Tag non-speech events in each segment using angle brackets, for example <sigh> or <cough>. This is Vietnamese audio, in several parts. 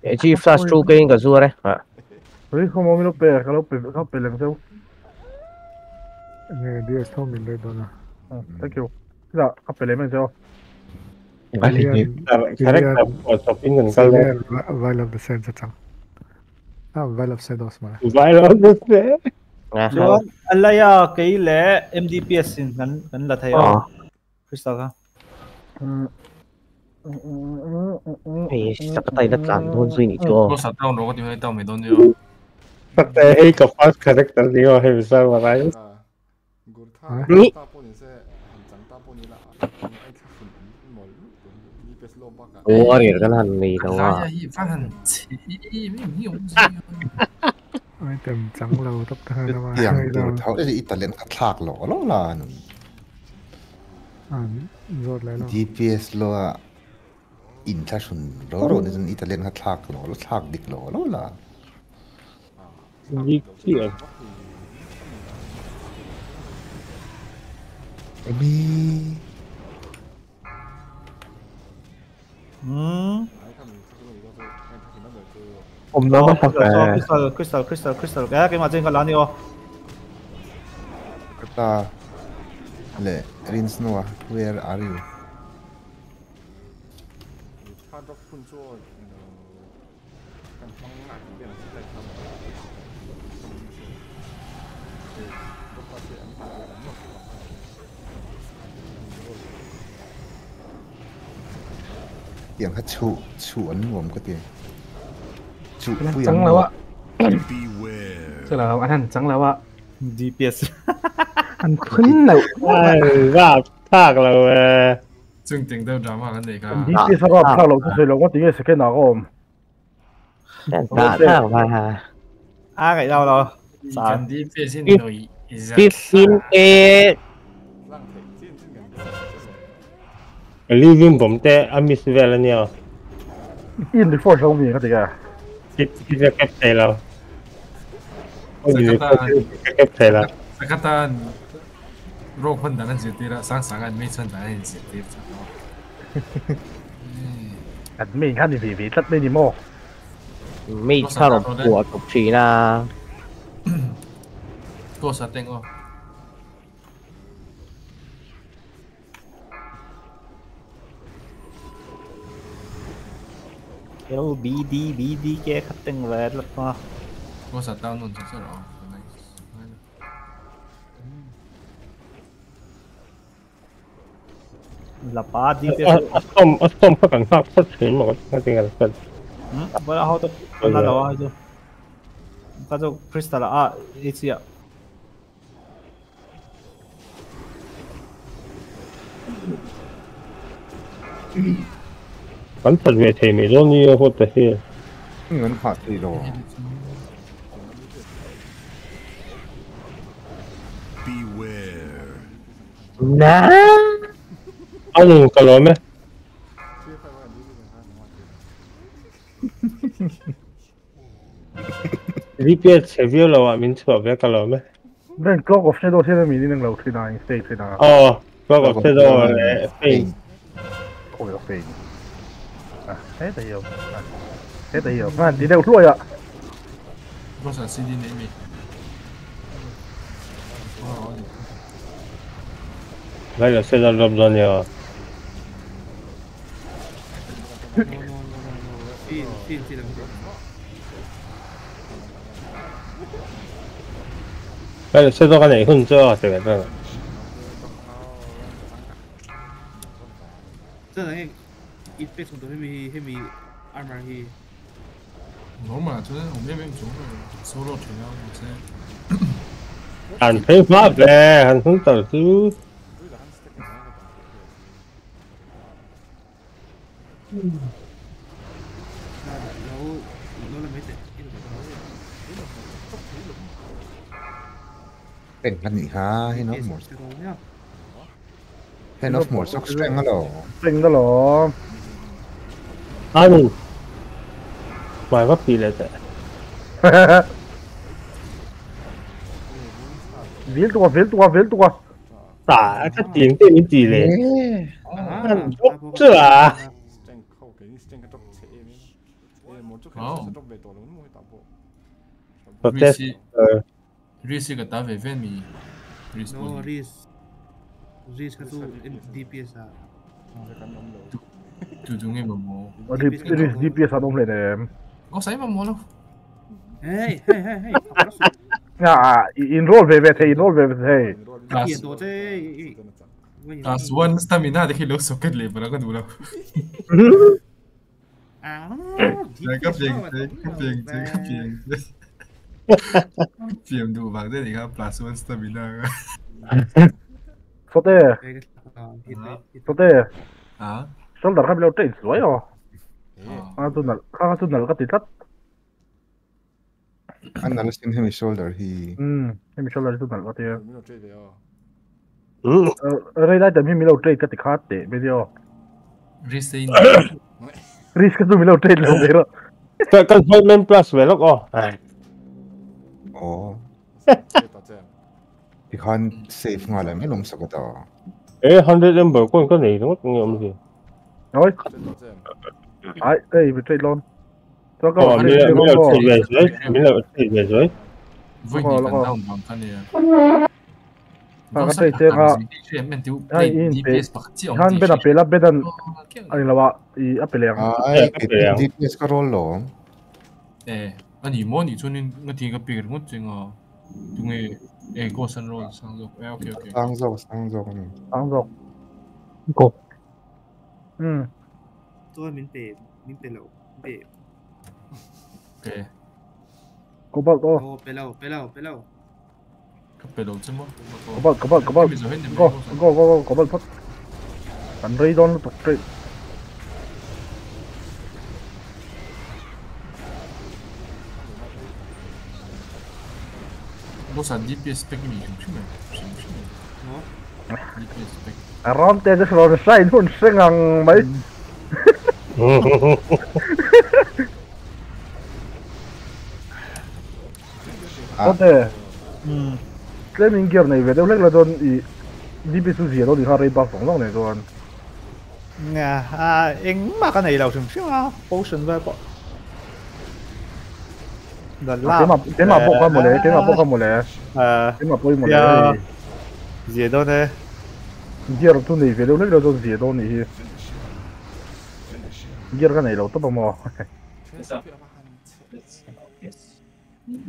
E chi flash true che in gazura re. Ha. Ri khomo mi lo pe ka lo pe ka pe lem seu. Ne dia sto mi le dona. Thank you. Dạ, ka pe lem seu. Ali ni character of England kal. Vile of the sense tang. Ah, Vile of Sedos mala. Vile of the sense. Rồi, dạ, anh lấy ờ, cái lẽ MDPS ngắn ngắn là thầy Crystal ha. 에이 시작 따위가 안 돈수이니까 로사 다운 로봇이 왜 다운 몇 돈이 요? 그때 헤이커 파스 캐릭터 니가 해보자 말아 요. 니? 오월이 이렇게 한네 동 아. 왜 땜장라고 똑똑하나 봐. 그냥 저 이탈리안 카탁로 로라 는. 아, 좋 네. GPS 로아 인사순으로 오늘은 이탈리아나 탁로로 탁딕로로 라 Victor. Emi. 음. 없나 봐. 크리스탈 크리스탈 크리스탈 크리스탈. 야게 맞으니까 라니오. 그다. 네, 린스노아. Where are you? tiếng hết chủ chủ ấn của một cái tiếng chủ trắng là ạ. chắc là bạn ăn trắng <laughs> là ạ. DPS ăn khốn nào gặp thắc là chương tiếng đâu drama mà cái này cả. DPS có thắc là tôi lâu có tiếng sẽ cái nào không thắc mà. À cái đâu đâu 啲先嘅 living bom te amis vela nia in the force home ka tiga kit kit ka kap tela kap tela kata ro khon dang an jiti ra sang sang an me chan dang an jiti at me han ni vi tat me ni mo me chan ro pu a kop chi na to sa teng LBD BD, BD kaya kapten verlet mo. 뭐 샀다 놓은 진짜로. Lapad dito. Crystal. Ah, Panzer de Temironi och fått det fel. เงินขาดสี่โล Beware. นะเอาหนึ่งกระโดดไหมรีบเปลี่ยนเซเวียเราอ่ะมินชอบเวียกระโดดไหมเรื่องกล้องกับเซโดเซโดมีนิดนึงเราคือได้สเต็กเลยนะอ๋อกล้องกับเซโดเลยเฟนโอ้ยเฟน 해도 없나 해도 없나 니네 흘러야 무슨 CD 님이 나야 세달 람자냐 띠띠띠 빨리 세더간에 혼자 되면은 这人 이백 정도 헤비 헤비 알마히 너무 저는 오메면 좋은 서로 전향 이제 안 페이파 배한 손달 수 Strength là nghỉ há hay nó một hay nó một sốc strength đó lộ strength đó lộ Ah, vai Mas a pilha até. Virtua, virtua, virtua. Tá, essa pilha não tem mentira. É. Ah, lá. Protesto. Risca, tá vendo? Me. Risca. Não, risca. que tu DPS. Tu 조종의 모모. 어디 DP에서 너무 레네. 어 사이만 몰라. 에이, 에이, 에이. 야, 인롤 베베테, 인롤 베베테. 나스 도제. 나스 원 스타미나 되게 로 소켓 레버라고 누라. 아, 내가 비행제, 비행제, 비행제. 비행 누구 방대 내가 플러스 원 스타미나. 소대. 소대. 아 shoulder ka bilo lâu suai o ka anh nal ka tu nal ka ti tat an nal sin hemi shoulder hi mm hemi shoulder tu nal ka ti milo trade yo rai lai tam hi milo trade ka ti khat te risk <coughs> risk tu milo trade lo be ro ta kan fight man plus ve lok o oh thì con safe ngoài lại mấy lông sọc đó. Ê, 100 number có này đúng? Nghe không gì. Nói. Đấy, đây bị trade luôn. Cho cậu Ồ, ờ, mình là mình là trade về dưới, mình là trade về dưới. Vui nhỉ, cần đồng bằng thân nè. Và cái trade ra. Ai in pe. Han bên là pe là bên là anh là vợ, i apel yang. Ai apel. DPS có roll lo. Eh, anh im on, chúng nên nghe tiếng cái pe ngon chứ ngờ. Chúng nghe, eh, go sun roll sang dọc. Eh, okay okay. Sang dọc, sang dọc. Sang dọc. Go. うんとは民兵、民兵楼，民兵。Oke. Gobal, go. Go, pelau, pelau, pelau. Pelau semua. Gobal, gobal, gobal. Go, go, go, go, gobal pot. Kan Raidon tuh trade. Boss a DPS spec mi, je me cuma, cuma, oh. DPS. 백 Around te just lo sai nun sengang mai. Ko te. Hmm. Claiming gear này về đâu lấy là don i đi bị suy đó thì ha rei ba phong long này don. Nè, à, em mà cái này là thường xuyên à, potion với bộ. Lần Thế mà thế mà bộ không một lẽ, thế mà bộ không một lẽ, Ờ, thế mà bộ một Yeah. lẽ. 你这儿都内维尔了，内维尔都是内维尔，内维尔干那了，都他妈！<laughs>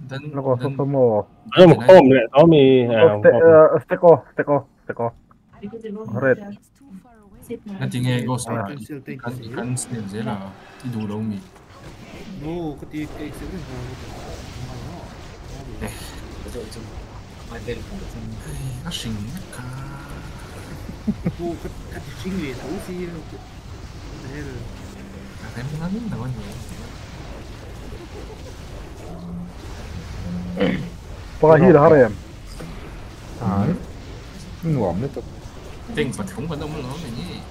那个什么什么，什么？哦，米，呃，斯科，斯科，斯科，红的。那真的够傻的，干干点事了，一嘟隆米。哎，那谁呢？卡。 뭐 그, 같이 징이 나오지 내를 아 냄새 나는 나왔네 بغى هي الهرم عارف من وعمل طب تين فتحون بدأ من الهرم يعني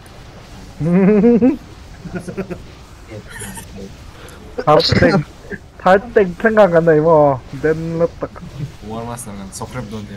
다 땡, 생각한다, 이모. 내 렀다. 5월 마스터는 소크랩 돈데.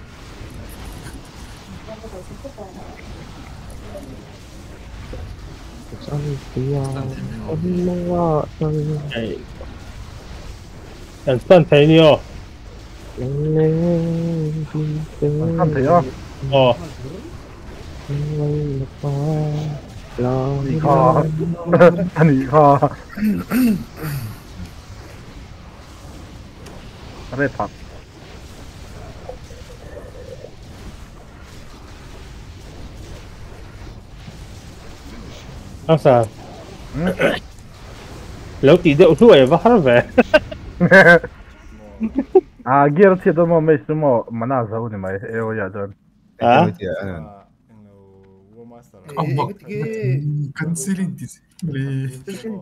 저는그냥 엄마가 저는 연산 되니요 연산 돼 요? 어 이카 아니 이카 아래 밥 Nossa. لو تيدا شوية بحرفة Ah, gira ti do mo mes mo manaza uni não e o ya don. Ah. Amma kansilin tisi. Kansilin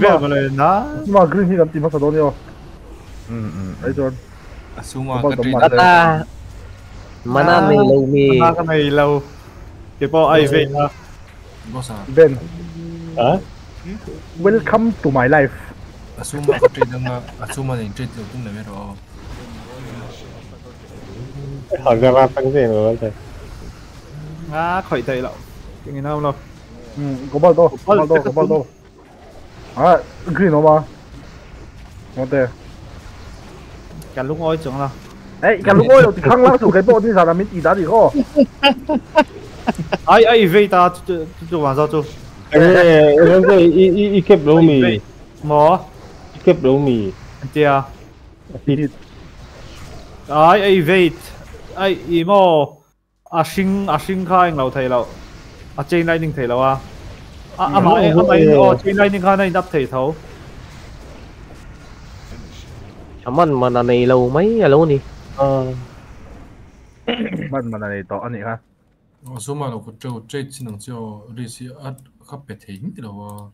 não, não, não Ayun. Asuma ka trade. ta, Mana may low me. Mana ka may low. Kipo ay Ben. Ben. Ha? Welcome to my life. Asuma ka trade nga. Asuma na trade lo kung na pero. Hagara pang din lo tay. Ah, khỏi tay lo. Tingin na lo. Ừ, có bao đâu, có bao đâu, có bao đâu. À, ờ, green nó mà. Ngon tè cả lúc ngồi xuống rồi ấy cả lúc ngồi rồi thì khăng lăng xuống cái bộ thì sao là mình chỉ đã gì không ai ai về ta chụp vào cho chụp ê em cái i i i kẹp đâu mì. Mỏ kẹp đâu mì. Tia ai ai về ai i mò. À sinh à sinh khai lâu thầy lâu à trên đây đừng thầy lâu à? À, à, à mà à em ở trên đây đừng khai này đáp thầy thấu. À, bạn mà là này lâu mấy à, lâu đi ờ này to anh ha ờ số mà nó có trâu chơi chỉ 能叫类似 at 特别停的咯喎。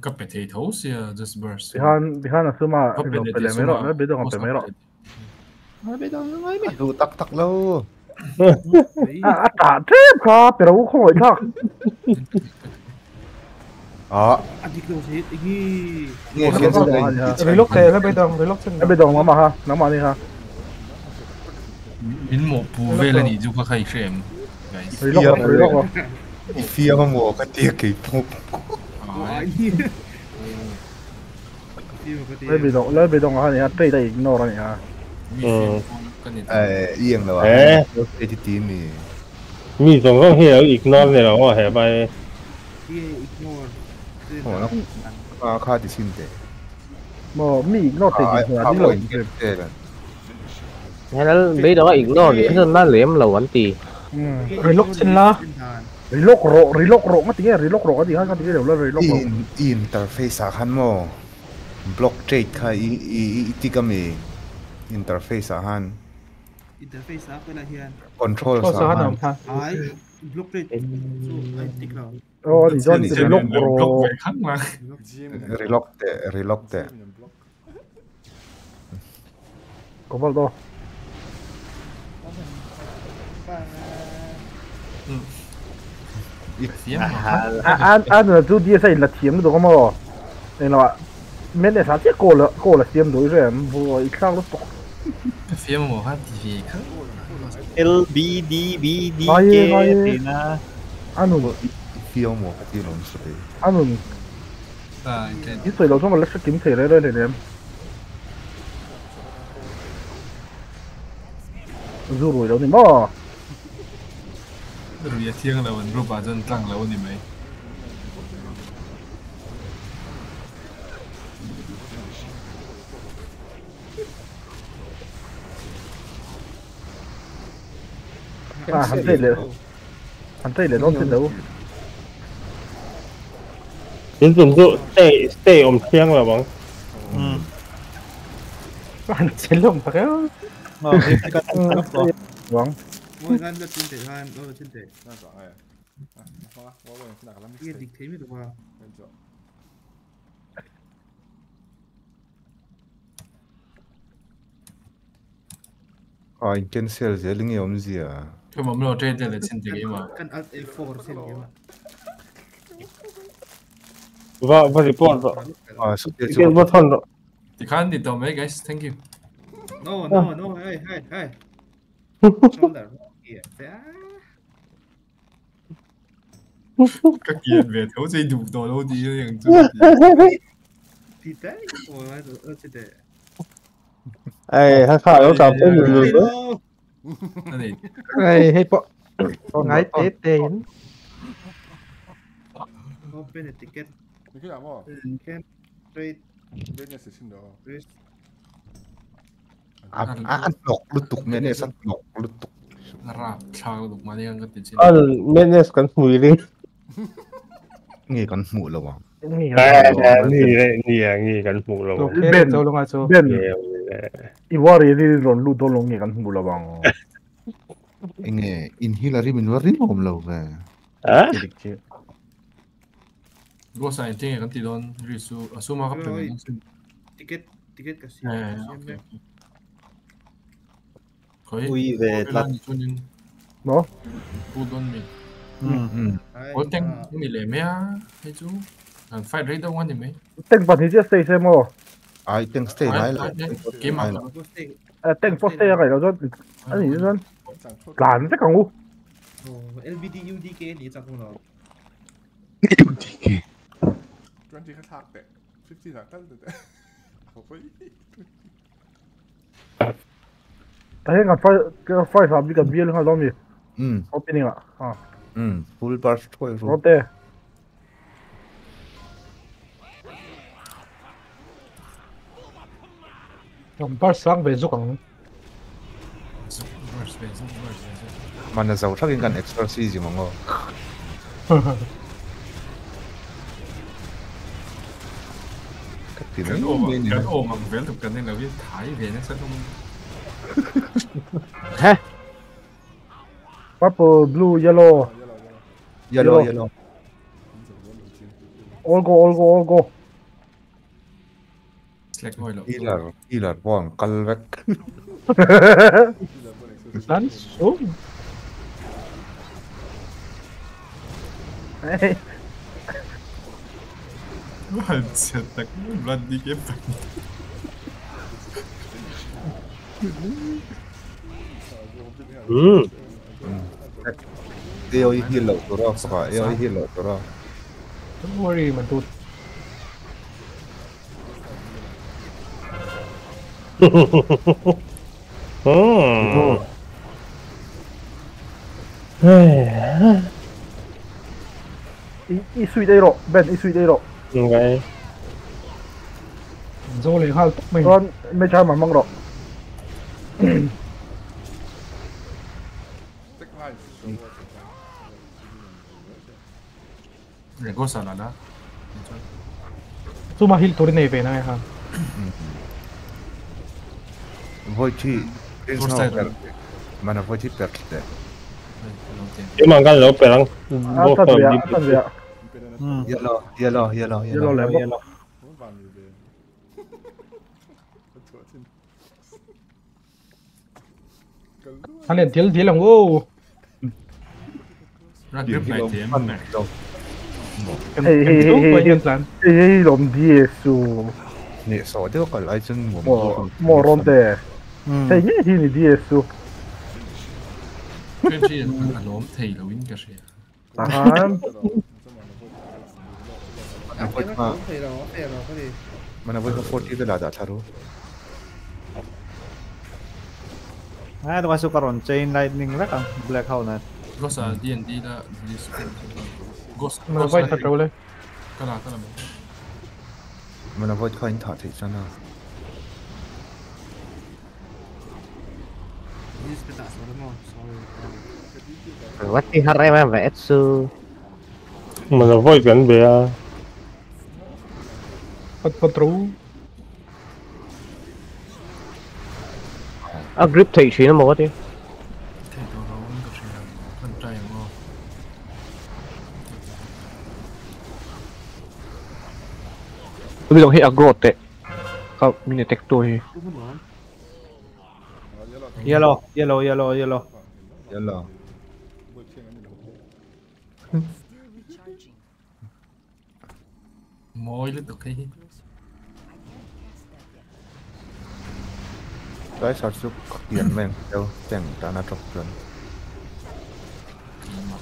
特別提頭先啊，this verse。Behind behind 啊，數嘛，特別特別咩咯？咩別都講特別咩咯？咩別都咩咩都特特咯。啊啊！打鐵卡，別我開卡。Ờ. Anh đi kêu gì? Ý. Nghe lúc nó bây giờ rồi lúc thế. Bây giờ nó mà ha, nó mà đi ha. Mình một bù về là nhị giúp các khai xem. Rồi lúc rồi lúc. Ý phía mà mùa cái tiệc kỳ phục. Lên bị động, lên bị động hả nhỉ? Tây tây nó rồi nhỉ? Ừ. Ờ, yên rồi. Ê, cái tí tí này. Mi dòng không hiểu ignore này là họ hẹp bài. Ignore 어, 아, 카드 신 데. 뭐, 미 이거 되게 좋 아. 이거 이게 때 는. งั้นไม่ได้อีกรอบนี่นั่นน่าเหลี่ยมเราวันตีรีล็อกเช่นละรีล็อกโรรีล็อกโรมาตีรีล็อกโรก็ตีข้างกันตีเดี๋ยวเรารีล็อกโรอินเตอร์เฟซหันโมบล็อกเทรดค่ะอีอีอีที่ก็มีอินเตอร์เฟซหันอินเทอร์เฟซอะไรเฮียนคอนโทรลหันอ๋อบล็อกเทรดสู้ติกเรา 어, 이전 릴럭으로 한국만 릴럭 때 릴럭 때 고발 더 anh là chú đi xây là thiếm được không ạ? Nên là mấy là sao chết cô là cô là thiếm đối rồi em. Vừa ít sao nó tỏ thiếm mà hát gì khác? L B D B D K thì na anh rồi tiêu một tiêu lộn sụp anh mừng à cái sợi lộn xong mà lấy sợi kiếm thể lên đây này em dù rồi đâu thì bỏ. Rồi tiếng là vẫn rồi bà dân tăng là vẫn thì mấy. À hắn thấy lệ hắn thấy lệ nó thấy đâu? đến dùng cự stay stay ôm thiêng là bằng ừ ăn chiến lùng phải không mà cái cái cái cái bằng mỗi ngăn là trên thể hai đâu là trên thể ngăn rõ này hoa hoa vậy là làm cái gì thế mới được mà Ai cancel giờ linh em gì à? Thôi mà mình ở trên là trên thế mà. Cần alt F4 trên thế mà. Va, va report, va. Ah, super. You can't guys. Thank you. No, no, no. Hey, hey, hey. Shoulder. Michael amor. Bên nhà station đó. 안쪽 루뚝 메네스 안쪽 루뚝 rapchang duk mani ang kati chin al menes kan muili ngi kan mu lo wa ni ni ni ngi kan mu lo wa ben so long aso. ben i wari ri ron lu do long ngi kan mu lo bang à? nge in hilari min wari lo lo wa ha Gua sa ente kan e ti don risu asuma ka pemang. Tiket tiket kasi. Eh. eh Koi. Ui ve lat. No. Bu don mi. Hmm hmm. Ko teng mi le me a he chu. An fight raider one ni me. Teng pa ni je stay se mo. Ah, Ai teng stay lai ah, la. Game ma. Eh teng post stay ka lo don. Ani don. Lan se kang u. Oh, LBDUDK ni chak mo lo. UDK. 20 heart attack, 15 heart attack. Tahir kan five, kan five lah, beli kan biar dengan zombie. Hmm. Kau pilih nggak? Ha. Hmm. Full burst kau itu. Rote. Yang burst sang besok kan? Burst besok, burst besok. Mana saya usah kan extra season monggo. <laughs> thì cánh ôm cánh ôm bằng vẽ tục cảnh nên là biết thái về nó sẽ không hả purple blue yellow yellow yellow all go all go all go Ilar, Ilar, buang kalvek. Langsung. Hey. Guarda, si attacca. Vladi che fa. Mm. Eh, Eo i heal out rồi, phải Eo i heal out rồi. Don't worry, mình tụt. oh. Hey. Isui đây rồi, Ben, Isui đây rồi. vậy Dô lấy hai tóc mình. Con, mê chai mà mong đọc Regosa là đó Su mà hil thori này về này ha Voi chi Forse Ma non voi ti perdere Io magari lo per un po' di più Yellow, yellow, yellow, yellow. Yellow, yellow. <laughs> Thằng này thiếu thiếu lòng ô. Ra tiếp này thì em này. Ehi, lom diesu. Nè, sao thế có lại chân mồm. Mồm rộn thế. Thế nhé thì nè diesu. Cái gì mà lom thì là win cái gì. Tám. من avut ma Man avut ma 40 de la data ro. Ah, tu masuk karon chain lightning lah kan black hole na. Ghost ah D&D la release. Ghost. Mana void tak boleh. Kala kala. Mana void coin tak tak sana. What the hell am I vẽ so? Mình void vội be bia. Под patrol. À, grip thị sĩ nó một tí. Thế đồ đồng cũng được rồi. Phần trai mình để tech tôi. Yellow, yellow, yellow, yellow. Yellow. mỗi lên được cái hit. ร้อยสามสิบเปลี่ยนแม่งเดี๋ยวแต่งตานาทบกัน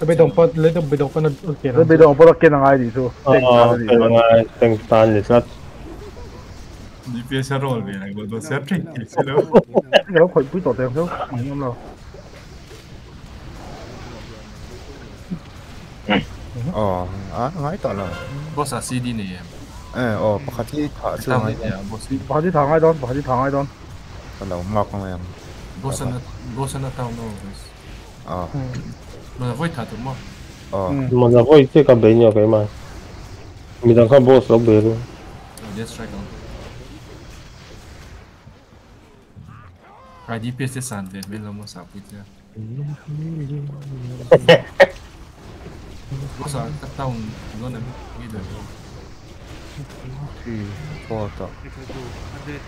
Bedong pa, leto bedong pa na okay na. Bedong pa okay na nga dito. Oo, okay na nga. Thank you, Tan. It's not... Hindi pa siya roll, may nagbodo siya. Thank you, sila. Hindi ako, kaya pito tayo. Hindi ako lang. Oo, ah, nga ito lang. Boss, ah, CD na yan. Eh, oo, pakati ta. Pakati ta nga ito, pakati ta nga ito. Palaw, Malcolm yan. Bossa na, bossa na tao no, mọc, Oo. mà tato mo. Oo. Mazavoy ti ka benyo mà, mình đang ka boss lo bero. Death strike on. Kadi peste sande, bella mo sa putia. Bossa, ka tao no na video. Sì, foto. Andrei,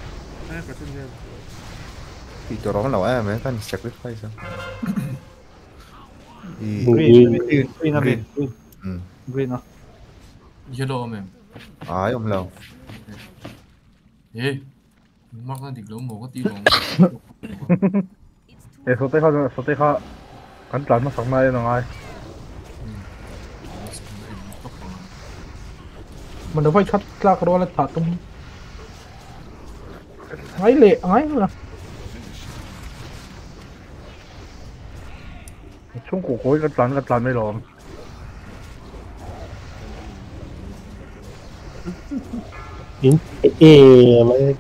eh, faccio un Tito Rolla, eh, me fa un sacrifice. I... Green, green, green, green. green. Mm. green à? Yellow à mềm. Ai ông lâu. Ê, mắc nó địch lỗ có tiêu rồi. <laughs> Ê, số tay khó, số tay khó. Cắn trắng nó sống này rồi ai. Mình đâu phải chắt ra cái đó là thả tung. Ai lệ, ai là. 衝哥哥一陣一陣咩咯？咦？誒乜嘢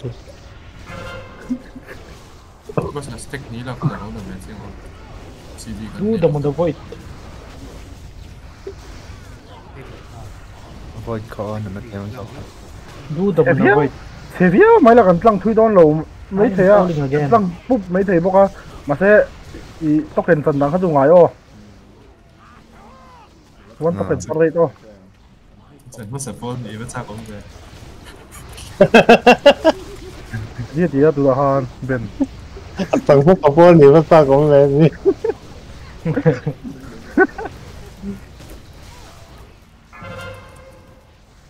？Cosa stick niillä kun on mentiin on. Kuuta mutta voit. Voit kaan me teon saa. Kuuta mutta voit. Se vielä meillä kan tlang thui don lo. À? Mấy thế à? Tlang búp mấy thế bốc à? Mà sẽ i tóc đèn phần đang khá dùng ngái ô vẫn tóc đèn sắt đấy ô chẳng có sẹp phone thì vẫn sao cũng về giết gì đó tụi tao hơn bên <laughs> chẳng có sẹp phone thì vẫn sao cũng về gì <laughs>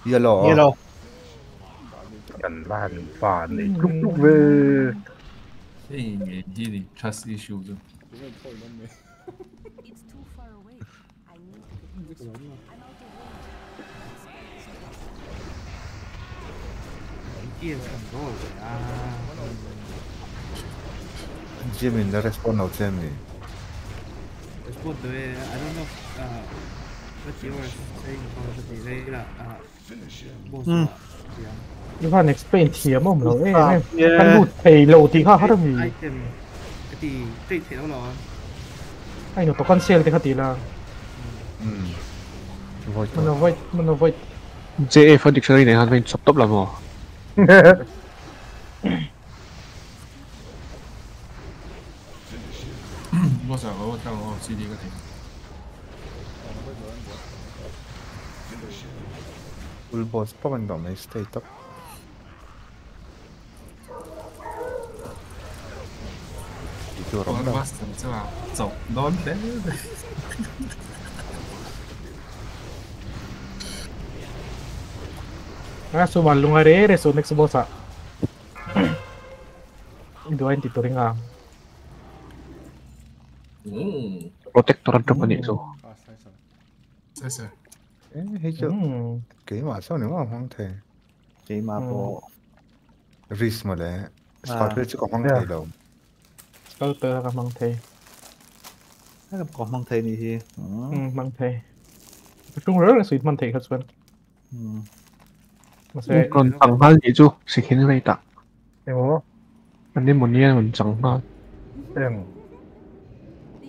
Yellow. Yellow. Cần lan phản để lúc lúc về. Thế gì trust issue rồi. You're gonna on me. it's too far away. I need to get closer. I'm out of range. Empiezan dos, ah. Jimmy, no respawn out to me. Respawn to me. Eh, I don't know if, uh, what you were saying about the delay. Uh, boss, mm. yeah. You can't explain to me, mom. No, eh? Ah, eh. Yeah. Can you payload the car? Item. thì tịt thế đâu nó? Anh nó to con xe thì khá tí là. Ừ. Void. Mình nó void mình nó void. JA phân tích dictionary này hẳn phải sắp tốc làm hả Nó sẽ có tăng hồ CD cái thing Ulbo spawn down này stay top. 들어온다. 봤으면 좋아. 저넌 때문에. Kaso malung arere so next bossa. Ido anti toringa. Mm. Protector ada pani so. Sasa. Eh, hejo. Mm. Kei ma sao ne ma hong the. Kei ma bo. Risk ma le. Spot pe chu ko hong thai đâu. ก็เตอร์กับมังเทน่าจะปรกอบมังเทนี่ทีอ๋ออืมมังเทช่วงเรื่องสุดมังเทครับส่วนอืมก่อนสั่งบ้านยี่จูสิขึ้นอะไรต่างเดี๋ยมันนี้หมุนเนี่ยหมุนสั่งบ้านเรื่อง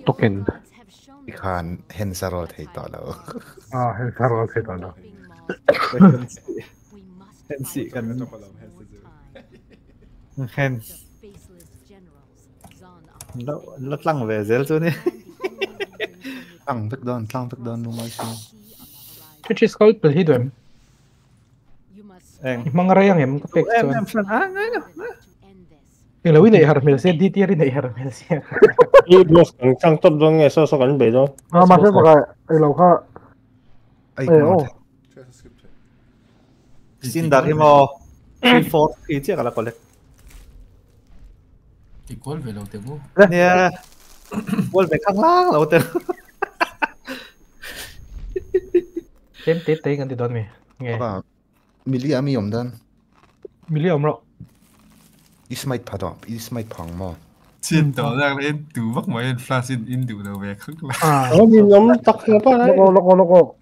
ตกเห็นอีกคันเฮนซาร์โรเทต่อแล้วอ่าเฮนซาร์โรเทต่อแล้วเฮนสีกันเห็น nó lăng về dễ chứ nè lăng tức don lăng tức don luôn mà chứ. Cái chiếc scalp là hít em. Mang ra yang em cái em em phân à ngay ngay thì là này hạt mèo sen đi tiệt này hạt mèo sen đi boss càng càng tốt luôn nghe sao sao càng bể đó à mà sao vậy ai lâu kha, ai ô. xin đặt đi mò 3 4 3 chiếc là collect Thì cuốn về đầu tiếng Nè Cuốn về khăn lăng đầu tiếng Em tết tết gần thì đón mày Nghe Bà Mili ami yom dan Mili yom rộng Ismait padop Ismait pong mo Xin tỏ ra là em tù vắc mà em pha xin in tù đầu về khắc lăng À Nó nhìn nhóm tắc ra bà đấy Loko loko loko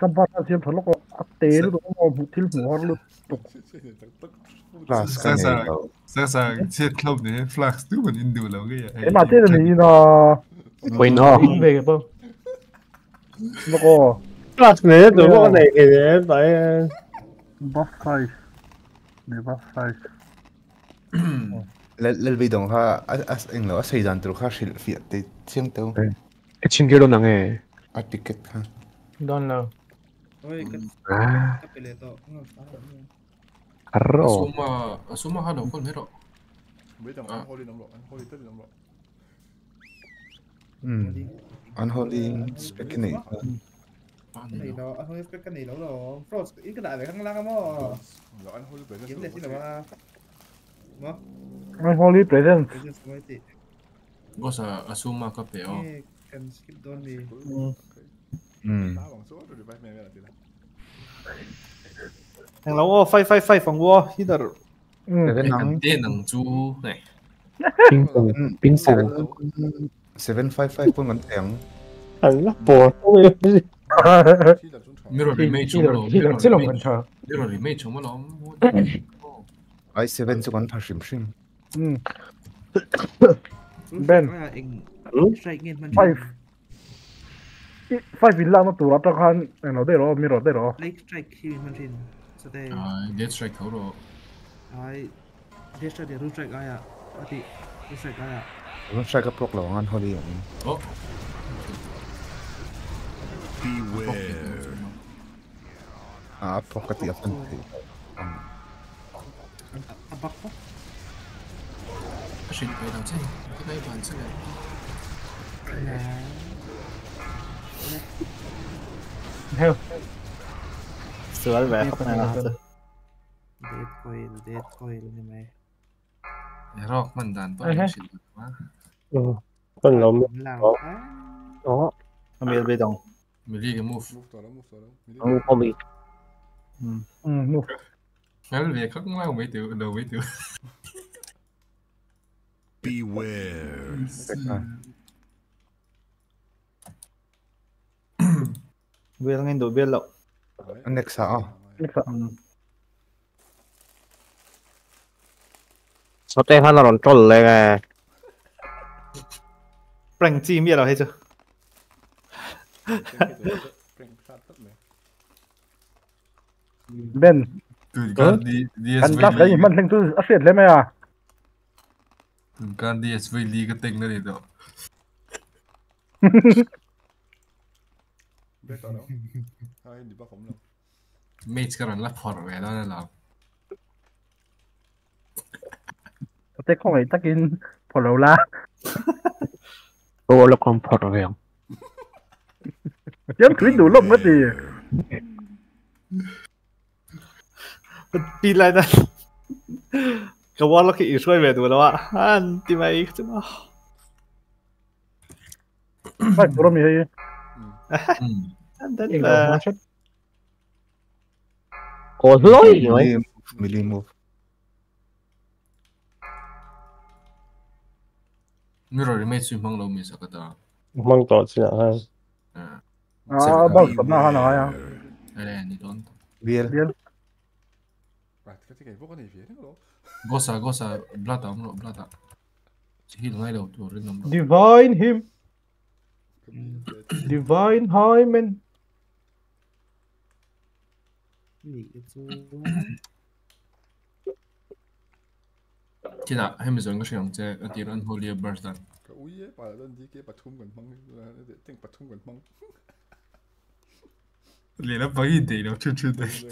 กำปั้นเสียมผลก็อัตเตอร์ลูกมองบุทิลหัวลูกตกลาสกันเอง Sasa, chết club này, flag stu mình in đủ lắm cái gì. Em mà chết là mình in nó. Quên nó. Quên về cái bông. Nó có. Flag này tụi nó này thì phải ờ, buff five. Để buff five. Lên lên video ha, anh lão xây dàn tụi ha sẽ phiệt thì xem tao. Ừ. Cái chuyện kia đâu nặng nghe. À ticket ha. don nào. Ôi, cái. À. Cái pellet đó. 바로 소마 소마 하나 건 해라 매장 안 허리 넘어 안 허리 떨리 넘어 음안 spek ini 네 này nó không biết cái lo, nó là pro ít cái đại về khăng holy presence kiếm để xin là holy presence có sa asuma có phải Thằng lão ô phai phai phai phòng vua, hít đờ. Ừ. seven Kan nang de nang chu này. ping pong ping pong seven five five pun ngan tiang Thằng nó bò chúng Mirror remake khi là Mirror remake. Mirror remake chung lo. ai seven chu kan phashim shim Ừ. Ben. Phân. Five. Five lang nó tụ ra trong han nó đây rồi mirror đây rồi Lake strike khi mình phân trình. Sau đây, Ah, Death Strike khẩu rồi. ai, để strike để root strike ai à. Ở tị, root strike ai à. nó sai ka prok lo unholy ang Oh. Beware. a prok ka ti a fan ti À, bạc quá. Shit pe đâu chứ. Cái Sửa vẻ không này là Dead coil, dead coil như mày. Rock man dan pa. Ê, hả? Shit. ừ. con lồng Làm Đó. quá. Đó. Nó bị bị động. Melee cái move. move tao đó move tao đó Không không bị. ừ move Ngay về khắc mau mấy tiểu đầu mấy tiểu. Beware. Biết ngay đổi biết lậu. Sao tay hắn là đòn trol lên à. Prank chi biết là hết chưa? prank shot tất mẹ Ben kan ta gì mình thành tu asiết lên mày à? Từ can đi SV League cái tình đó đi đâu. biết tao đâu <laughs> hai đi bắt khổng lồ Mate cái lần lắp phọt về đó là làm. thế không phải ta kinh phổ đầu la Cô là con phọt rồi. chứ thủy đủ lông mất gì Bị lại đây. Cái wall nó kỹ xuôi về tụi nó ạ. Anh tìm mày chứ mà. phải tụi mình hay Ừ. Anh đến Yên là lòng chết. Cô lối rồi. melee melee move Mirror remake xuyên mong lâu mình sẽ có tao. mong tỏ chứ nào ha À. à bao tầm nào nào à Đây đây đi đón. biel biel Right, cái cái vô cái này phía đó Gosa gosa blata ông lộ blata. Chỉ khi ngay đầu tụi lên nằm. Divine him. Divine Hymen. Nghỉ xuống. Chỉ là hay mình dùng cái sử dụng chế ở tiền Unholy Burst dan. cái úi ấy bà lên đi cái bà thum gần măng để tiếng bà thum gần măng Liền nó bao nhiêu tỷ đâu chưa chưa tỷ.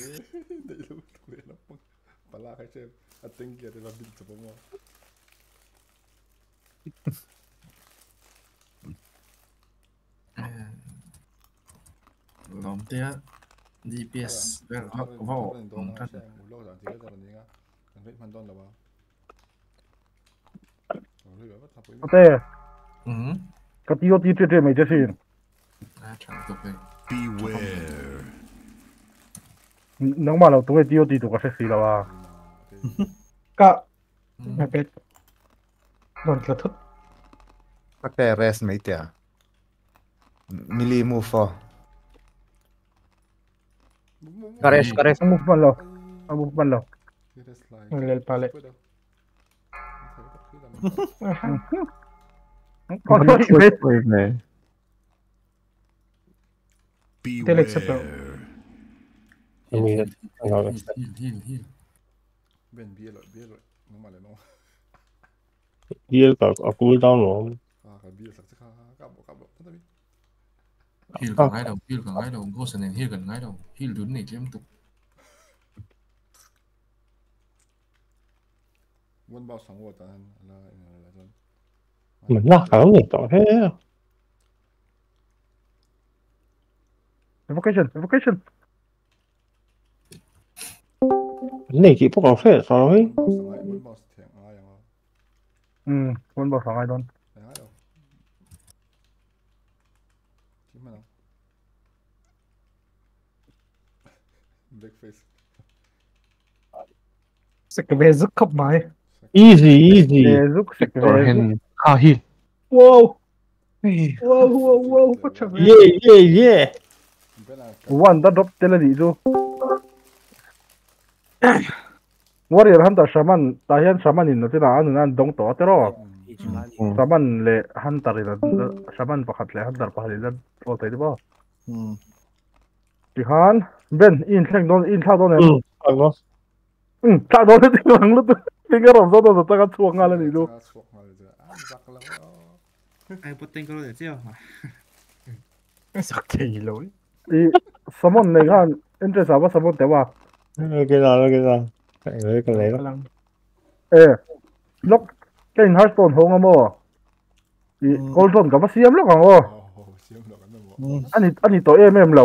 để luôn để nó măng bà la <laughs> DPS cần phải phân đoán là với thế Ừ. cái tiêu tiêu tiêu tiêu mày chơi xin À chẳng tục về. Beware. tụi tiêu tiêu tụi có sẽ xì là à Cả. Ừ. Mẹ biết. Đòn là thức. các cái rest mấy tia melee move for Cares, cares. không move ban lâu không move ban lâu Lên pallet. còn nói gì biết này. Telex sắp Beware. Em nghĩ là thằng nào Heal heal heal. bên bia rồi bia rồi nó mà lại nó Heal cả ở cooldown rồi. À, cái bia sạc chắc cặp bộ cặp bộ tất nhiên. Heal cả ngay đầu heal cả ngay đầu Ghost này heal gần ngay đầu heal đứng này liên tục Muốn bao sáng ngồi tàn là là dân. Mình là khảo người tỏ thế. Evocation, evocation. Này chỉ phúc cà phê rồi. Ngồi muốn bao thiện ai à? Ừ, muốn bảo sáng ai đón. Này ai đâu? Chỉ mà nào. Blackface. Sẽ cái về rước khóc mái. Easy, easy. Về giúp sạch về giúp. Hen Kha Hill. Wow. Wow, wow, wow, có chẳng Yeah, yeah, yeah. Bên là One đã drop tên là gì chứ? Warrior Hunter Shaman, ta hiện Shaman in nó thế nào anh anh đông tổ thế rồi. Shaman le Hunter in Shaman pakat le Hunter pakat le all tay ba. ทีฮันเบนอินแข่งโดนอินชาโดนเนี่ยอืมอันนั้อืมชาโดนติงหลังลุตติงกระรอมโดนต้องกัช่วงงานเลยนี่ดูไอ้ปุ๊ติงก็รู้เดี๋ยวเจ้สักทีเลยอีสมอนในกานเอ็นเตอร์สาวสมอนแต่ว่าเอเกิดอะไรเคแล้วเลยกันเลยแล้วเออล็อกเก่งฮาร์สตันหงอมออีโกลดอนกับมาเสียมล็อกันโอ้อันนี้อันนี้ตัวเอ็มเอ็มเรา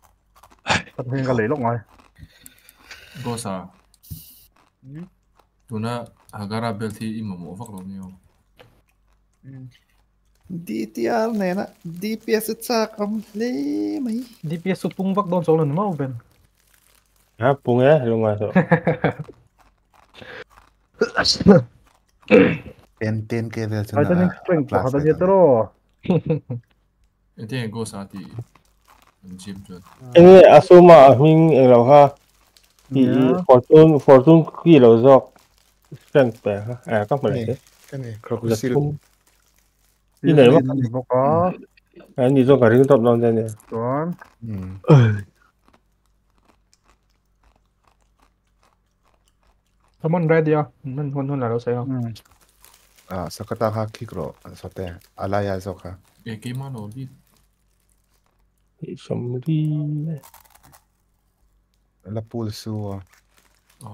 tất nhiên cái lấy lúc ngay Ghost à Tuna agara belt thì im mo vak lo niyo DTR này nè. DPS sa cầm lê mấy. DPS supung vắc đón số lần mà Ben. Hả, bung á, luôn rồi. Ten ten ke vel ai tất nhiên strength của tất nhiên đó En thế Ghost à thì Jim chun Anh ấy asuma mình anh lâu ha. Thì Yeah. fortune fortune khi lâu dọc. Strength bè ha. À, các bạn đấy. Cái này Giật crocodile. cung. Đi này mất. một có Anh đi trong cả những tập lòng đây nè. toán Ừ. Summon ready à. Nên hôn hôn là đâu sẽ không? ừ À, sakata ha kikro. Sote. Alaya zoka. E cái mà nó đi Thì xong đi. La pool su. Ờ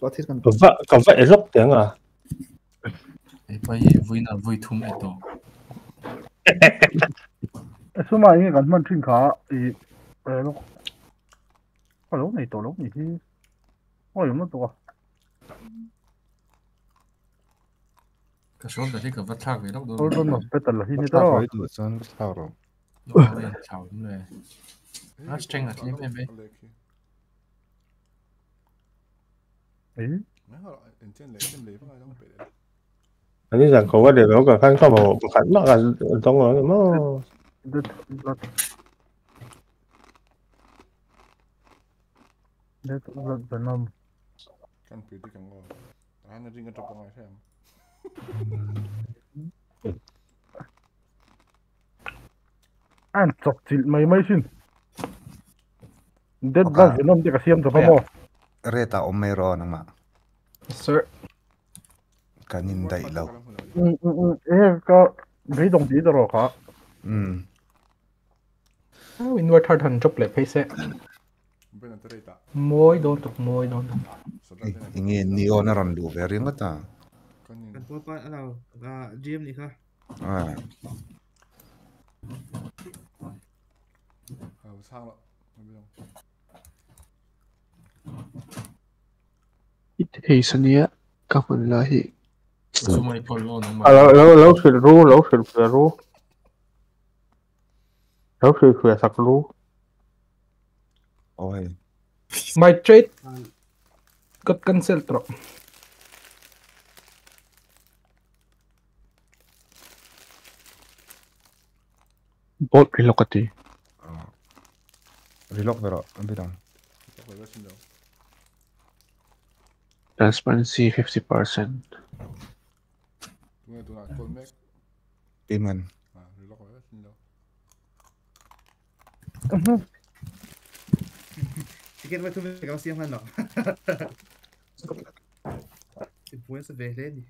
Có thiết còn vợ, cầm vậy rốc tiếng à? E bây vui na vui thum e to số mà những cái mình chuyên khá thì lúc có lúc này tổ lúc này thì ôi nó tổ Cái số là cái cái thang vậy đó tôi tôi mà biết là Nó này thao đó rồi, rồi. Nó đúng rồi Nó strength là thêm em ấy ấy Mấy không phải Anh ấy rằng có vấn đề đó cả khăn không mà một khăn mắc là trong đó mà. Đất đất Đất đất Việt Nam Căn cứ đi càng ngon. Anh nó riêng cái trọc ngoài xem. Anh chọc chịu mấy mấy xin Đất đất Việt Nam thì cả xem cho phong mô Reta omero nang ma. Sir. Kanin dai lâu. Ừ ừ ừ Ê có Mấy đồng chí đó cả Ừ. Win word hard hand chop lệ pace. Bên ben terita moi don tok moi don inge ni on ran lu ve ringa ta kan po pa ala a gym ni kha à. À sao ạ ít thì sao nhé? Các bạn là gì? Ừ. À lâu lâu lâu sự ru lâu sự ru lâu sự sạc ru Okay. My trait got cancel tro. Bolt relock ka ti. Uh, ah. relock pero, ang bilang. Okay, what's in Transparency 50%. Tunga tunga, call back. Amen. Ah, relock ka, what's in daw. Fiquei vai tudo legal sem arma <laughs> não. Você põe essa verdade?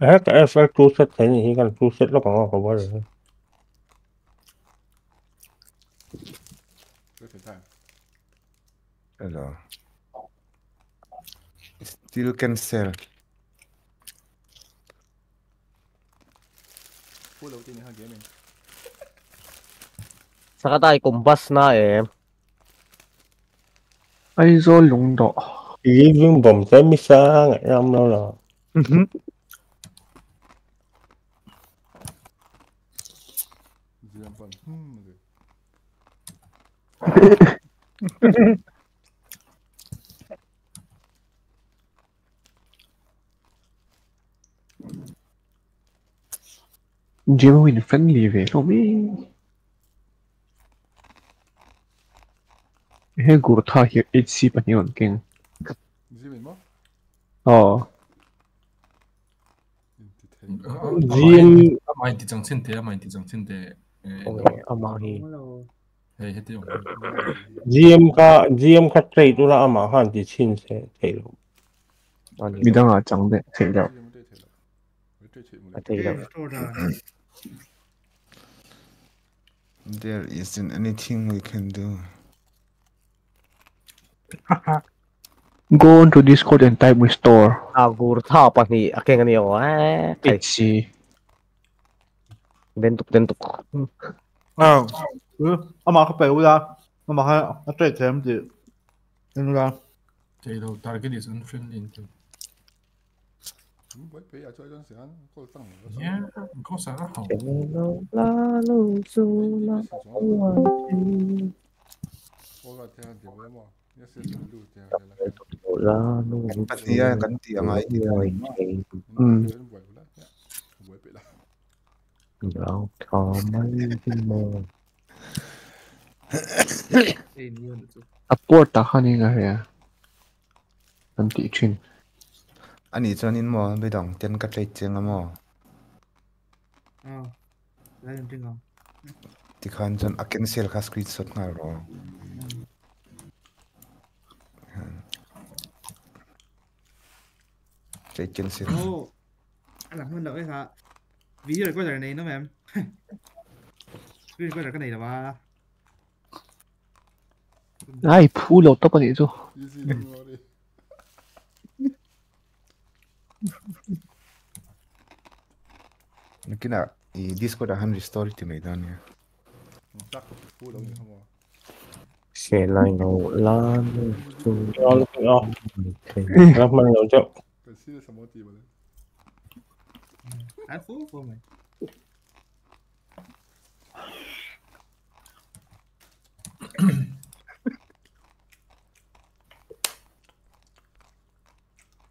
É, é, foi tudo que tem aqui, cara. Tudo que logo logo agora. Vou tentar. Hello. Still cancel. Pula, eu tenho errado, Saka tayo kumbas na eh. Ay, so lung đó. Ý viên bổng sẽ mi xa ngày em đâu là. Jim Win friendly về không biết. He gurtha kinh. HC pa hiyon king. Zimin mo? Oo. Zim... Amay di chang chinte, amay chẳng xin thế. Ong mà hi. Hey, heti ong. Zim ka, zim ka trade ula mà han chỉ xin se thế. lu. Mi dang a chang Thế thay lu. thế lu. There isn't anything we can do. Go on to Discord and type restore. Agur thapa ni akeng ni o eh. Itchy. Dentuk dentuk. Ờ. Ừ, À, mà có bèo ra. Ông mà hay nó chơi thêm gì. Nên ra. Chơi đâu target is unfriendly. Không phải bây giờ. Yeah, có sẵn đó. La La nu tiang ai di Mm. Vậy bị là. Gạo thò mấy cái mồ. Ê, nhiều nữa chứ. Upward ta khani nga he. An ti chin. Ani chuan in mo be dong ten ka trade cheng amo. Ờ. Lấy làm trên ngon. Ti khan chuan a cancel kha screenshot ngal ro. Trade cancel. Ồ. Anh làm hơn đậu ấy 제 정신. 오, 남편다 회사 비디오를 꺼져야 돼 이놈의. 비디오를 꺼져야 돼 이놈아. 아이 풀 어떤 건 해줘. كده الديسكورد عامل ريستارت to ميدان Sẽ lại ngủ lên Lo lúc đó Lắp mang đầu chốc serious I'm not evil. I fool for me.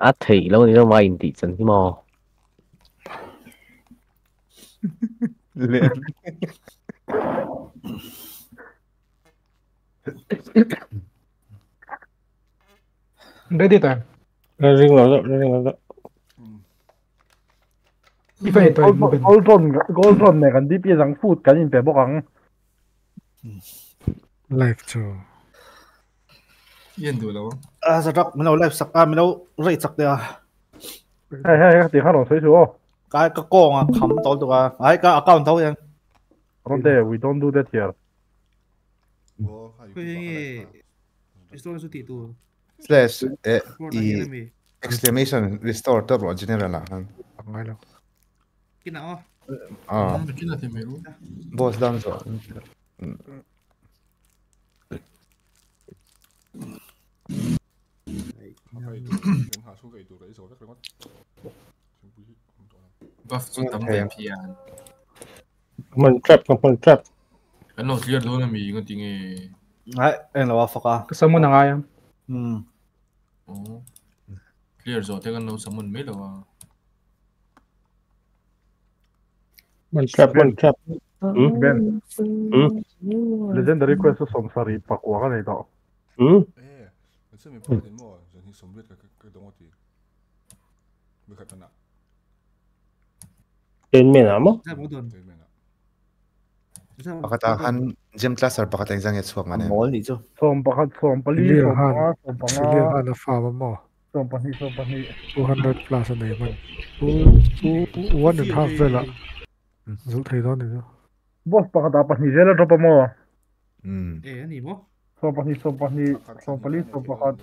át thì lâu thì đâu mà in thị trấn mò lên đây đi tao ra riêng mở rộng, ra riêng mở rộng. 이번에 또 골돈 phút 내가 네 비상 푸드까지 배보강 live to yên đủ lâu. À sao chắc mình đâu live sắc à mình đâu rate sắc đây à? Hey hey cái tiền hàng nó thấy chưa? Cái cái con à cầm tao được à? Cái cái account tao vậy không đấy we don't do that here. Cái gì? cái số tiền tụ slash uh, e exclamation restore تبعه جنرال عن عمله كده اه اه كده تعملوه بوس دانزو buff 中等嘅 P 啊，問 trap 同問 trap，咁我只係攞你面嗰啲嘅，係，誒，我話服啊，什麼能嗌啊，嗯。 어. clear rồi thế cần nó sống mình biết rồi mình trap mình trap Ben legendary quest của sống sari bạc quá này đó ừ mình sẽ mình phải đến mò rồi thì sống biết cái cái đồng hồ thì mình phải tận ạ tên mình à mà tên mình ตรงที่ไม่ขัดกันนะ Ten men amo? ใช่ผมโดน Pakatakan gem class or pakatang zang et swak man. Mol ni cho. Som pakat som pali Clear som hand. panga som panga Clear hand na farm mo. som pani som pani. 200 plus na man. One and a half vela. Zul thay đó nữa. Boss pakat apas ni zela drop mo. อืม เอ๊ะอันนี้บ่ Som pani som pani som pali som pakat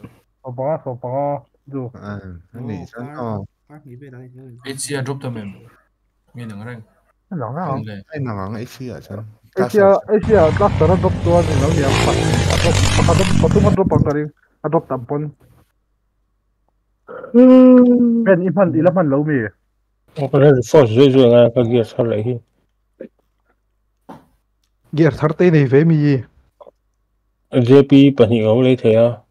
som panga som panga du. อ่าอันนี้ฉันอ๋อ ภาคนี้ไปได้เลย HCR drop ta mem. Mi nang rang. Ano nga? ไอ้ Asia, Asia, last time I dropped one in Asia. I dropped, I dropped, I dropped one drop on the ring. I dropped tampon. Ben, ipan, ilapan low me. Open the force, raise your life against her like here. Gear thirteen, if any. JP, but he only there.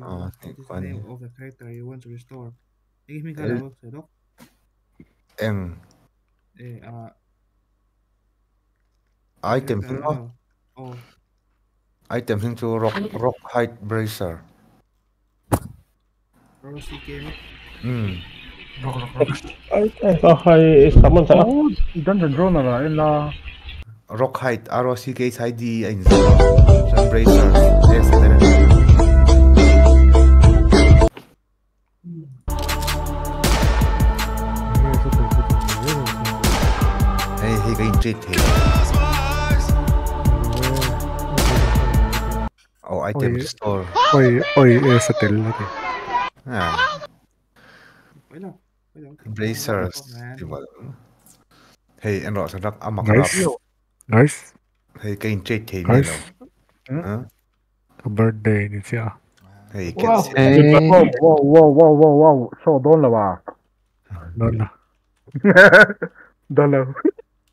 Ah, eh, oh, what is of the character you want to restore? Give me a box, Doc. M. Uh, item thing oh. item thing to rock rock height bracer. Rosie. Hmm. Rock rock rock. I thought I. Oh, dungeon drone lah, in lah. Rock height, R O C K H I D, and bracer. Yes, cái chết thế oh item Ôi. store Oi, oi, eh, sa tel na ti. à Phải đâu? Phải đâu? bracers thì mà hey anh rõ ràng âm mặc Nice. Nice. hey cái chết thế này Nice. đâu hả Ka birthday ni siya. hey Wow. cái Wow, wow, wow, wow, wow, wow. So don la ba. Doon na. Dalaw.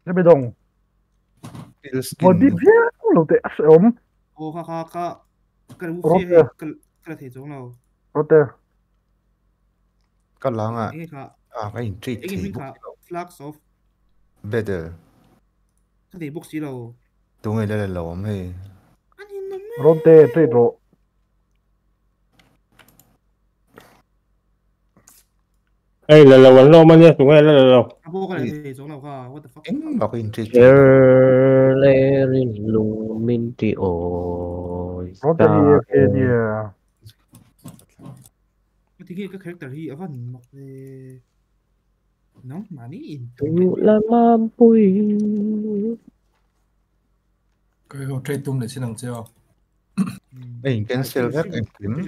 cần cần in chỉ nào? À, ta hôn nó chụp thêm hay là platform của ý rồi hen. Hey cần cần Đây in nào rồi Hả? À no, xin để. Đây là. thì hoàn toàn đạt flash better ha Vắng tổ fast fast bill hey cần là ตอนนี้ชื่อตัวใดนี่วะ ah complete oh dik Ah, minute nga, minute sa me no ala dai jon garan join sak me jo rock rock in hagara ID kane. Haro ko hom to lo mo le. Ah, hol to. Hầu lâu hầu lâu. ít tuần ít tuần nữa tăng cái là hậu thì cả thế Lẹ, pull, pull roll, lẹ, pull roll, lẹ. Hey, hậu chung à, hiện ổn thì sao rồi? ổn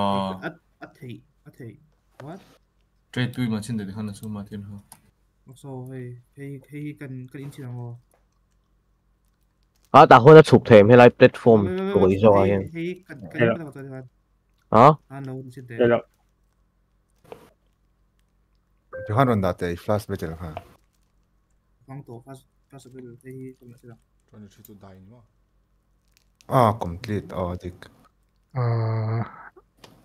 Ừ. 예 Athlete, athlete. What? Trade tui mà xin được hắn là số mà tiền hơn. So hey hey hey cần cần in tiền không? À, ta hôn đã chụp thêm hay lại platform đổi rồi. Hey hey cần cần in tiền không? Hả? À, no, trên đời. Được. Thì hắn còn đặt cái flash bây giờ hả? Không tổ flash flash bây giờ thì không được. Còn được chơi đại nữa. À, complete, ờ, à,dik. À, ờ,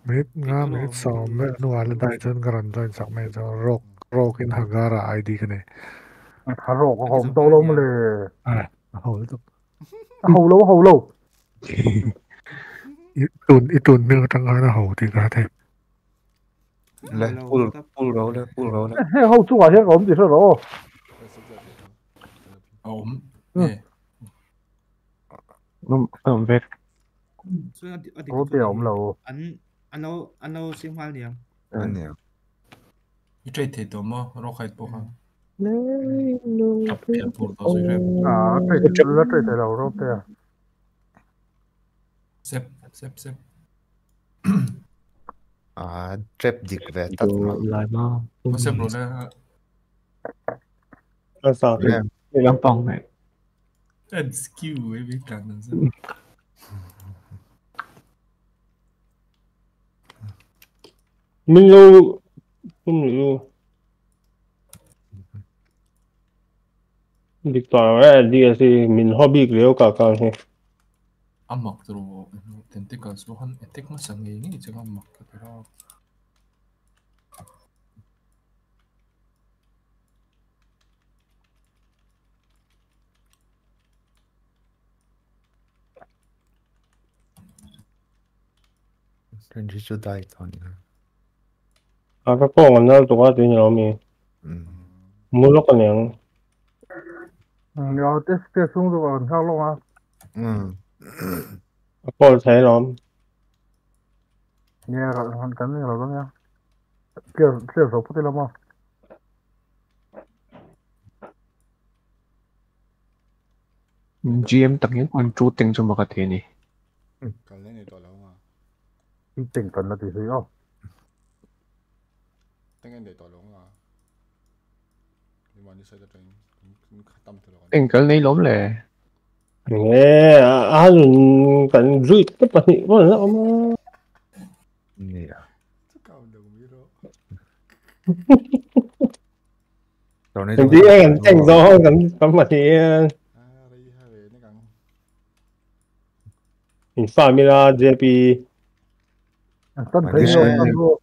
Midnamit saumet nuale daitan garantain sakme jo rok rok in hagara ID kene. Haro ko hom to lo mle. Ah, hol to. Hol lo hol lo. Itun itun mil tang ana hol ti ka the. Le pul pul ro le pul ro le. Hol chu wa hian hom ti ro. Hom. Nom nom vet. 所以我我我我 ano ano si mal niya ano Ichai te to mo ro khai po ha? Le no kapel por to so je ah kai te la te la ro pe sep sep sep. À trap dik ve tat ma lai ma mo sep ro na ra sa ni lang pong này Excuse me, vi kan den sen. mình lâu không lâu दिखता है ऐसी ऐसी मिन हॉबी ले का का है अम्मा तो तेंते का सो हन एतेक म संगे नहीं जब अम्मा का तेरा Can you just die, Tony? 아까 거 만나는 동안 되니 라미 물로 그냥 야 테스트 송도가 살로마 음. 아까 제일 엄 내가 kia 간이 라도냐 그래서 그래서 포텔라마 GM tặng những con chú tình cho mà cái thế này. Cả lên này đó là mà. Tình cần là gì thế không? Cái cảnh thua cho tôi nên cảnh tranh thành ra rất là rồi Ừ. Với cái đứa chắc kalau kalau biết Vâng. cái Đi dạo thoải mái thì John tân Moore nó này. thấy rồi,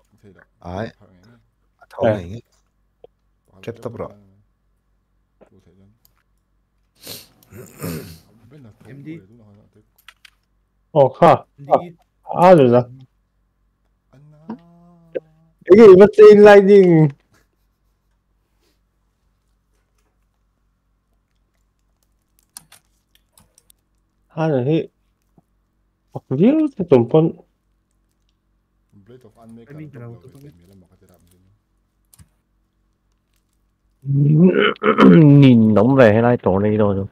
bốc rồi. Ai. Thấu Ờ. này. Trap tóc rồi. MD ồ khá MD à rồi. Ra cái gì mà tin lightning? À rồi. Thì học viết thì tụi con Blade of Unmaker Cái mình trong đầu đầu tôi về là một cái đạm gì Nhìn nóng về hay lai tổ này rồi.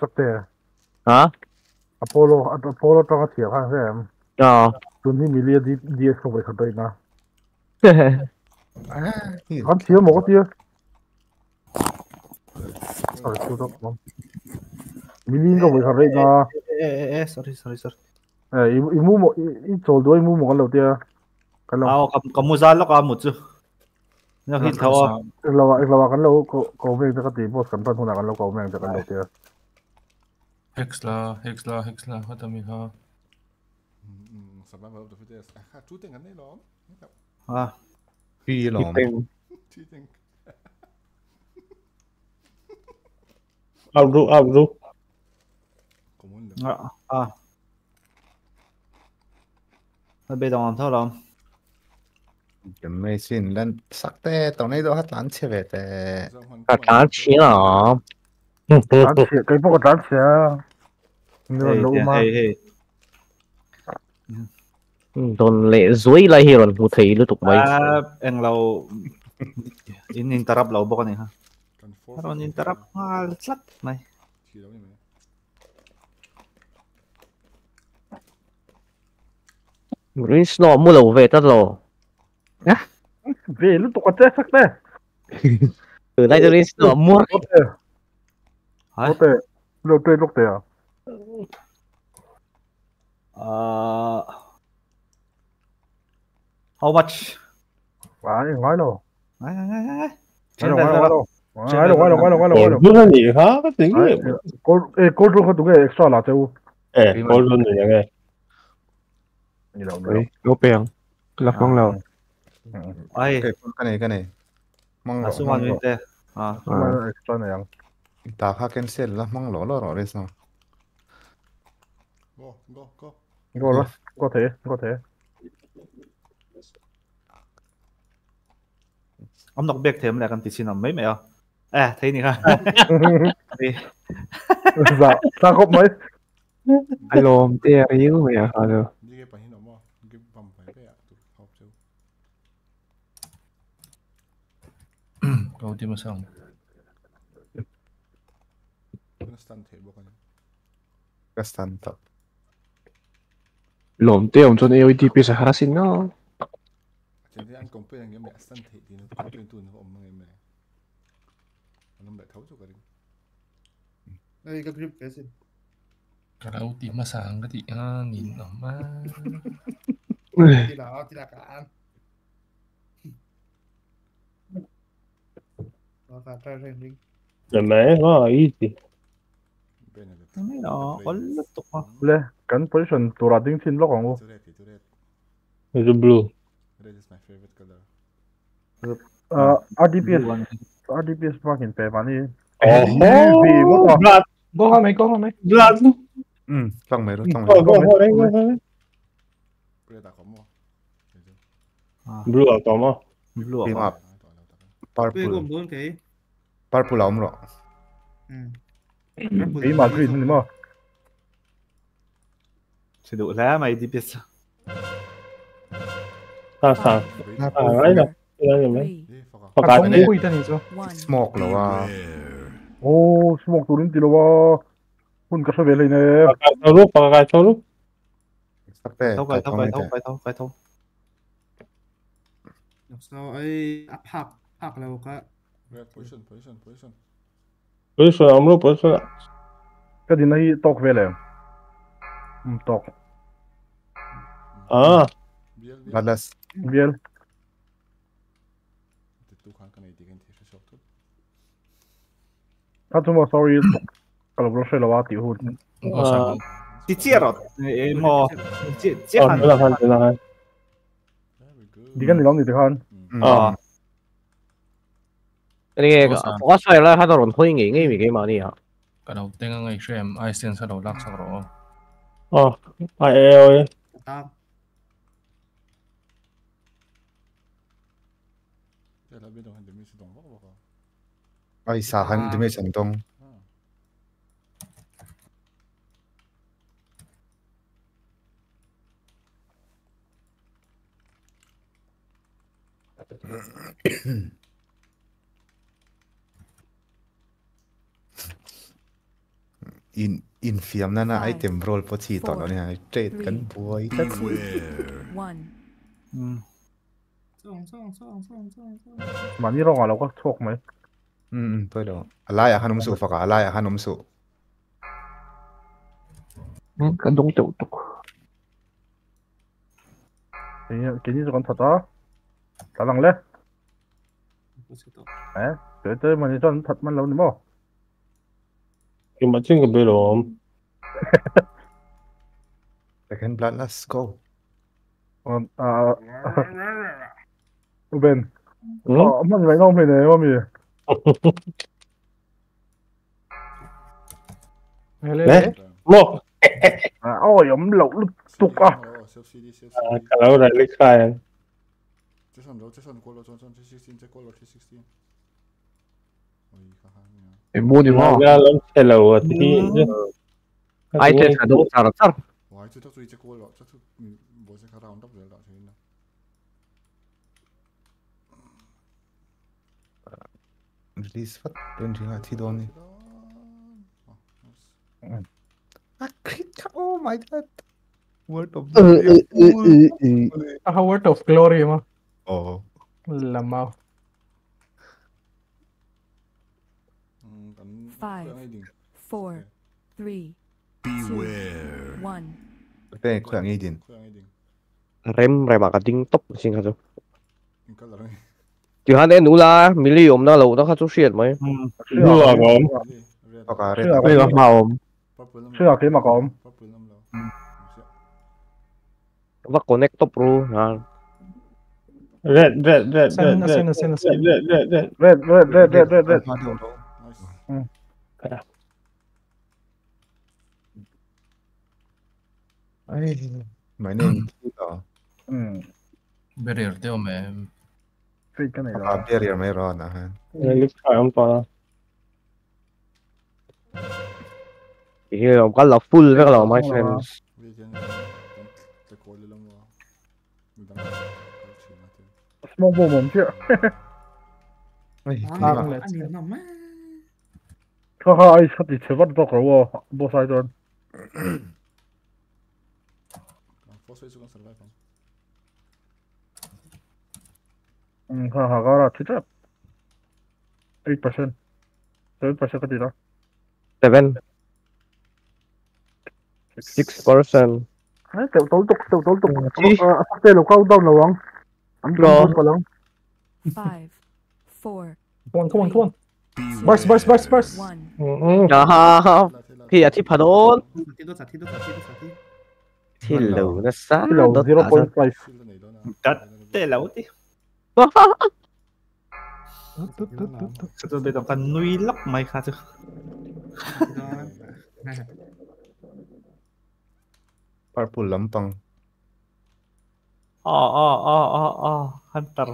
Sắp tè. Hả? Apollo, Apollo trong cái chiếc hàng xem. Ờ. Tuần thì mình liên đi đi <laughs> không phải đấy mà. À. Hắn chiếc một cái chiếc sorry, mi lingo voi khare ga eh eh sorry sorry sorry. Eh imu mo i chol do imu mo ka lo là ka lo. Ah, Ao kam kamu za lo ka mu chu. Na hi thawa lawa lawa kan lo ko ko me ta ka ti boss kan pan huna kan lo ko me ta kan lo tia. Hexla hexla hexla hata mi ha survival of the fittest อ่ะชูเต็งกันได้หรออ่ะพี่หรอชูเต็งชูเต็ง ru À. À. Nó bị động thâu lắm. Chấm mê xin lên sắc tê. Tornado hát lán chê về tê. Cả tháng chín à? Trán chiếc cái bộ chiếc. Như là Hey, hey, hey. Tôn lệ dối lại hiểu rồi, thấy lưu tục vậy. À, anh lâu <laughs> in interrupt lâu bốc này ha. Ron interrupt mal slat này. run snow mua lẩu về Chiến đấu này mày. 우리 신호 몰라 왜 따로? 야? 왜 일로 똑같아? 삭대. 그 나이들이 신호 몰라. 어때? 어때? 녹대야. à How much? Why? Why no? Why? Why? Why? Why? Ngoái đâu, ngoái đâu. Ngoái đâu, ngoái đâu, ngoái đâu, ngoái đâu. Ủa, gì hả? Cái tiếng Đấy, gì? Cô, ê, cô rút có tụi cái extra là châu. Ê, cô luôn rồi nghe. Như đâu Ui, gấu bèn. Lập con lầu. Ai, cái cái này cái này mong à, lỗ one lỗ with there. À, Mà extra này ăn. ta khác cancel là mong lỗ lỗ rồi sao Go, go, go. Có đó, có thể, có thể. ông đọc biết thêm lại cần tí xin làm mấy mẹ à? À, thấy nè ha. <laughs> Đi. Dạ, sao không mấy? Alo, tia yếu mày à? Châu. Go team xong. Nó stun bộ con. cái stand tập Lồm tia ông chôn AODP sa harasin no. Ăn công phê là mẹ stun thể thì nó tuyên tuyên nó ôm ngay mẹ. Nó mẹ thấu cho cái đấy. Đây cái grip cái gì? Cái đâu team mà sang cái thì à, nhìn nó mà. Thì đó, thì là cả ăn. Đó cả trai rèn ring. Là mẹ nó ý gì? Bên này. Mấy nó có lúc tục à. Lê, cắn position tụi ra tiếng xin lóc không? Tụi red, tụi red. It's blue. Red is my favorite color. Ờ, RDPS, RDPS fucking pè bạn đi. Ồ, vì mất rồi. Blood. Go hoa mày, go hoa mày. Blood. Ừ, xong mày rồi, xong mày. Go, go, go, đấy, go, go. Bây giờ đặt cổng mà. Blue ở cổng mà. Blue ở cổng. Purple. Bây gồm bốn. Purple là ông rồi. Ừ. Mà green nhưng mà. Sẽ đủ lá mày đi biết sao. À, à, à, à, à, あ、かっこいいたんですよ。スモークのは。おー、スモーク取るんてのは。คุณก็ช่วยเลยเนี่ยปากกาลูกปากกาโซลูกเท่าไปเท่าไปเท่าไปเท่าไปเท่าเราไอ้ผักผักแล้วก็ position position position position อมรูป position ก็ดีนะที่ตกเวลาอืมตกอ่า Balas. Biel. À, chúng mà sorry. Rồi. Là hai, thế là hai. Very good. Di kan nilang dito kan. ừ. Ờ. cái này có xoay là hai còn thôi nghỉ nghỉ vì cái mà đi hả Cái đầu tiên ngay xem ai sen sau đầu lắc sau đó. Ờ, ai eo ấy. tam. Thế là bên bóc. Ai sa han di mấy chân tông in in fiam na na item roll po chi to no ne trade kan boy. Ta Beware. Xong, xong, xong, xong, xong, xong. Mà ni rong alo ka. Thok mai. ừ ừ tôi đâu alaya hanum su faka alaya hanum su Cái đúng chủ tục. Cái cái ni con thật đó. Có sự tốt. Eh, tới tới mà chọn thật man lâu ni mo. Cái mặt trên cái bê đồ. second blood let's go Ờ, à, Ben. Ừ. Ờ, man vậy ngon. À, ôi, ấm lẩu lúc tục à. Self CD, self À, CD. cái lâu này lịch khai. Thế xong rồi, thế xong cô lo chọn chọn 316, thế cô lo 316. Ôi, khá khá nha. Em mua đi Mà ra lầu à, thì chứ. ai trên cả đúng sao sao Ôi, chú tóc chú cô lo, chú chú bố sẽ khá round up rồi đó, thế nên. Release what don't you have to on a crit oh my god word of ừ ừ ừ ừ ừ À, word of glory mà. oh Làm mau. Five, four, three, Beware. two, one. Pe khỏe ngay din. rem rem cái tiếng tốc xin hả chú Inka lang. chỉ hắn em nụ la mili om na lâu đó khá chú shit mấy Lu à gồm. Paka Chưa red. có bây giờ màu chưa cái mà có vắt connect top ru à Red, red, red, Sen, red, sen, red, sen, red, sen. red, red, red. red red red red red red Pha đâu đâu. Ấy, mấy nên <coughs> đó. ừ Barrier teo mẹ. phi 对，跟你講。邊有咩攞啊？你搶法。屌，又關落 full 咩流咪先？冇冇冇知啊！佢係出嚟全部都搏咯喎，冇曬盡。火水水咁神威咁。Ừ ha ha cái là chết chắc eight percent seven percent cái gì đó seven. Six. Percent ấy tiểu tố tục tiểu tố tục Chi? ờ sắp tên là câu đông là không anh Rồi. không có lắm Five, four, Come on, come on, come on. Beware. Burst, burst, burst, burst. one. à ha ha thì à thì phá đốn 사 chúng Tôi bây giờ phần nuôi lóc mày khá chứ? Purple lampang Oh oh oh oh oh Hunter.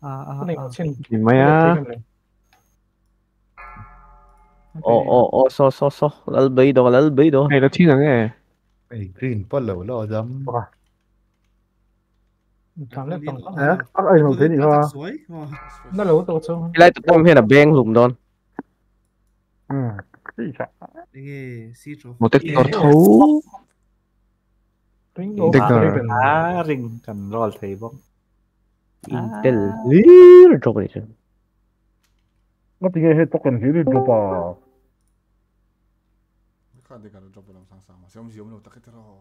Ah ah ah Gimana ya? Oh oh oh so so so. Lalbay dong lalbay dong Hey, nó chín rồi nghe. Green, bắt lẩu lo dám Wah Thằng lên bằng á, bắt ai bằng thế nhỉ hoa. Nó là ô tô xuống. Lại tụi tôm hay là beng lùng đòn. Ừ. Một tết có thấu. Tết có. Á rình cần rồi thấy bông. Intel lý rồi trộn đấy chứ. Nó bị cái hết token hết đi đâu bà. Cái này cái này drop làm sang sang mà xem xem nó tắc cái đó.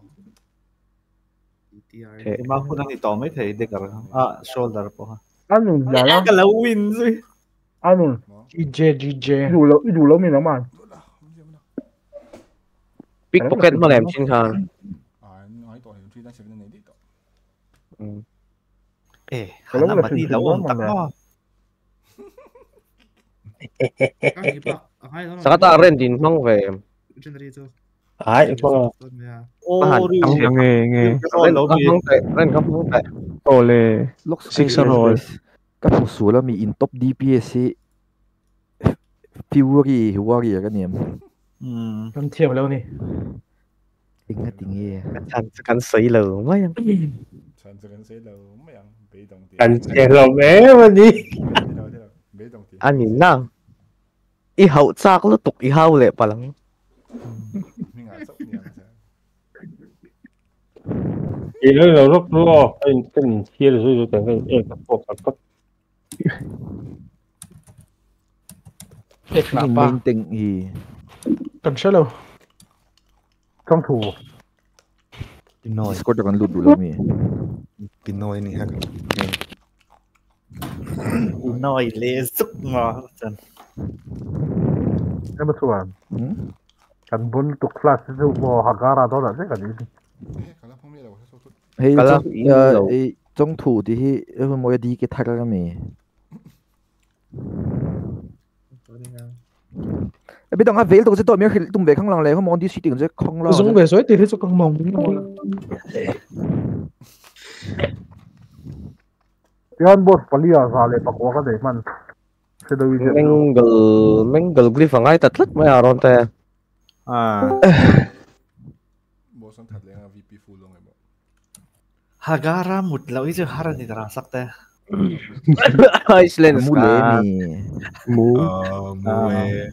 DTR. Thế. Mà cũng đang ito mấy thầy đi cả À shoulder po ha? Anh đừng giả lắm Cái là win rồi anh đừng GJ, GJ. đủ lâu đủ lâu mình lắm mà pickpocket mà làm xin hàng À, nói tội thì đang xem cái này đi đó. Ê, Cái lúc hả là mà Đấy, vâng rồi. Ồ, nghề nghề. Lên không không tệ. Ồ lề. Six rồi. Các phụ số là mình in top DPS Fury Warrior à các niệm. Ừ. Con thiểu lâu nè. Tính là tính nghe. Sẵn sẵn sấy lờ mấy em. Sẵn sẵn sấy lờ mấy anh Bị đồng tiền. Sẵn sấy lờ mấy anh đi. Anh à, nhìn nào. Y hậu chắc nó tục y hậu lệ bà lắm. thì nó là rất lo anh cần chia rồi rồi cần cái em tập tập tập Ek na pa. Minting i. Cancelo. Trong thủ. Pinoy. Discord cho con lụt đủ lắm nhỉ. Pinoy ni hạc. Pinoy lê giúp mà. Em mà suan. Kan bun tu class tu mo hagara đó là thế cả đi. 嘿，呃，中途啲迄，迄份冇一啲嘅睇啦咪。哎，别当阿肥，都是多面去东北康浪来，我忙啲水定只康浪。东北水地你做咁忙啲嘛？yan bos palia sale pakwa ka de man sedo wi mengal mengal gli fangai tatlet mai aron te ah Hagara mutlaw isu hara ni terasak teh. Iceland <laughs> mule ni. Mu. mu. mule.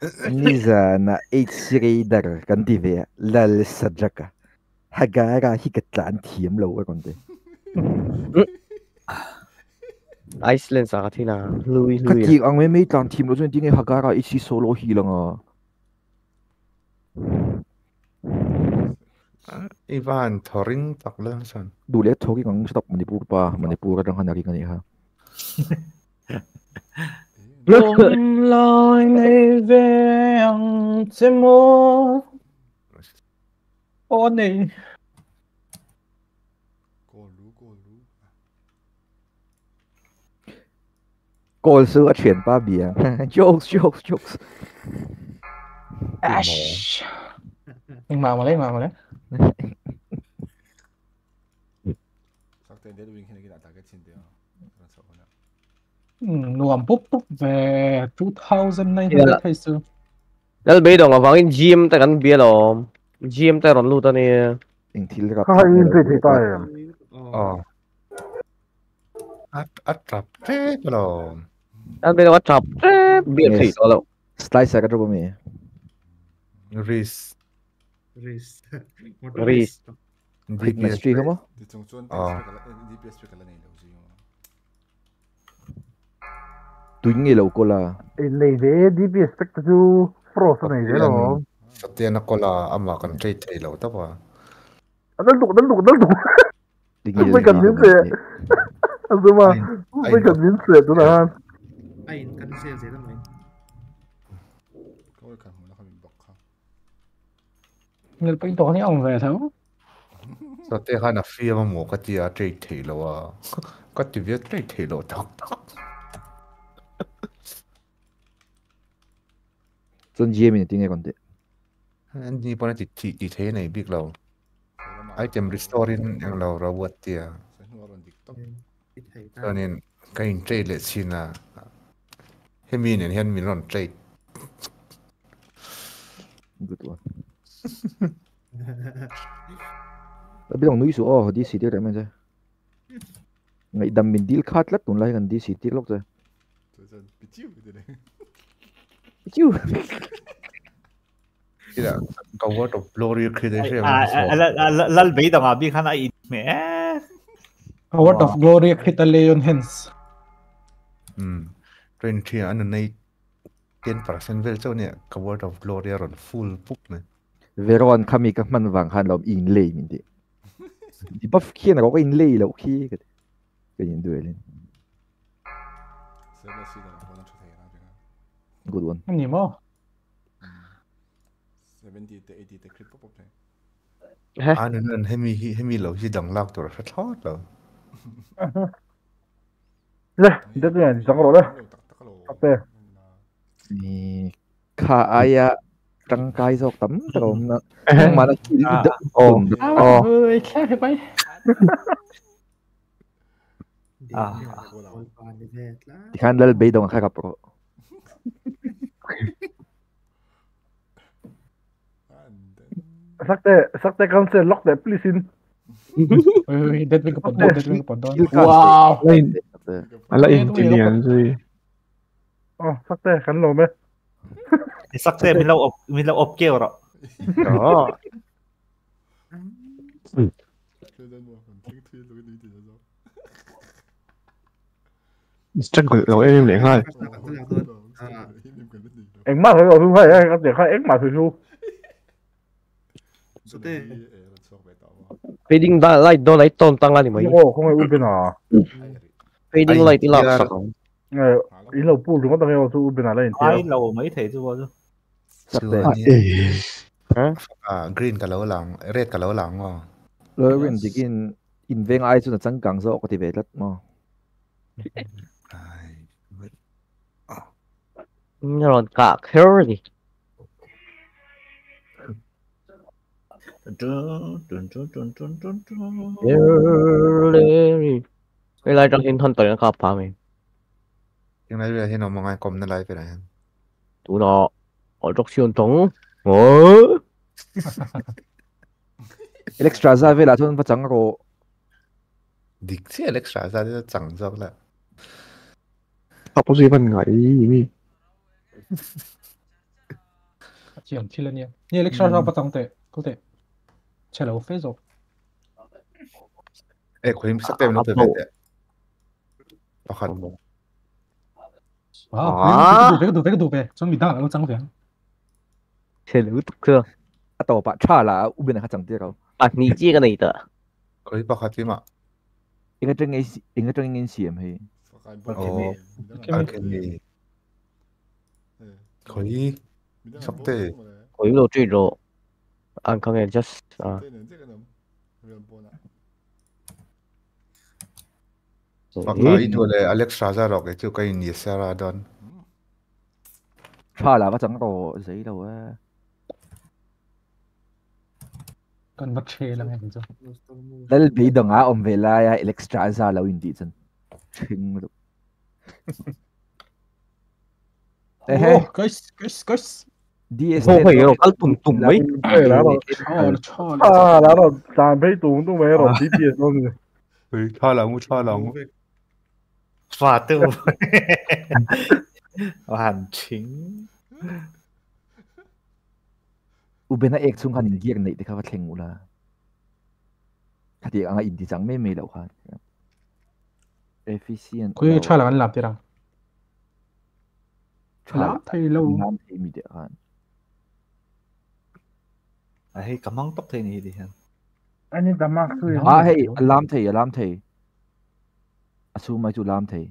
<laughs> Niza na H Raider kan TV lal sajaka. Hagara hikatlan thiam lo kon te. Iceland <laughs> sa katina Louis Louis. Kati ang may may tlan thiam lo jun ding Hagara ichi solo hilang ah hi lang ah. Ivan thoring tak lang san. Du le thoki ang stop manipur pa manipur rang hanari ngani ha. Lom loi nei ve ang chemo. Ô này. Call sữa chuyển ba bia. <laughs> Jokes jokes jokes. Ash. Nhưng mà mà lấy mà mà lấy. Sakte dia wing kena kita target cinta. Rasa mana. Ừ, nuam búp búp về 2009 Dạ. hay sao? Dal be dong awang GM ta kan bia lo. GM ta ron lu ta ni. Ing thil ra. Ka in pe thi ta em. Ờ. At at trap thế lo. Dal be wa chap. Bia thei to lo. Slice ka drobo me. Risk. Race. Race. DPS tree kamo? Di chung chuan DPS tree kala này lo ji yo. Tuing ngi lo kola. Nei ve DPS tak chu frost nei ve lo. Satiana kola ama kan chei chei lo ta pa. lục, duk lục, duk dal duk. Dingi. Mai kan nim se. Azuma. Mai kan nim se tu na. Ai kan se se da mai. Người bên đó <laughs> <laughs> này ông về sao? Satya ka na fear ma mo ka ti a trade thay lo à. Ka ti vi trade thay lo tak tak. Chun GM ni tinge kon de. Anh đi bọn nó chỉ chỉ thế này biết lâu. Item restoring yang lâu ra buat dia. Cho nên cái trade lệ xin là hay mình nên hiện mình non trade. Good one. Tapi dong nui su oh di city ra men je. Ngai dam min deal khat lat tun lai kan di city lok je. Tu tu pitiu tu deh. Chiu. Tidak kau buat of glory credential. À, lal be dong abi khana in me. Word of glory kita leon hence. Hmm. Train anh này 10% vel cho nè cái word of glory rồi full book nè. Veron kami ka man wang han lom in lei min de. Di pa kien ko in lei lo ki ka. Ka yin duel. Saya sih dah mana tu saya nak jangan. Good one. Anh nhìn không? Seventy to eighty to clip pop pop này. Anh nên hay mi hay mi lâu chỉ đằng lạc rồi rất hot rồi. Nè, đây cái này chẳng có rồi. Sakte. Ni ka aya trăng kai sok tam trom na. Ang mana ki da. Oh. Oh. Ơi, khác thế bay. À. Di kan dal bay dong ka ka pro. Sakte, sakte cancel lock de please in. Ơi, dead wing kapag doon, dead wing kapag doon. Kill cast. Wow. Ala intindihan si. Oh, sakte kan lo me. Sakte min law op min law op keo ro. Đó. Struggle lỗi em liền thôi. Anh mà thôi không phải anh để khai anh mà chú. Sote. Fading da light do light ton tang ani mai. Yo, không ai u bên à. Fading light ilak ý là bu đừng có tao nghe u bên à lên. Ai law mấy thể vô. Chưa À, nhé. Hả? À green cái lỗ lằng, red cái lỗ lằng mà. Lo rin di kin in veng ai chu na chang kang zo ko ti ve lat mo. Ron ka curly. Dun dun dun dun dun dun dun. Curly. Cái light trong hình thân tới nó ka pa mình. Yang này bây giờ nó mong ai cầm nó lại về này. Tụ nó ở trong siêu tổng. Ồ. Extra za ve la thon pa chang ko Dik si Alexa ra đi chẳng dọc lại. Học có 생라이브라 해놓은 멍할 거 ở 라이브라 xuyên 어적시온통 어? Alex Raza về là thôn và chẳng có Địch chứ Alex Raza thì chẳng dọc là Học có gì phần ngại ý mi Chỉ ổn chi lên nhé Nhưng Alex Raza ừ. và chẳng tệ Có thể. Chả là phê rồi. Ê, khuyến sắc tên nó từ bên tệ Bác hẳn. 啊！别个赌，别个赌，别个赌呗！总比当然我涨点。天哪，我赌去了！啊，但我把差了，我变得还涨点了。啊，你这个哪的？可以把卡贴嘛？应该正眼，应该正眼线嘿。哦，啊，可以。可以。十对。可以到这周，安康也 just 啊。so paka i tu alex raza rok e chu kai ni sara don. Cha la va chang to zai đâu á. Con vật chê là ngay rồi. Lel bị đồng á ông về lại alex raza lâu in đi chân chừng rồi Oh, guys, guys, guys. DS không phải rồi ăn tùng tùng mấy là là. rồi tàn phải tùng tùng mấy rồi DS luôn rồi. Thôi là ngu thôi và tự <laughs> hoàn chính. U chung khăn in giang này thì khá phát thành là. Khá anh in thì chẳng mấy mấy đâu khá efficient quý cho là anh làm thế nào? Làm thay lâu. làm thì mình được hơn à hay cảm ơn tóc thế này đi anh anh cảm ơn à hay làm thì làm thì su mai chu lam thầy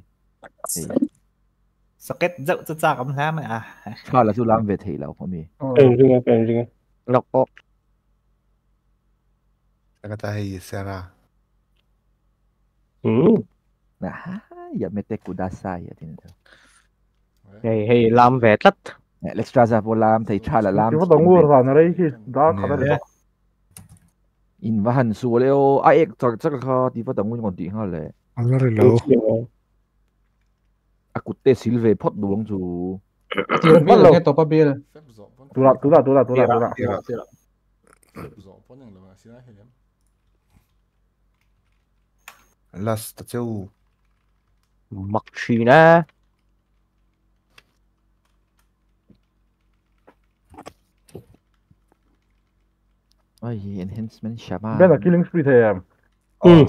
socket kết dậu cho ra cắm lam à. Sao là chu lam về thầy là không mi ừ, ừ, ừ đúng rồi ừ, đúng lọc lộc bộ. Ta hay xe ra ừ nah đã sai, ya tin tu hey hey lam về tất. Let's try ra vô lam thầy try là lam. Chúng ta ngủ vào nó đấy đó khá được, in và hẳn số leo ai ek chắc chắc là khó thì phải đồng ngủ còn tí hơn lệ Allora lo. A cutte silve pot duong zu. Tira bine, che topa bine. Tu la, tu la, tu la, tu la, tu la. Tira. Last châu. Mặc chi nè. Ôi, enhancement shaman. Bên là killing spree thế em. Ừ.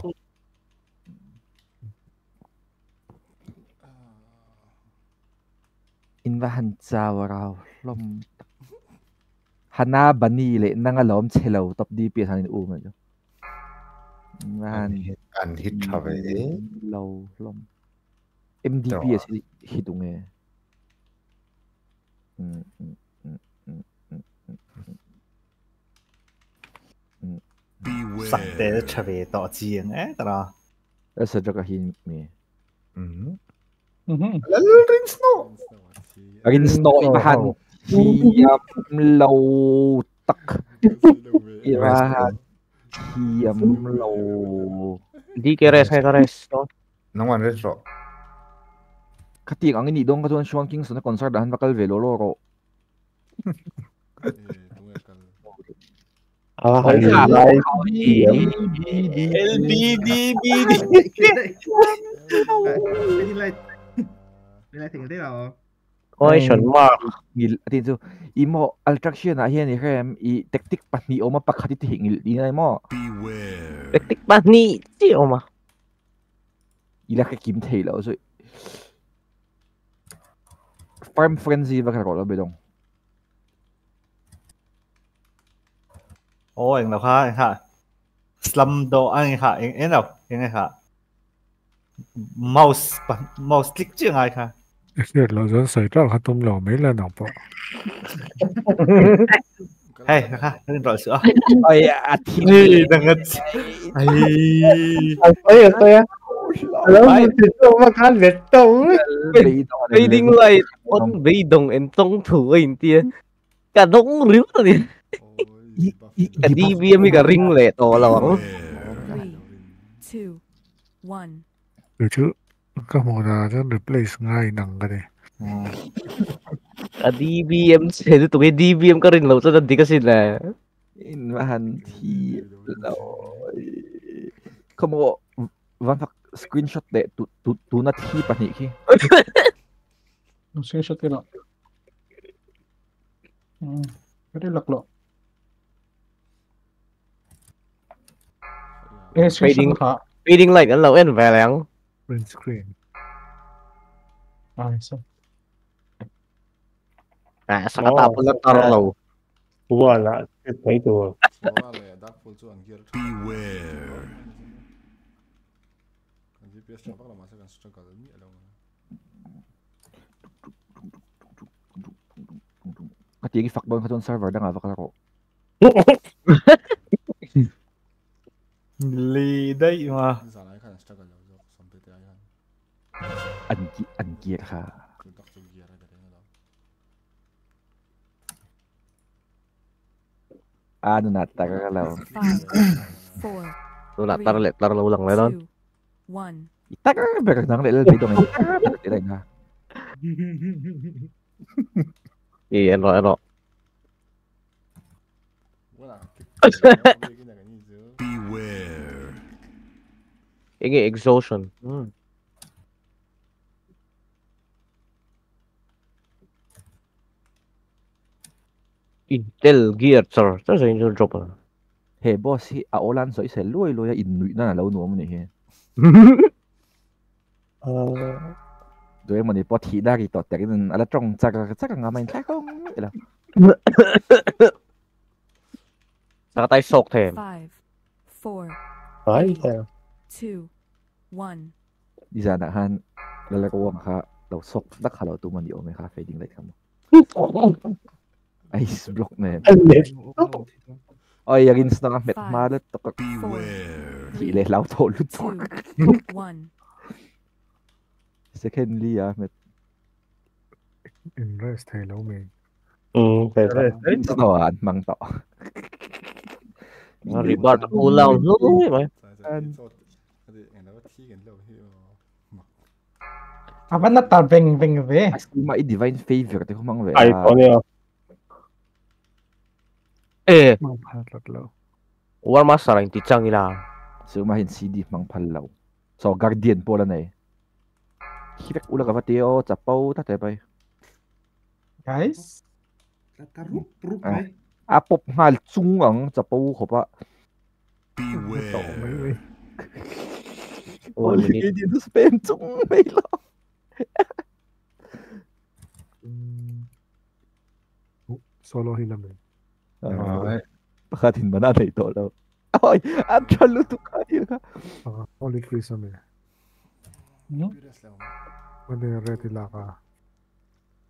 in han chao rao lom hana bani le nanga lom chelo top di pi han u man jo. Man an hit thave lo lom. Mdp es hitung e. Sắc tế chave to chiang eh tara cho jaka hin mi mhm Mm-hmm. Lalo rin snow. Rin snow ipahan. Hiyam lautak. Ipahan. Hiyam low. Hindi keres kay keres. No? Nangwan retro. Katik ang ini dong katuan Shuang King sana konser dahan bakal velo loro. Ah, LBD, BD. Ay, ay, ay, ay. LBDBD. Cái gì lại Đây là thỉnh thế nào? Ôi, chuẩn mạc. Ngil atin so imo attraction na hiyan ni Rem i tektik pat ni o mapakati hingil di na mo. Tektik ba ni chi o mà. Ila ka kim tail so Farm frenzy ba ka ko bedong. Ồ, anh nào ha, anh ha. Slum đồ anh ha, anh anh nào, anh ha. Mouse, mouse click chứ ai ha. Ito lo dyan sa ito. Katum lo. May lan po. Hey, ha, anh rồi sữa. Ay, at hindi nangat. Ay. Ay, ito ya. Alam mo, dito makalit to. Fading light. Con bị đồng tông thủ in tia. Cả đống liếu rồi. Cả đi với cả ring lệ to là bằng. Three, two, one. Được chứ. Các mô ra cho replace ngay cái này. Cả đi viêm. Thế tụi cái viêm có ring lâu cho đi cái gì là. In mahan thi lo. Como van fak screenshot de tu tu tu na thi pa ni ki. Nó screenshot cái đó. Ừ. Cái đấy screenshot Fading. Fading light anh lâu en về lắm. Print screen. Nice. À, sa katapos lang tarlaw. Wala. Ito ito. Wala dark pool chu ang gear. Beware. Ang GPS cha bakla masa kan struggle ni alo. Katigi fuckboy ka doon server na nga bakalaro. Liday <laughs> mà. Sa lai kan struggle lo jo sampai te ayan. Angi angi ka. Chu dak chu gear ada na lo. Ano na tagalaw. Five, four, Wala, tarlet, tarlaw lang na nun. two, one. Itagar berak nang lel bidong ini. Tidak nga. Iya, ano, ano. Wala. Beware. Ingi, exhaustion. Hmm. Intel Gear, sir. Sir, sa inyo drop ah. Hey boss, hi aolan so isa luoy luoy inui na nalaw no mo ni he. Doy mo ni pot hi dari to terin ala trong tsaka tsaka nga main tsaka ila. Saka tayo soak tayo. Five, four, Ay, two, one. Di sana han lalaro ka law sok dak halaw tu man di ome ka fading light kamo. Ice block na yan. Oy, yagin na ka met malat to ka. Beware. Ile law to lut. Two, one. Secondly, ah, met Invest hello man. Ừ, phải phải. Ito na mang to. Nó reward ulaw. Uy, may. Ade en lo thi kan lo hi. Apa na ta beng beng ve? Asli ma i divine favor te kumang ve. Ay, ito niya. Eh, Mang palat lo. war masara yung tichang ila. So mahin CD mang palaw. So guardian po na eh. Hirek ulang ka tio chapaw ta te bay. Guys? Tarup, rup, Ah. eh. Apop ngal chung ang chapaw ko pa. Beware. Oli kay di na spam chung may lo. Solo hilam Ah, Pakatin ba na ito lo. Ay, actual luto kayo ka. Ah, Holy Christ eh. Ano yung ready la ka?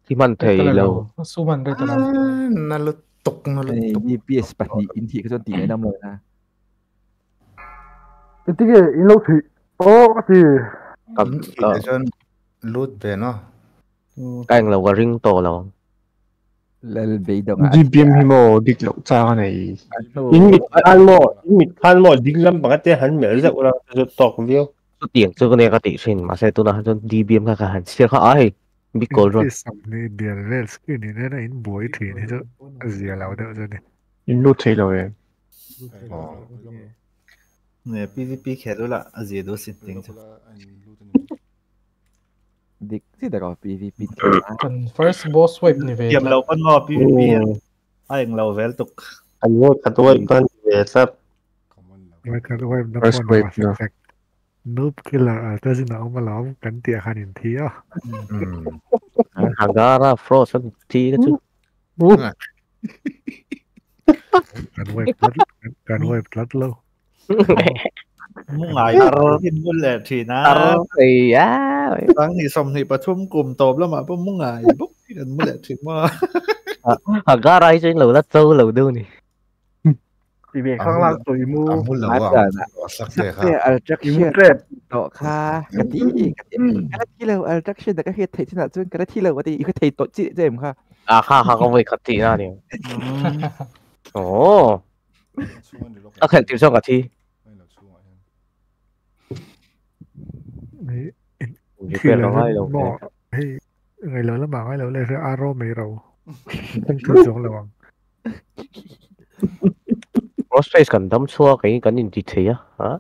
Himan tayo. Suman rito lang. nalutok, Ay, DPS pa ni hindi ka tingay na mo na. Itige ilaw thi. Oh, kasi Ito dyan, loot ba, no? kaya nga lawa ring to lang. البعيده مع نجيب يمهمو ديك الوتاني يميت كالمو يميت كالمو ديك جنب غادي rất ولا تطوق فيو tiền cho cái này các thị sinh mà sẽ tôi là cho DBM các hàng siêu khác ai bị cổ rồi. đi biển về cái này nó là in buổi thì này chứ. Gì là đâu rồi này. In lúc thì rồi. Em nè PVP khéo là à, gì đó xin tiền chứ 세팅. Dik, si daw PVP. Kan first boss wipe ni ve. Diam lau kan mo PVP. Ay, ang lau vel tuk. Ano, katuwag kan, yes, Mai ka web na First wave, na. Noob killer ata si na umalam kan tia kanin tiya. Hagara, Frozen, T ka to. Kan web plat kan web plat lo. Mu ngài taro hin mu le thì na. Taro, ay, ah. Tăng thì xong thì ประชุมกลุ่มตบแล้วมาปุ๊บมุงไงปุ๊บกันมุเลถึงว่า Hagara, ay siya yung lawa, that's so law doon eh. ทีวีข้างล่างตุยมู Amun lang Ada ako. na. Sakte ka. Kaya attraction. Imutret. To ka. Kati. Kada tilaw attraction da ka hit thai tina chun kada tilaw ati ika thai to chi jem ka. Ah, ha, ha, kaway kati na niyo. Oo. Okay, tim song kati. Ni Nga ilaw. mo. Hey, ngày lớn lắm mà ngày lớn lên sẽ arrow mấy đầu. Không cứ xuống là bằng. Crossface kan dam chua kay kanin di thaya, ha?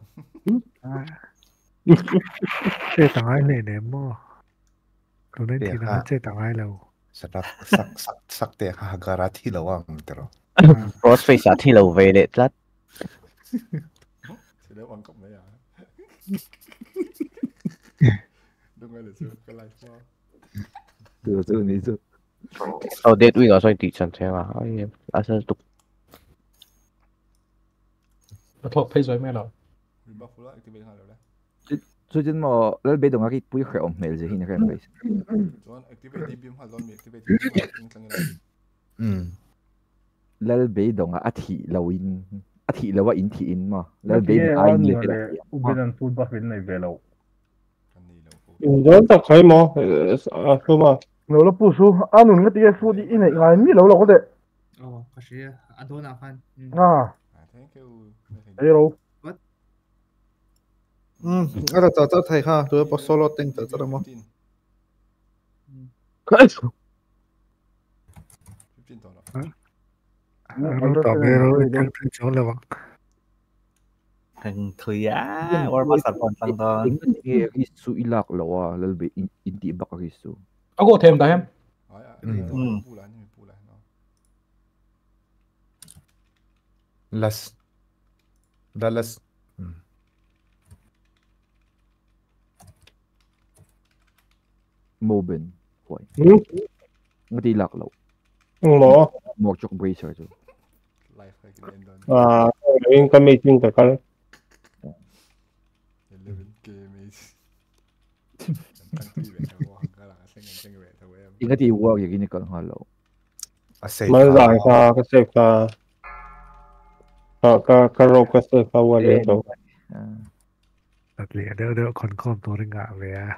Chơi thằng ai này ném mo. Rồi nên thì nó chơi thằng ai lâu. Sarap, sak, sak, sakte ka hagarati lawang, pero. Crossface at hilaw về lat. Thì đấy bằng cộng đấy à? <laughs> 동안에서 클라이퍼 그것은 이제 어 데이트 가서 괜찮대요 아 예. 아서 또 nó thuộc phê giới mẹ rồi mình bóc lại cái bên hai rồi đấy. Cho nên mà lên bên đồng cái bụi khỏe mẹ gì hình cái này chọn activate đi bim hoàn mẹ activate um lên bên đồng à thị lâu in à thị lâu in thị in mà. Lên bên ai nhiều cái u bên ăn food buff bên này về lâu. 有人打开吗？啊，说吧。有了不舒服，阿努那个爹说的，一年挨米楼楼的。哦，可是阿都那番。啊。哎呦嗯，我来早早睇下，都要把了定在了吗？嗯，开始。变到了。嗯，我倒了，了。Sản phẩm tăng to. Cái su ilak lawa lalbe inti baka kisu. Ako thêm ta em. Ừ. Las. Dallas. Moben. Hoy. Hmm? Ngati ilak law. Mo. Mo chok bracer tu. À, yung kami yung kakal. 인가 이 우악 얘기니까 할 로. 말랑사 그세 카. 가 가로 그세카 원래 도. ตัดเหรียญเด้อเด้อคนข้อมตัวเรื่องอะไรอะ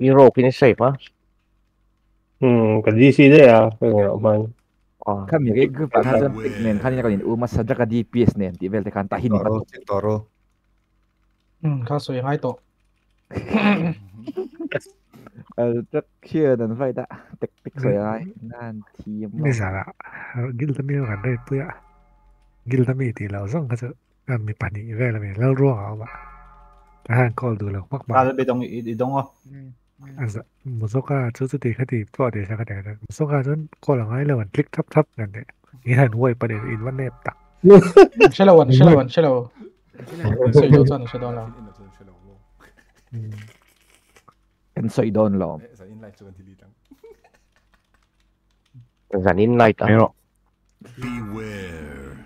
มีโรคพินเซปปะอืมกับดีซีได้อะเป็นไงออกมาขั้นอย่างนี้คือปัจจันยขั้นนี้ก็ยิมาสัจกับดีพีสเนี่ยที่เวลแต่การตัหินตอโรตออืมข้าสวยงตัว si Toro. Ừ, kaso yung ito. Al tak kia dan fai ta tek tek so ai nan team. Ni sara. Gil tami kan dai puya. Gil tami ti lao song ka kan mi pani ve la mi lao ruang aw ba. Ta han call du lao mak Ta ba. bị động ý động không? Asa musoka chu chu ti khati to de sa ka de musoka jon ko la ngai la wan click tap tap nan de. Ni han wai pa de in wan nep tak. Shalawan, shalawan, shalaw. So yun sana siya doon lang. En soy don lo. Sa inlight cho ganti litang. Dàn in light à? Beware.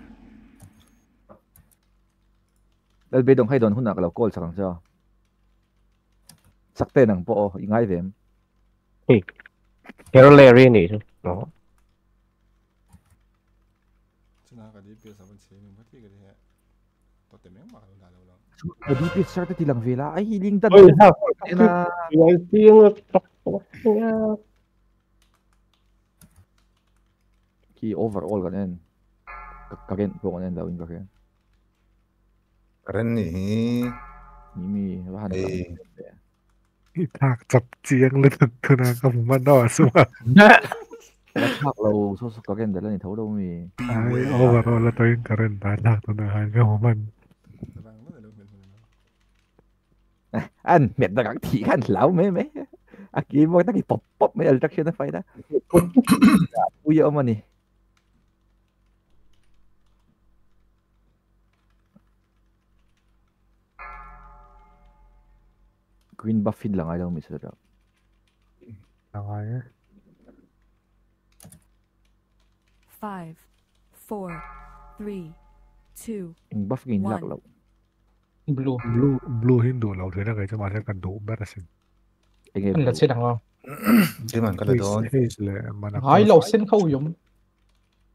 Dal be dong hay don hunak law call sa kang sa. Sakte nang po ingay them. Hey. Pero Larry ni. No. Sina ka DPS sa bansi mo pati ka diha. To temeng ma ka lang. Sa ti lang vela ay hiling dan. Oy, ha. Na Yung yung ki overall kanen. Kagen po kanen lawin ka kaya. Karen ni. Nimi bahan Eh. Tak chap chiang le tu na ka mu man no suma. Thak law so so kagen dala ni thau đâu mi. Ai overall to yung karen ta nak tu na han ka mu man. An met da ti kan law me me. Aki mo ta ki pop pop me attraction na faida. Uya o mani. Green buffin lang ayaw mi sa daw. Nangay. Five, four, three, two, Yung buff gain lak one. Blue. Blue blue hindu law thena kai chama sa kan du barasin. Anh là xe đằng không? Di man ka na doon. Haze le mana. Ay, law xin khâu yung.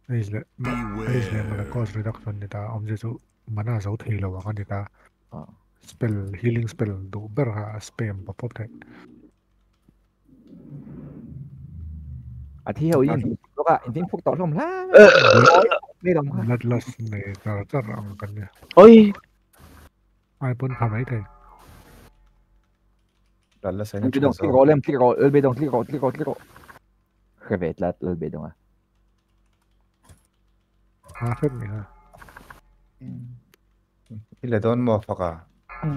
Haze le haze le mana cost reduction ni ta om je chu mana zo thei lo kan ni ta. Spell healing spell du ber ha spam pop pop thai. À thi hậu yên lo ka in tin phúc tỏ lom la. Đây đồng ha. Bloodlust ne ta ta ram kan ni. Ôi. Ai pun phamai thai. Dallas ay Click dong click roll em click roll elbe dong click roll click roll click roll. Revet lat elbe dong ah. Ha phép ni ha. Ila doon mo pa ka. Ừ.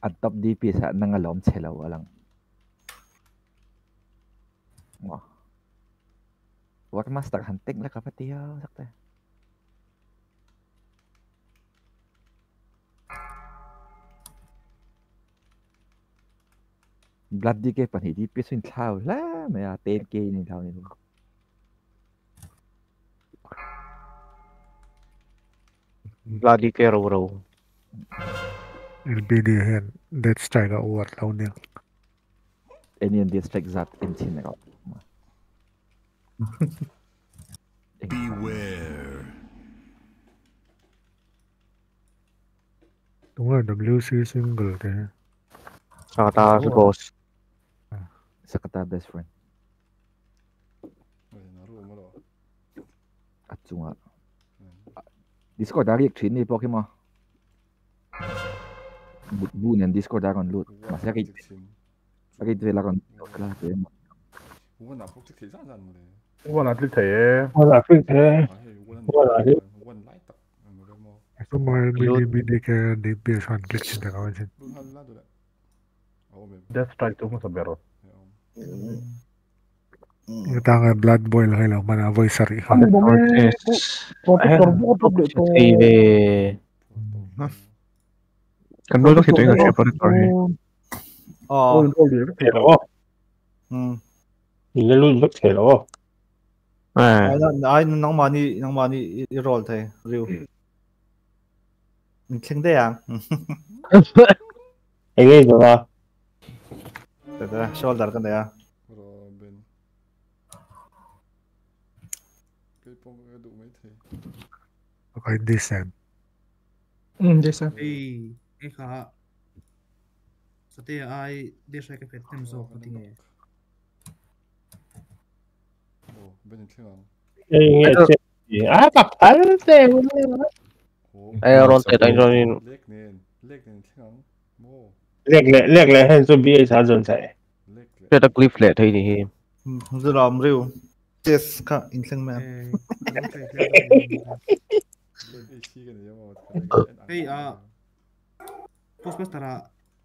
Ôi, yung mà xin ka. Beware. Ay, nom ping ping tu. At top DP sa nangalom chelaw alang. วัดมาสเตอร์ฮันติงแล้วครับเดียวสักแต่บลัดดีเกปันหิดีเปียสินเท่าแล้วไม่อาเต้นเกย์นี่เท่านี้ Bloody kay Row Row. LBD hen Death Strike over lâu niya. Any Death Strike zat in chin ako. Beware. Đúng rồi, WC single thế. Sakata si boss. Sakata best friend. At sunga. Discord dari trin ni Pokemon. Bu bu nen Discord daron loot. Masakit. Sakit vela kon kala te. Uwan na pok tik sa san mo le. Uwan na tik thế. Uwan na tik thế. Uwan na tik. Uwan lai tak. Mo le mo. Ito mga mini mini ka DPS one click sin na kawan sin. Bung hal la do la. Oh me. Death Strike tu mo sa bero. Ito nga blood boil kayo mana voice sari. Ano ba may protector mo ko kita ingat siapa story. Ờ. Hello. Ừ. Nhìn luôn rất hello. Ai ai nang mani nang mani i roll thai riu. Mình khen đấy à? Anh nghe rồi à? Được rồi, shoulder cái đấy à? Robin. Cái pong cái đủ mấy thế. Okay, decent. Ừ, decent. Ê, Eka Sate ai desha ke pet tem zo pati nge. Oh, ben chi ngang. Ei nge chi. Ah, pa pal te. Ai ron te tang ron in. Lek ne, lek ne chi ngang. Mo. Lek le, lek le hen zo bi ai sa zon sai. Lek le. Te ta cliff le thai ni hi. Zo ram riu. Chess ka in sang ma. <laughs> Hey, ah. cái này mà. Ê, à. Post post tara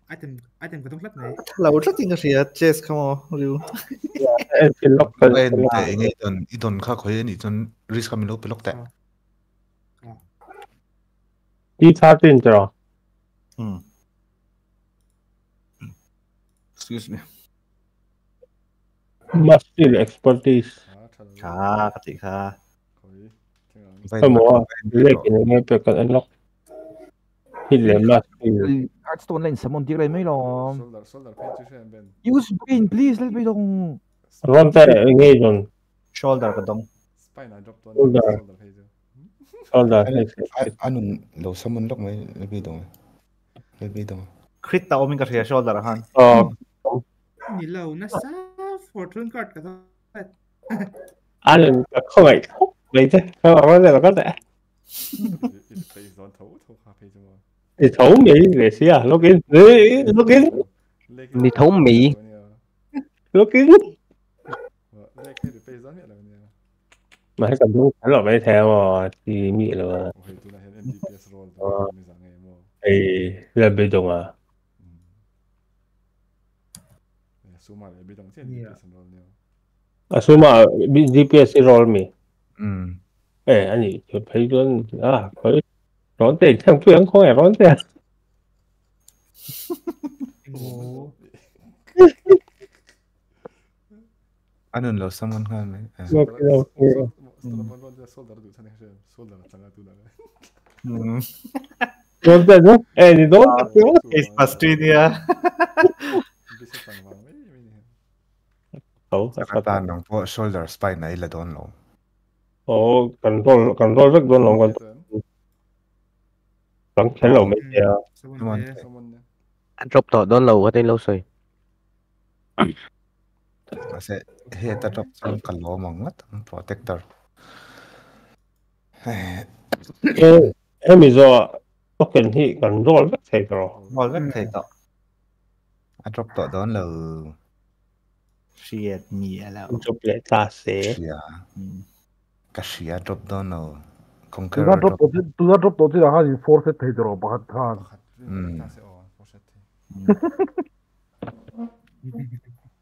item item ka tong flat này. Lâu rất tin cái gì chess ka mo riu. เอ้ยเป็นล็อกกัน เล่นแต่ไงตอนอีตอนข้าคอยนี่จนริสคามิโลเป็นล็อกแต่ ที่ชาตินจรอ Hmm. Excuse me. muscle expertise ค่ะกติค่ะ ถ้าบอกว่า Hiljem laskis. Hearthstone läinud, see Mondi läinud meil on. Use brain please, let me know. Ronde engage on. Shoulder ka dong. Shoulder. Shoulder. Anun lo samun lok mai let me know. Let me know. Crit ta omin ka siya shoulder han. Oh. Ni lo na sa fortune card ka <laughs> dong. Anun ka khoi. Vậy thế, không có gì là có thể. Phase. 你头米咩事啊？攞件，你攞件，你头米，攞件。mà hãy cầm đúng sẵn lọt mấy theo mà thì mị là mà ờ. thì là bị đồng à? Dạ. À số mà bị GPS roll mi ừ. Ê anh ấy thấy luôn. À khởi 런데 그냥 부양콩이야 런데야 오. Anong law? Saman ka may... Ah. Wag law. Gusto naman ron na soldar doon. Sana siya soldar at sanga doon na. Soldar no? Eh, di doon? Case pastry niya. Bisa pang mami. Oh, Saka tanong po, shoulder, spine na ila doon law. Oo, control, control back doon law. Drunk hello mate. Yeah. Someone. Anh drop tỏ đó lâu ở đây lâu rồi. Nó sẽ hệ ta drop xong cả lỗ mà ngất protector. Em em bây giờ token thì cần roll back thầy rồi. Roll back thầy đó. Anh drop tỏ đó lâu. Shit, mía là. Drop lại ta sẽ. Cái shit drop đó lâu conquer tu drop to tu drop to ra ha in force thei dro ba than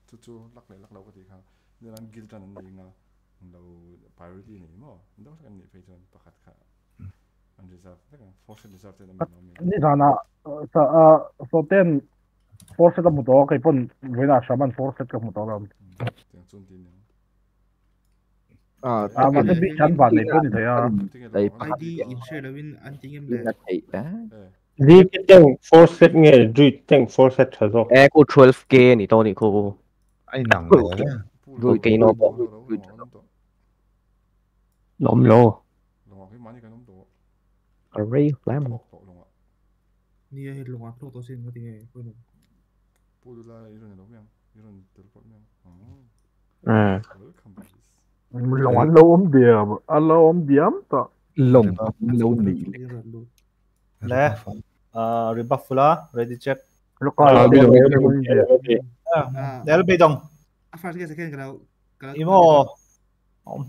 chu chu lak le lak lo ka ti kha nan gil tan ni nga lo priority ni mo ndo sa kan ni pe chon pa khat kha an reserve ta kan force reserve te na ni na na sa so ten force ta mu to kai pon vena shaman force ta mu to ram chun tin à mà tôi biết chắn vào này tôi thấy à đấy ID insert win anh tính em đấy thấy đó gì cái tăng four set nghe rồi tăng four set thôi đó. em có 12k này tôi này cô. Anh nặng rồi rồi cái nó bỏ lộn lô. Array lắm ni ai lùng áp tôi xin cái gì quên rồi. 보드라 이런 애 너무 그냥 이런 들것 그냥 어. 네. لو لو ام ديام لو ام ديام تا لوم لو ني لا ريبافلا ريدي تشيك لقا دل بيدون افرات كيس كين كلاو ايمو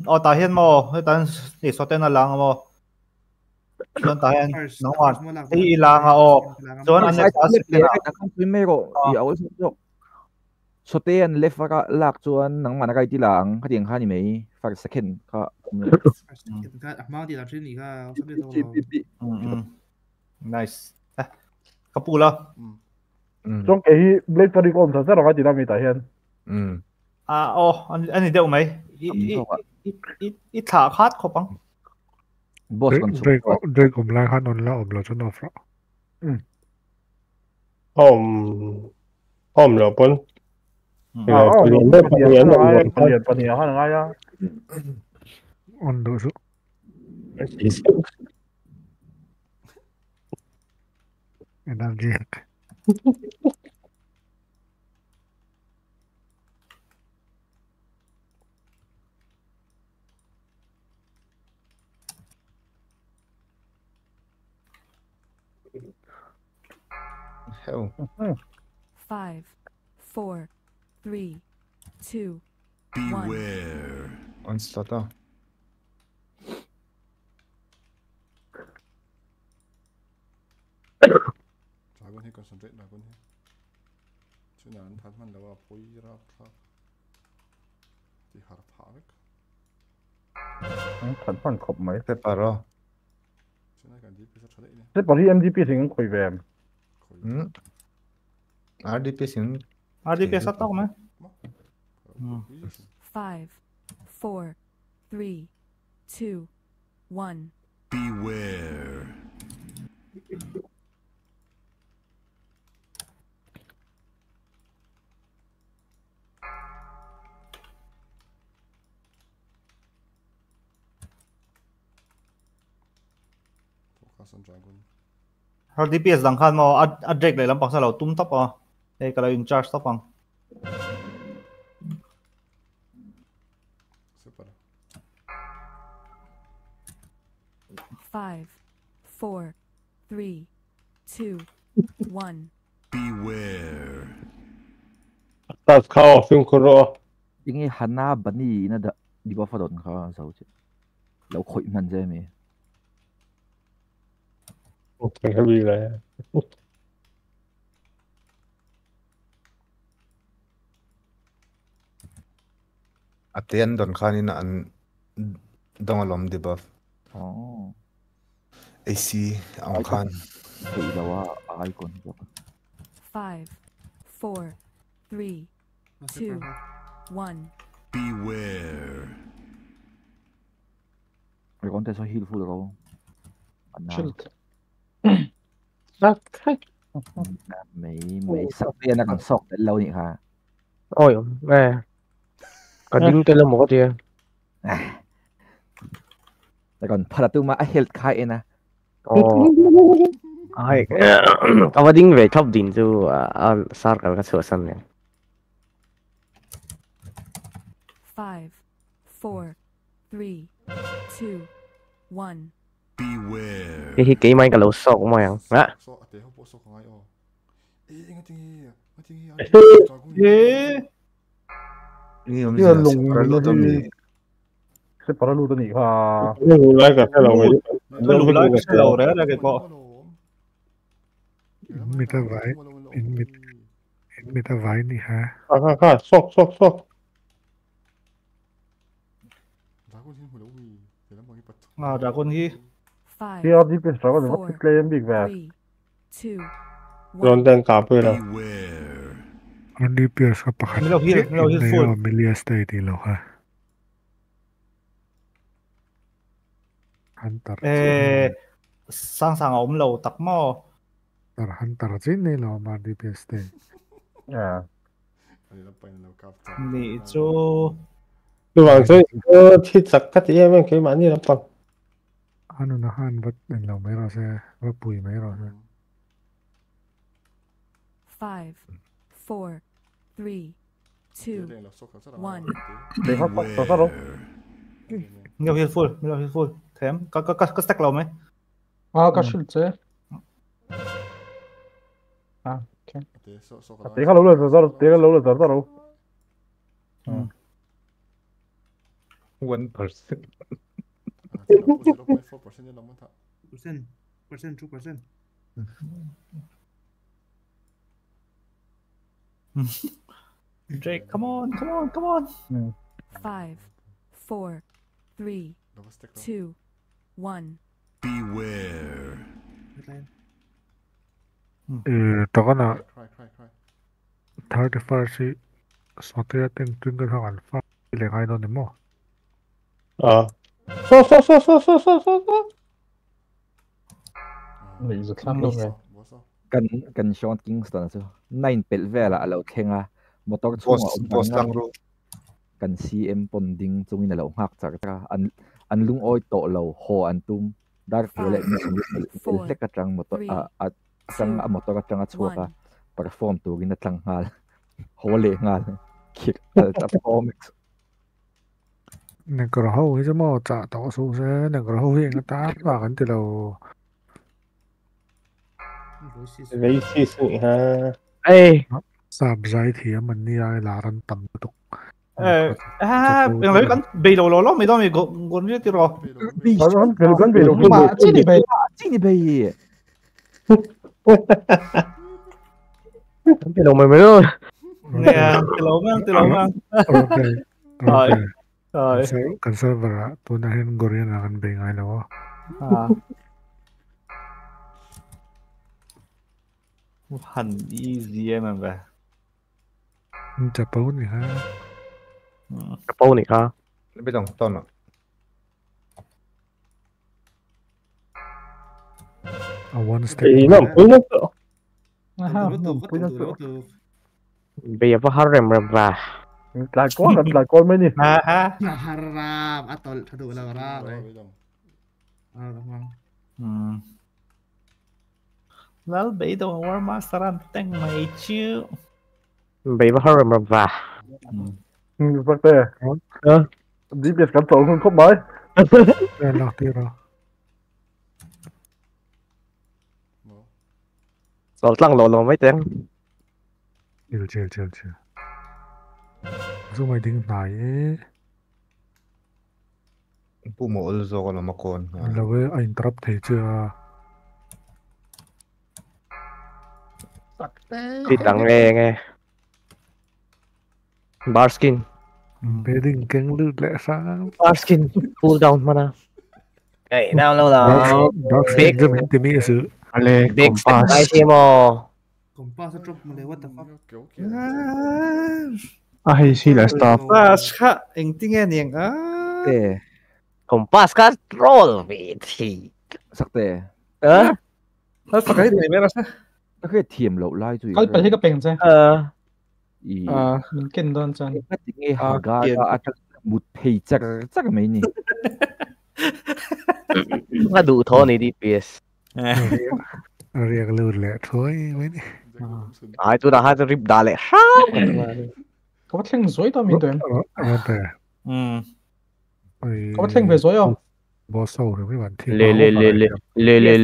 او تا هين مو تان سي سوتنا لان مو chon ta hen nong wan ti lang a o chon an ne ta se na kan primero i au so so te an le fa ka lak chuan nang man ka ti lang cái ding kha ni mei ฝากสักขินก็ก็มาดีรับชื่อนี่ก็เขาเรียกว่า nice เขาปูแล้วจงเอฮีเบลดพอดีกว่ามันจอรักจีน่ามีแต่เห็นอืมอ่าโอ้อันอันนี้เดียวไหมอีอีอีอีถาคาดขอบังบอสกันสุดด้วยด้วยกลุ่มไลน์คาดนนแล้วอมเราจะนอฟละอืมอมอมเราปน ಒಂದು Hell. Five, four, three, two, Beware. One slot Dragon here, concentrate Dragon here. Chuyện này anh thắng mình đâu à, phối ra thà. Thì hả thả đấy. Anh thắng phần khóc mấy phép bà rồi. Chuyện này cần gì phải sao đấy nè. Thế bảo đi MDP thì anh khỏi về em. RDP ừ. ờ, thì Ah, de pensar tal, né? Five, four, three, two, one. Beware. Focus on dragon. Hadi PS dang. Eh kalau yung charge top ang. Super. Five, four, three, two, one. Beware. ตัดเข้าฟิล์มโคโร Yung i hana bani na da di ba fa don ka sa uchi. Law khoi man je mi. โอ Athen don khan in an dongalom de buff. Oh. AC ang khan. Sa ilawa, icon. 5, 4, 3, 2, 1. Beware. May konti sa heal full ako. Shield. Okay. Mấy mấy sắp tiên là còn sọc đến lâu nhỉ hả? Ôi, về. Đinh tên là một kìa. Lại còn para tu ma health khai na. Ồ. Ai, cái đinh về top đỉnh tu à sar cả cái sửa sân này. Five, four, three, two, one. Beware. Cái cái mấy cái lỗ sọc của mày á. so ate ho po so ko ngai o e nga tingi nga tingi Eh. นี่ io non l'ho se però l'ho ni qua l'ho l'ho se laurea che qua mita vai in mit in mita vai ni ha ha ha ha sok sok sok ma da con chi ti ho di pensavo devo che claim big bad โดนเดินกลับไปแล้ว Ang DPS ka pa kan. Milaw heal, milaw heal full. Milia stay di lo ha. Hunter. eh sang sang ống lầu tắc mò Hunter Hunter jin ni lo ma DPS stay. Yeah. nị cho Lu wang so ko thi sak ka ti em ke mani la pang. Ano na han bat en lo mero se va pui mero se. five, four, three, two, one. Để phát phát phát đâu? milaw heal full milaw heal full thèm có có có có stack lầu mấy À, có shield chứ. À, ok. Tí cái lỗ là giờ tí cái lỗ là giờ đâu? One percent. Percent, percent, two percent. Drake come on come on come on Five, four, three, two, one. Beware. Eh, to na Cry, cry, cry. 31 si Sotia ten twinkle ha alpha. Ile kai no ni mo. À. Phơ phơ phơ phơ phơ phơ phơ phơ. Mình giật khắp luôn rồi. kan kan Sean Kingston so nine pel vela alo khenga motor chunga boss lang ro. kan CM ponding chungin alo ngak chak cha an an lung oi to lo ho an tum. Dar ko le ni sum le ka chang motor a a chang a motor ka chang a chuka perform tu gin tlang ngal. <laughs> Ho le ngal. Kit ta comics Nè cờ hậu ấy chứ mà trả tao số sẽ nè cờ hậu hiện cái ta và cái từ đầu Lấy xì xì ha. Ê, sạp giải thì mình đi ai là rắn tầm tục. eh ah yang lain kan bay lo lo lo mi do mi go go ni ti ro Nó nó cái cái cái Nhưng mà chỉ đi về. chỉ đi về cái đồng mày mới ơi. nè ti lo mang ti lo mang Ok. rồi rồi Conser- Conserver á, tôi đã hiện Korean là gần bên ai hẳn easy em em về Japan thì ha. Cái bao này hả? Biết đồng ton à? A one step. Cũng nó sợ. Aha, Tuh, punya tuh, tuh. tuh. Bây giờ có harem rồi và Lại có là lại có mấy nhỉ? <laughs> ha ha Nah, harap atau satu ulang harap. eh. Ah, tamam. hmm Lal bay do war master an teng mai chiu bây giờ có harem rồi và phát tè. Ờ. DPS cắn tổ không khóc mới. Đây là tiêu rồi. rồi lăng lộ lộ mấy tiếng Chill chill chill chill. Dù mày đứng này ấy, Pu mo ul zo ko na makon. là với anh interrupt thấy chưa? Thì tặng nghe nghe Barskin Bé đừng kén lướt lẹ sao? Barskin pull down mana? Hey, nào lâu Dark lâu Dark Big Skin cho mình tìm ý sự. Ale, Big kompas. Ay mo Kompas drop mulai what the fuck? Ay, sila stop. Pas kha eng ting en yang a tè Kompas ka troll vị thì sắc tè Ờ Hal pakai ni mera sa cái thiềm lậu lai tụi Kali pala ka peng sa. Ờ. Ý. À, mình kinh đơn chan. cái tiếng nghe hà ga ga à chắc một thầy chắc chắc mấy nhỉ? Nga đủ thô này DPS Riêng lướt lẹ thôi mấy đi. Ay, tu dah ada rip dale Sao Có bắt lưng dối tao mình tuyển. Ờ, Ôi, Có lưng về dối không? Bó sâu thì mấy bạn thiên Le máu le vào le đây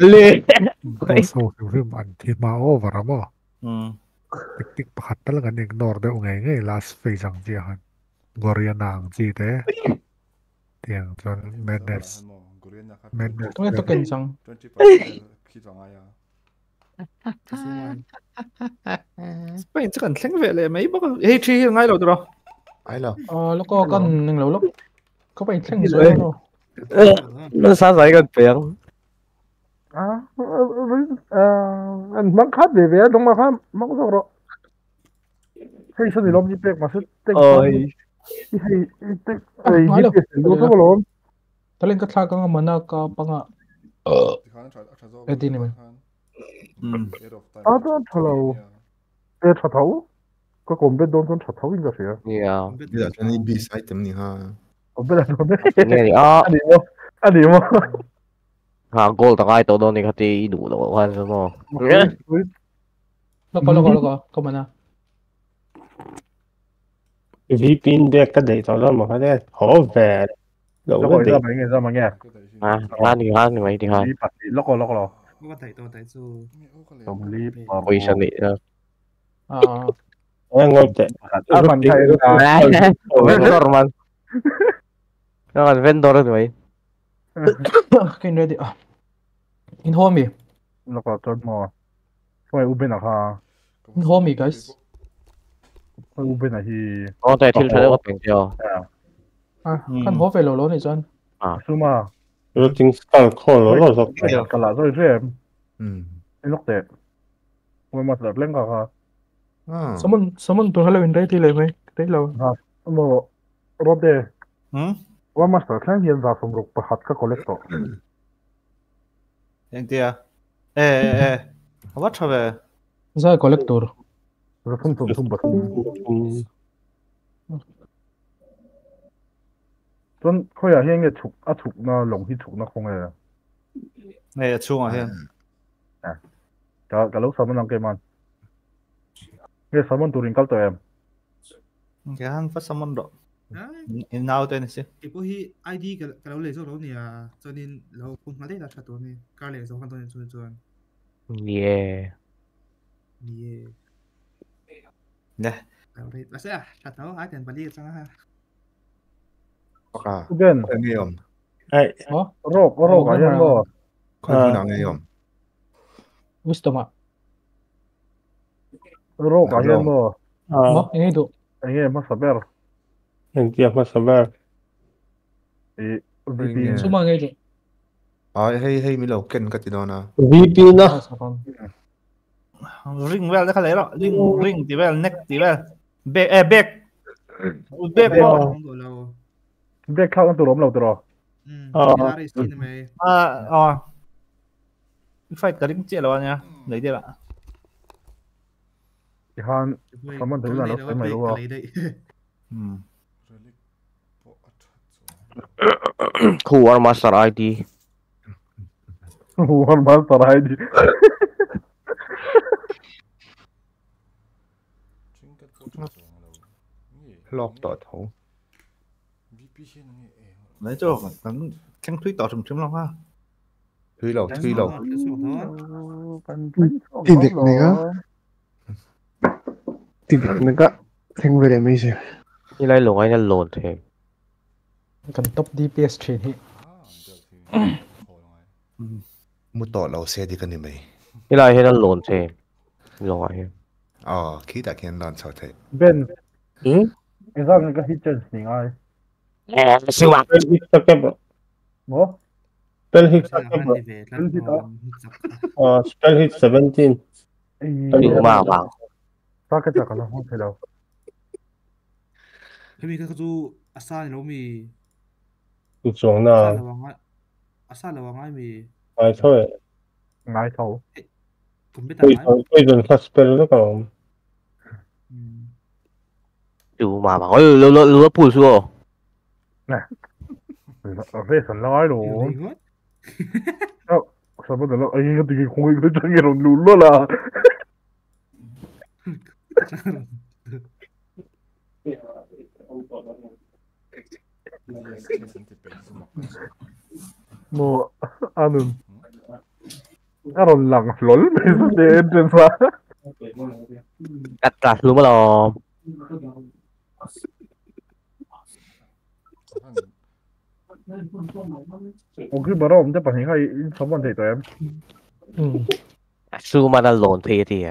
le kìa. Ờ. Sâu thì mấy bạn thiên máu vào đó mà. hmm Tik tik pakat talaga ignore daw ngay ngay last phase ang diyan. Gorya na ang jite. Tiang John Mendes. Mendes. Có tôi kinh chăng? Khi vào ai à? Spain chắc cần thánh về lại mấy bác hey chi ngay đầu rồi Ai lo? Ờ, lúc có con nâng lâu lúc. Có phải lưng dối đâu. nó sao vậy con biển à anh mang khát về về đúng mà khát mang cái rồi hay sao thì làm gì bẹc mà sao ôi hay hay hay hay lu to lo Talin ka tlaga nga mana ka pa nga. Eh di naman. 아, 저 저로. 에 차타오? 그 건배 돈돈 차타오인가 세요. Yeah. Bây giờ cái B item này ha. 건 あ、ゴールドがいとどにかていいのだ。わずも。ロコロコロコ、コマな。VPN でかでいとどもかで、ほべ。ロコでまげざまげ。あ、なにがにまいては。ロコロコロ。我睇到睇住。咁呢把微信嚟啦。啊。我我睇。啊，問題啦。我 vendor 問。我 vendor 嚟。<coughs> mày Okay, ready. Ah. In home. Loko to mo. Foi ube na ka. In home, guys. Foi ube na hi. có thể thiếu thấy có tiền chưa Ah, kan home lo lo ni John. à Suma. Rồi tính sao khó nó lo sao Ka la rồi rem. Ừ. Ni lok te. Moi mat la leng ka ka. À. Someone, someone to hello in ready le mai. Tay lo. Ha. Mo rob ว่ามาสเตอร์แค่เรียนจากสมรุกประหัดก็คอลเลกต์ยังเดียเอเอเอว่าทำไมจะคอลเลกต์รู้ทุ่มทุ่มทุ่มบัดจนเขาอยากเห็นเงี้ยถูกอ่ะถูกนะหลงที่ถูกนะคงเลยเนี่ยช่วงอ่ะเห็นอ่ะก็ก็ลูกสาวมันลองเกมมันเนี่ยสาวมันตัวริงกับตัวเองยังฟัดสาวมันดอก नाउ त नसे इपो हि आईडी कलाउ ले जो रो नि आ चोनिन लो कुम माले ला छतो ने का ले जो हां तो ने चोन चोन ये ये ना la sea chataw ai tiền bali sang ha. Oka ugen ngayom ai oh rok rok ka yan lo kan na ngayom gusto ma rok ka yan lo ah ini do ini mas saber În tiemp să merg. VPN. Suma ngay Ai hay hay mi lo ken ka ti dona. VPN na. Ring well ka lero. Ring ring ti well neck ti well. Back eh back. Back ko. Back ka ang turom lo tro. Ah. À. ah. Fight ka ring chết lo nha, Lấy đi bạn. Thì han, cảm ơn thứ là nó phải mày đúng không? 你哋 <coughs> Hmm. who are master ID One master ID Lọc tọt hổ. Lấy cho thằng khăn thúy tỏ trùm trùm lòng ha. Thui lâu, thui lâu. Tin được này á. Tin được này á. Thanh về để mấy gì. như lấy lộn anh là lộn thì cần top DPS thin hi mu to lo se di kan ni mai ila he lan lon che lo he à khi đã kiến lan sao thế. Ben. Ừ? Cái sao cái hit chân gì ngay à siêu mạnh tên hit sao cái bộ tên hit sao cái bộ tên hit đó. à tên hit seventeen. Tên hit mà mà ta cái chắc là không thể đâu. Thế mình cái cái du asa nó mình tu chuang na asa lo ngai mi ngai thoi ngai thâu cũng biết tại bây giờ phát spell nó còn dù mà bảo ơi lo lo lo pu su nè. Thế sẵn nói ờ, luôn sao bắt đầu nó anh cái gì không cái chân cái nó lún luôn là Yeah. もう、あの、อารมณ์หลังหลนไปสุดเดนจนว่ากัดกัดรู้มาหรอโอ้คือบารอมจะปัญหาให้สมบัติใจตัวเองซูมาดาโลนเพเทีย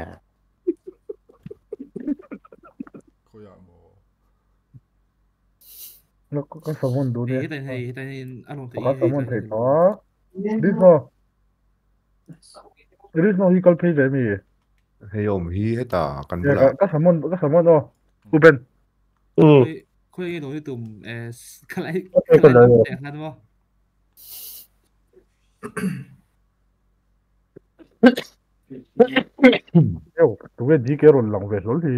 nó có có sớm hơn đủ thế thì thì thì anh không thấy có sớm hơn thì nó đi vào đi vào đi coi phim về mì hay ôm hi hết à cần bữa lại. Ừ. <laughs> có sớm hơn có sớm hơn đâu u bên ừ. khôi cái nỗi tụm cái lại cái lại đẹp hơn không Eo, tụi mình đi cái rồi <coughs> lòng về rồi thì...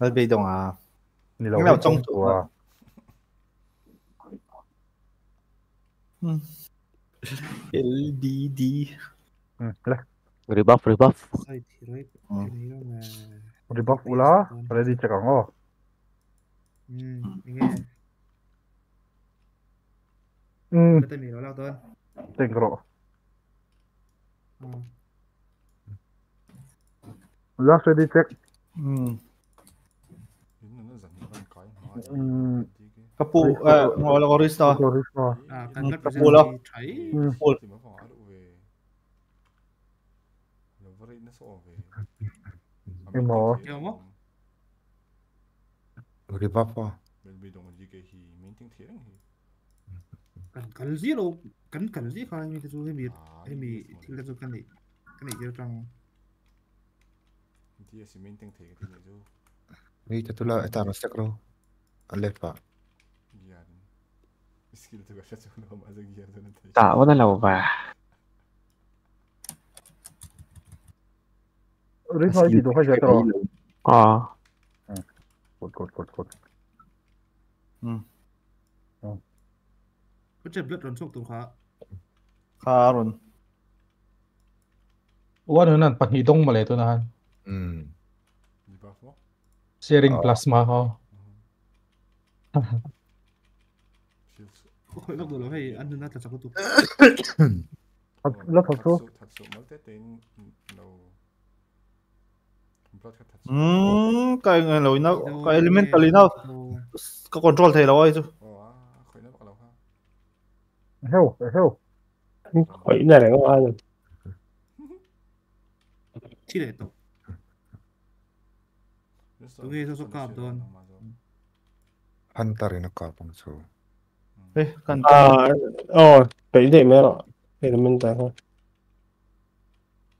Hơi bị động à? Nghĩ là trong chủ à? LDD ừ là rebuff rebuff. Sai thì rồi cái này nó mà rebuff ula phải đi check. Ang ừ nghe ừ cái tay mình nó lao tôi tên rồi ừ last ready check ừ ừ kapu eh ngồi là Oristo Oristo à cần cắt kapu lo cháy ừ full nhưng mà hiểu không rebuff à cần cần gì đâu cần cần gì khai mình chú hay bị hay bị thì là chú cái này cái này cho trong Ni ta tula eta no stekro. Alef pa. مسكين تبقى شاتهم ازاجير دول انت Tá, vou dar lá o VAR. Rít nói gì đúng hay vậy tao? Ờ. Cột cột cột cột. Ừ. cứ chèm lượt rắn sốc tùng khá. Khá rồi. Ủa nữa nè, bạn nhị đông mà lại tôi nè. Ừ. Sharing plasma ho. <laughs> ขา khởi góc độ là phải ăn nó <coughs> thật sao có tụ lớp thật số ừ cái người lối nó cái elemental nó có control thầy rồi chứ. Heo heo. Khỏi này này có ai rồi. Chỉ để tụ tụ nghe sao sao cạp tuần Hunter ina ka pang so. Ê cần à ồ đấy để mấy rồi để mình ta thôi.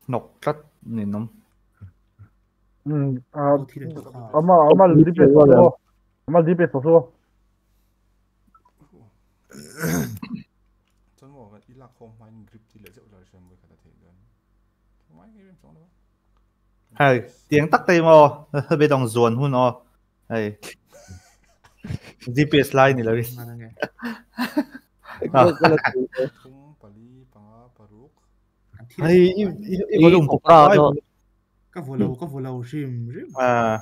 Nọc rất nên nó ừ à ama ama lipe số ama lipe số hay tiếng tắc tay mò <laughs> bị động dồn hun o. Hay. GPS line này là đi mà nghe. <laughs> Hay có dùng cục ra ra thôi các vụ lâu các vụ lâu sim sim à.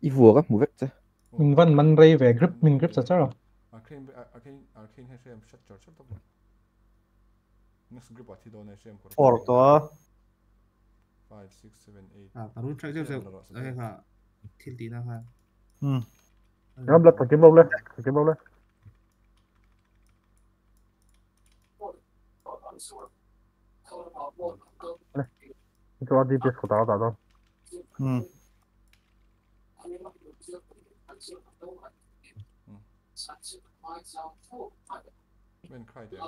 Ít vừa các mũ vết chứ. Mình vẫn mình rây về grip mình grip sao rồi Arcane Arcane Arcane hay xem shut shut shut. Next group at Hidon hay xem for to 5 6 7 8. à luôn chạy chạy chạy cái cả thiên tí nào ha ừ ngắm lật thằng kiếm bông lên thằng kiếm bông lên. Này cho anh đi biết của tao tao đâu ừ. Bên cry there.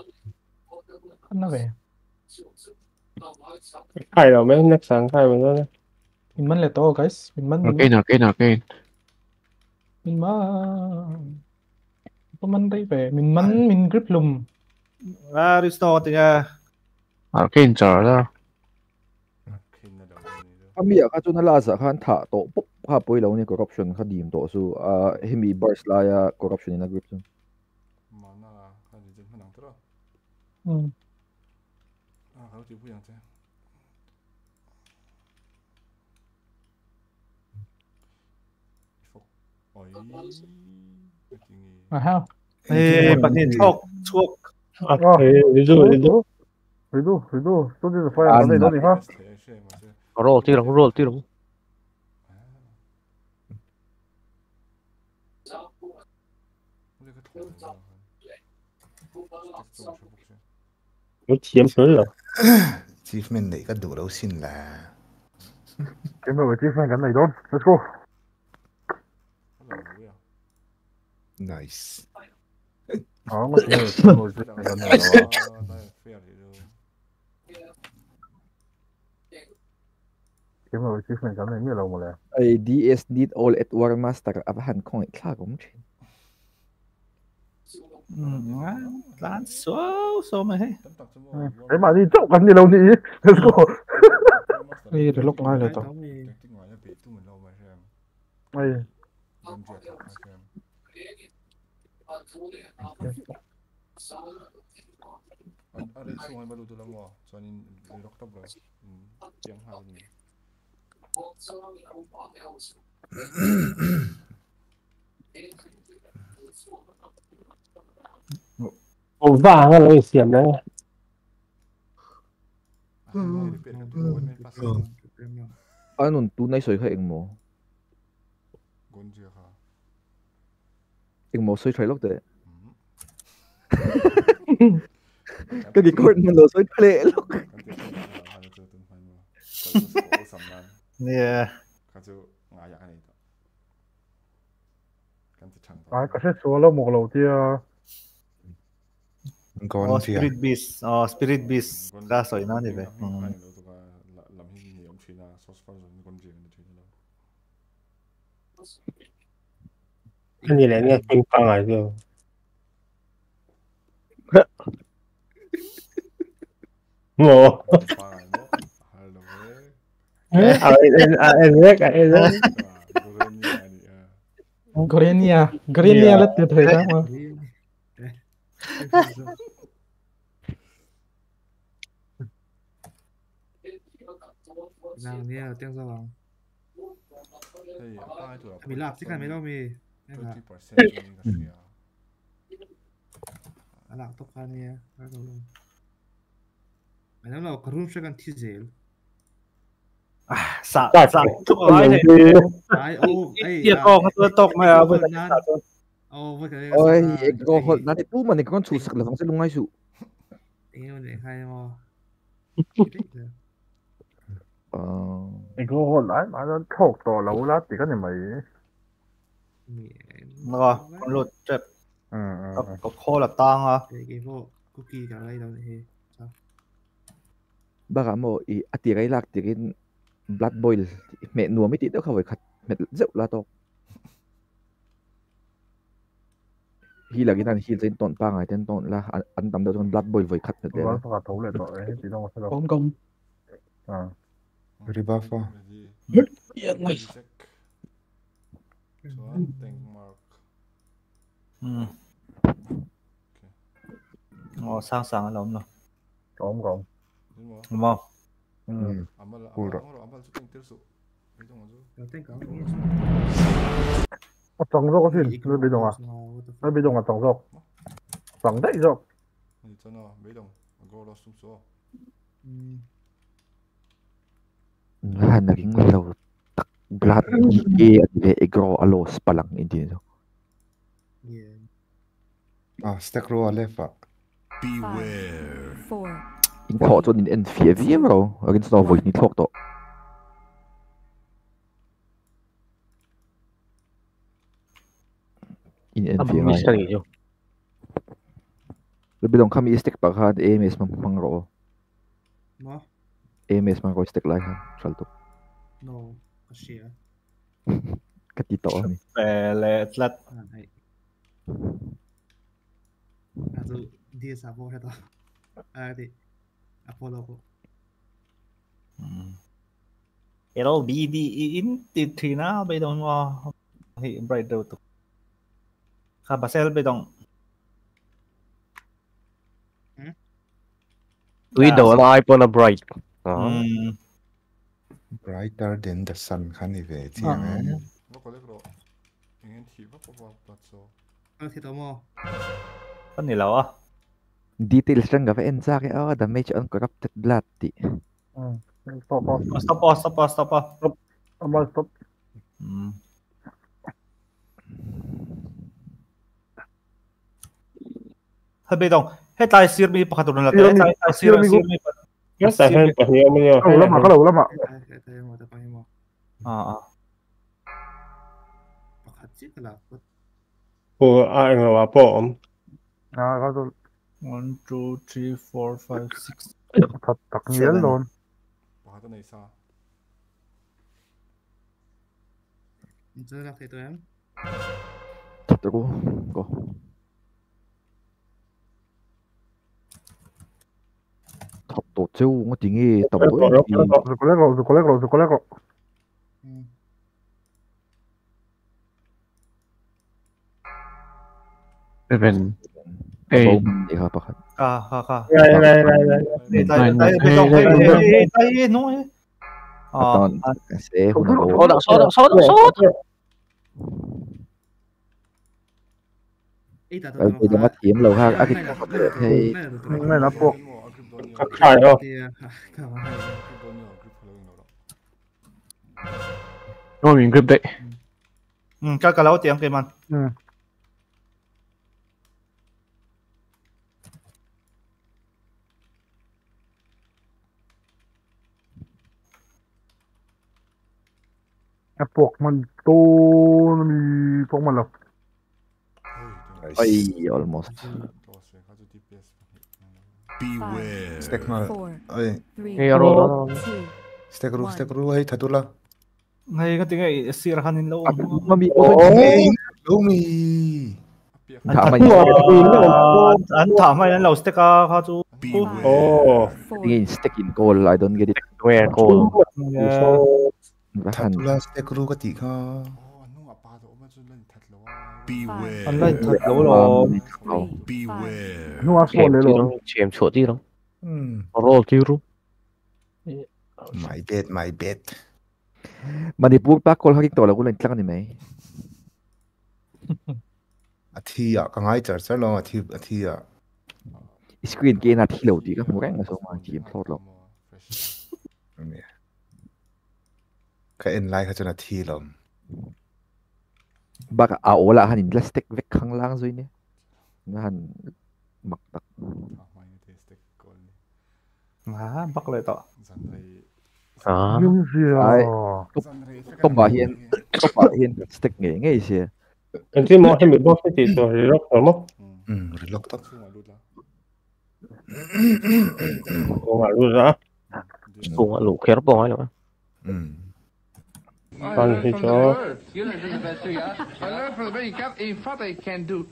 nó về. Khai rồi mấy nhắc sáng khai mình đó mình mình là to guys. Mình mình arcane arcane arcane mình mà có mình rây về mình mình mình grip lùm à restore thì à arcane trở ra ami ka chun hala za khan tha to pop ha poi lo ni corruption kha dim to su a hemi burst la ya corruption in a group chun Mana hay là dân hàng đó. ừ. À, hậu chịu vui chứ. Ôi. Cái gì? ha ê bạn nhìn chọc chuộc thế ví dụ ví dụ ví dụ ví dụ tôi đi phải ở đây đó đi ha roll tiêu đồng roll tiêu đồng nó chiếm số rồi. Achievement này có đủ đâu xin là. cái mà chiếc fan cái này đó let's go Nice. Armas Chứ mà chứ phần cảm này như là một lần. Ai DS did all at war master áp hẳn con ấy khá cũng chứ. Lan số số mà hết. Thế mà đi chọc gần đi lâu đi. Let's go. Đi được lúc ngay là Ừ. Ai bao lâu tôi lắm rồi cho nên lấy đọc tóc rồi tiếng hào gì Ồ vàng á lấy xiêm đấy. Anh non tu nai soi khai chia ha. Eng mo soi khai lok de. <laughs> Cái Gordon so clear. Look. yeah. À, cái số số là một lầu đi ờ, ờ, à. Còn Spirit Beast, oh, Spirit Beast, ra sợi nó này vậy. Gì này. Cái gì này à kêu biết. Grenia, Grenia là tuyệt vời đó mà. nào nghe tiếng sao không mình làm chứ không mình đâu mình làm tốt hơn nha cái đồ luôn mày nói là có room sẽ cần thi dễ À, sa Sa- sa. Ai Ai thì- ai ô ấy Tiệt con tôi tộc mày vừa vừa nan ô với cái Ôi, ego hot na tu mà này con chủ sạc là không sẽ đúng ngay sự. yêu này hay mà Ờ. Anh có hồn lại mà nó thuộc tổ lâu lát thì cái này mày. Rồi, con lột trẹp. Ừ, ừ, ừ. Có khô là tang à. cái cái vô cookie cả đây đâu này sao Baka mo i atiray lak tirin blood boil. Mẹ nuo mới tít đâu không phải khát. Mẹ dậu là to. Hi lagi nan hi trên ton pa ngai ten ton la an tam đâu ton blood boil với khát Tôi vẫn phải thấu lại tội ấy, chỉ đâu có Công công. À. Rebuff à? Yên này. Ừ. Ồ, sang sang lắm rồi. Còn còn. Đúng không? Ừ. 아마 울어. 아마로 아마 수ting 뜰 수. 이동 아주. đầu tiên có Ờ, trồng rau có gì? Nó bị đồng à? Nó bị đồng à trồng rau. Trồng đấy rau. 있잖아 매동 그거로 숨 써. La naging law tak blood e at le egro alos pa lang hindi no. À, stack row left à. Beware. Four, In kho cho in en fie vi bro. Against no voice ni thok to. In en fie Miss ngai. lagi jo. Lebih dong kami stick pa kad AMS mang mangro. Mo? AMS mang stick lai ha. Salto. no kasi ah Katito ni. Pele, tlat. à này à tôi đi sao vô hết rồi à thì Apollo ko It'll be the in the trina bây giờ mà hiện bright đâu tụ. Khá bà sel bây giờ. We don't eye upon a bright. Đó. Brighter than the sun khá này về thì À. Anzi Tomo. Fannilaw ah. Details lang gawin sa akin. Oh, damage on corrupted blood. Di. Mm. Stop, oh, stop, oh, stop, oh, stop, oh. Stop. Stop. Mm. Sabi dong, hey, tayo sir, may pakatunan natin. Hey, tayo sir, sir, may Yes, sir. Pahiya mo niya. Ulama ka ulama. Tayo mo, tapahin mo. Oo. Kalapot. Lama. cái cái mà tao phải mò À à. bắt chứ là Ủa, ai ngờ bà bỏ À, có tôi 1, 2, 3, 4, 5, 6. thật thật nghĩa luôn. Bỏ cái này sao? Giờ là thế tụi em. Thật rồi cô. Cô. Thật tổ châu ngó tiếng nghe tầm tối. Rồi có lẽ rồi, rồi có lẽ rồi, rồi có lẽ rồi. Seven. Eight. Bông gì hả bác? À, à, à. Này, này, này, này. Tay, tay, Nine. tay, Hey, tay, hey, tay, hey, tay, tay, tay, nó ấy. Ờ, Toàn à, sẽ không Số có. đạo số đạo số đạo số. Ý ta Bởi vì nó mất kiếm lâu ha. À, cái thì Này nó buộc. Khắc khai không? Rồi mình grip đấy. ừ, cái cái lâu tiếng cái man. Ừ. À, buộc mình tu mi buộc mình lộc. Ay, almost. Beware. Stack mà. four, Ơi. three, Hey, roll, roll, roll. two, Stack ru, stack ru hay thật là. Ngay cái tiếng ấy xịt ra lên lâu. Mami, Ôi, đúng mi. Anh Thả thả mày. mày. Anh thả mày lên lâu stick à, khá chú. Ồ. Again, stick in goal. I don't get it. Where goal? ถัตุลาสเตกรูกติข้าอันไล่ถัดแล้วหรอนู่นอ่วโซนเลยหรอเชมโชติหรออืมรอกี่รู้ไม่เบ็ดไม่เบ็ดมันดิปุ๊บปักกนเขากิกตัวแล้วกูเล่นคลั้งนี่ไหมอาทีอะก็ง่ายจัดซะลองอาทีอาทีอะสกรีนเกนอาทีเหลวดีก็ผมก็ง่ายมาส่มันเกมโทษหรอเนี่ย Cái in like cho nó thi lắm. Bak a ola han in la stick vek khang lang zui ne. Na han mak tak. À, bắt lại tọ. À. À? Không bảo hiền, không bảo hiền stick nghe nghe gì. Anh chỉ mua thêm một bó cái gì rồi rồi rồi mất. Ừ, relock. Ồ, mà luôn ra. Cùng ở lũ khéo bò ấy rồi. Ừ. too, yeah? I learned from the best. You got, in fact, I can do.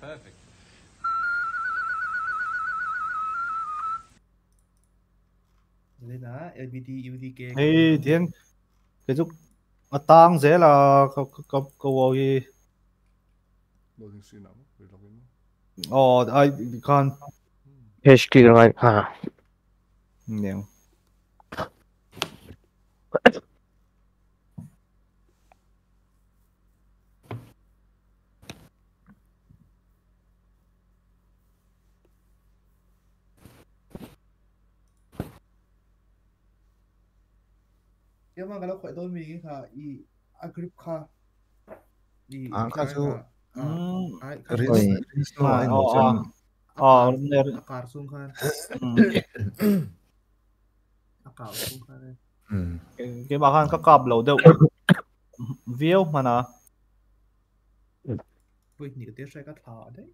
Perfect. Lên đó, LBD, UD kia. Ê, tiếng. Cái giúp. À, tăng dễ là có có có có gì. Ồ, ai con. HQ rồi. À. Nhiều. Nhưng mà kalau kau tahu ni ka i agrip ka di À, cái chú. Hmm. Một ờ. chân. Ờ, nè. akar sung kan sung kan Ừ. Cái <coughs> cái bà han có cặp lâu đâu. View mà nè. Ui, ni cái sai cái thà đấy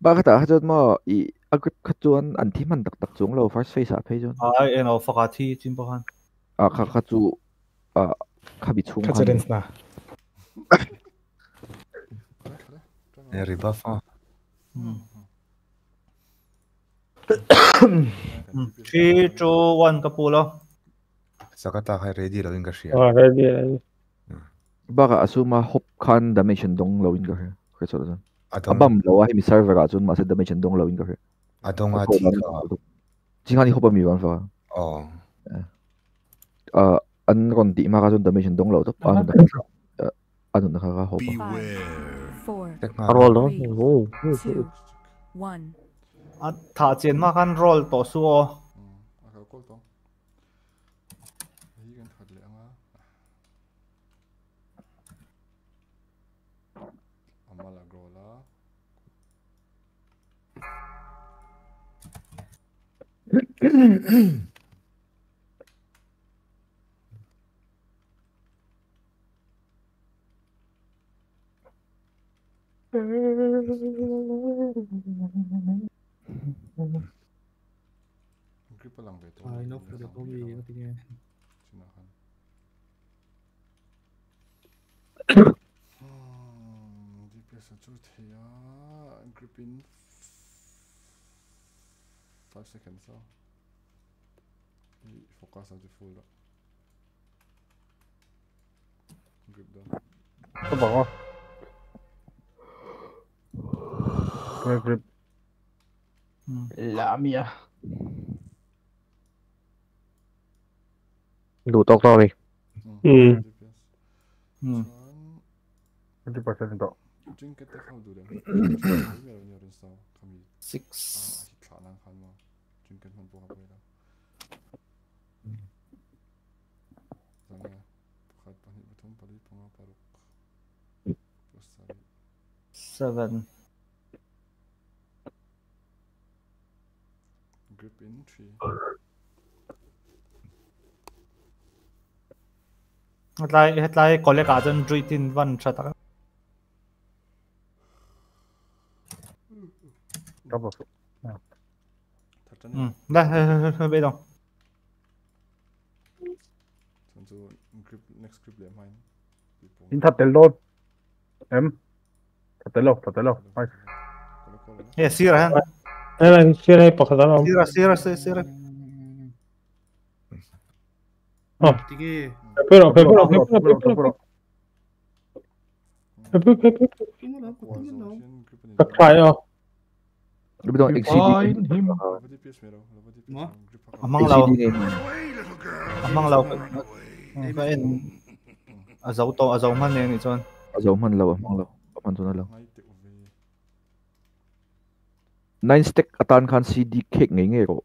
Ba ka ta ha jot mo i agrip kha chuan an thi man tak tak chung lo first face a phei chon. Ai en of ka thi chin bà han. A kha kha chu a kha bi chung. Kha na. Nè rebuff à. <coughs> Three, two, one, kapulo. Sakata hay ready lo yung kasi. Ờ, ready, ready. Ba ka asuma hop khan dimension dong lo in ka he. Kha chu chon. Adong- Abam lo a hi mi server ka chun ma se dimension dong lo in ka he. Adong nga Ako thi lang ka. ako. Jing hani hop mi wan fa. Ờ. Uh, an kon ti ma ka chun dimension dong lo to. Ano na. Ano na ka ka hop. four, อะถ้าเจนมากันรอลต่อสู้น 政府的都比那边。去哪看？嗯，这边是主题啊，group in five seconds 啊。فوق صافي فول نبدا طبعا قريب قريب لا 100 ดูตกต่อไป Mm. Mm. Quanti porcento? Dzięki temu durem. Nie wiem, nie wiem, co Kamil. Six. Ah, ich klar lang kann man. Dzięki temu Bora wieder. Dann hat man nicht beton, Pali, Puma, Paruk. Plus Seven. Grip entry. 3. Hetlai hetlai kole ka jan drui tin van cha ta. Tapos. Hmm. Dah be dong. Sanzo grip next grip le mine. In tatelo. Em. Tatelo, tatelo. Nice. Eh sira han. Ayan, sira yung pakatalaw. Sira sira sira sira. Oh. Sige. Pero, pero, pero, pero, pero, pero. Pero, pero, pero. Tingnan lang, tingnan lang. Patay, oh. Ano ba itong exceed? Fine him. Mo? Amang name. Amang law. Kain. Azaw to azaw man yan ito. Azaw man law, amang law. Pamanto na lang. Nine stick atan kan CD kick ngay ngay ko.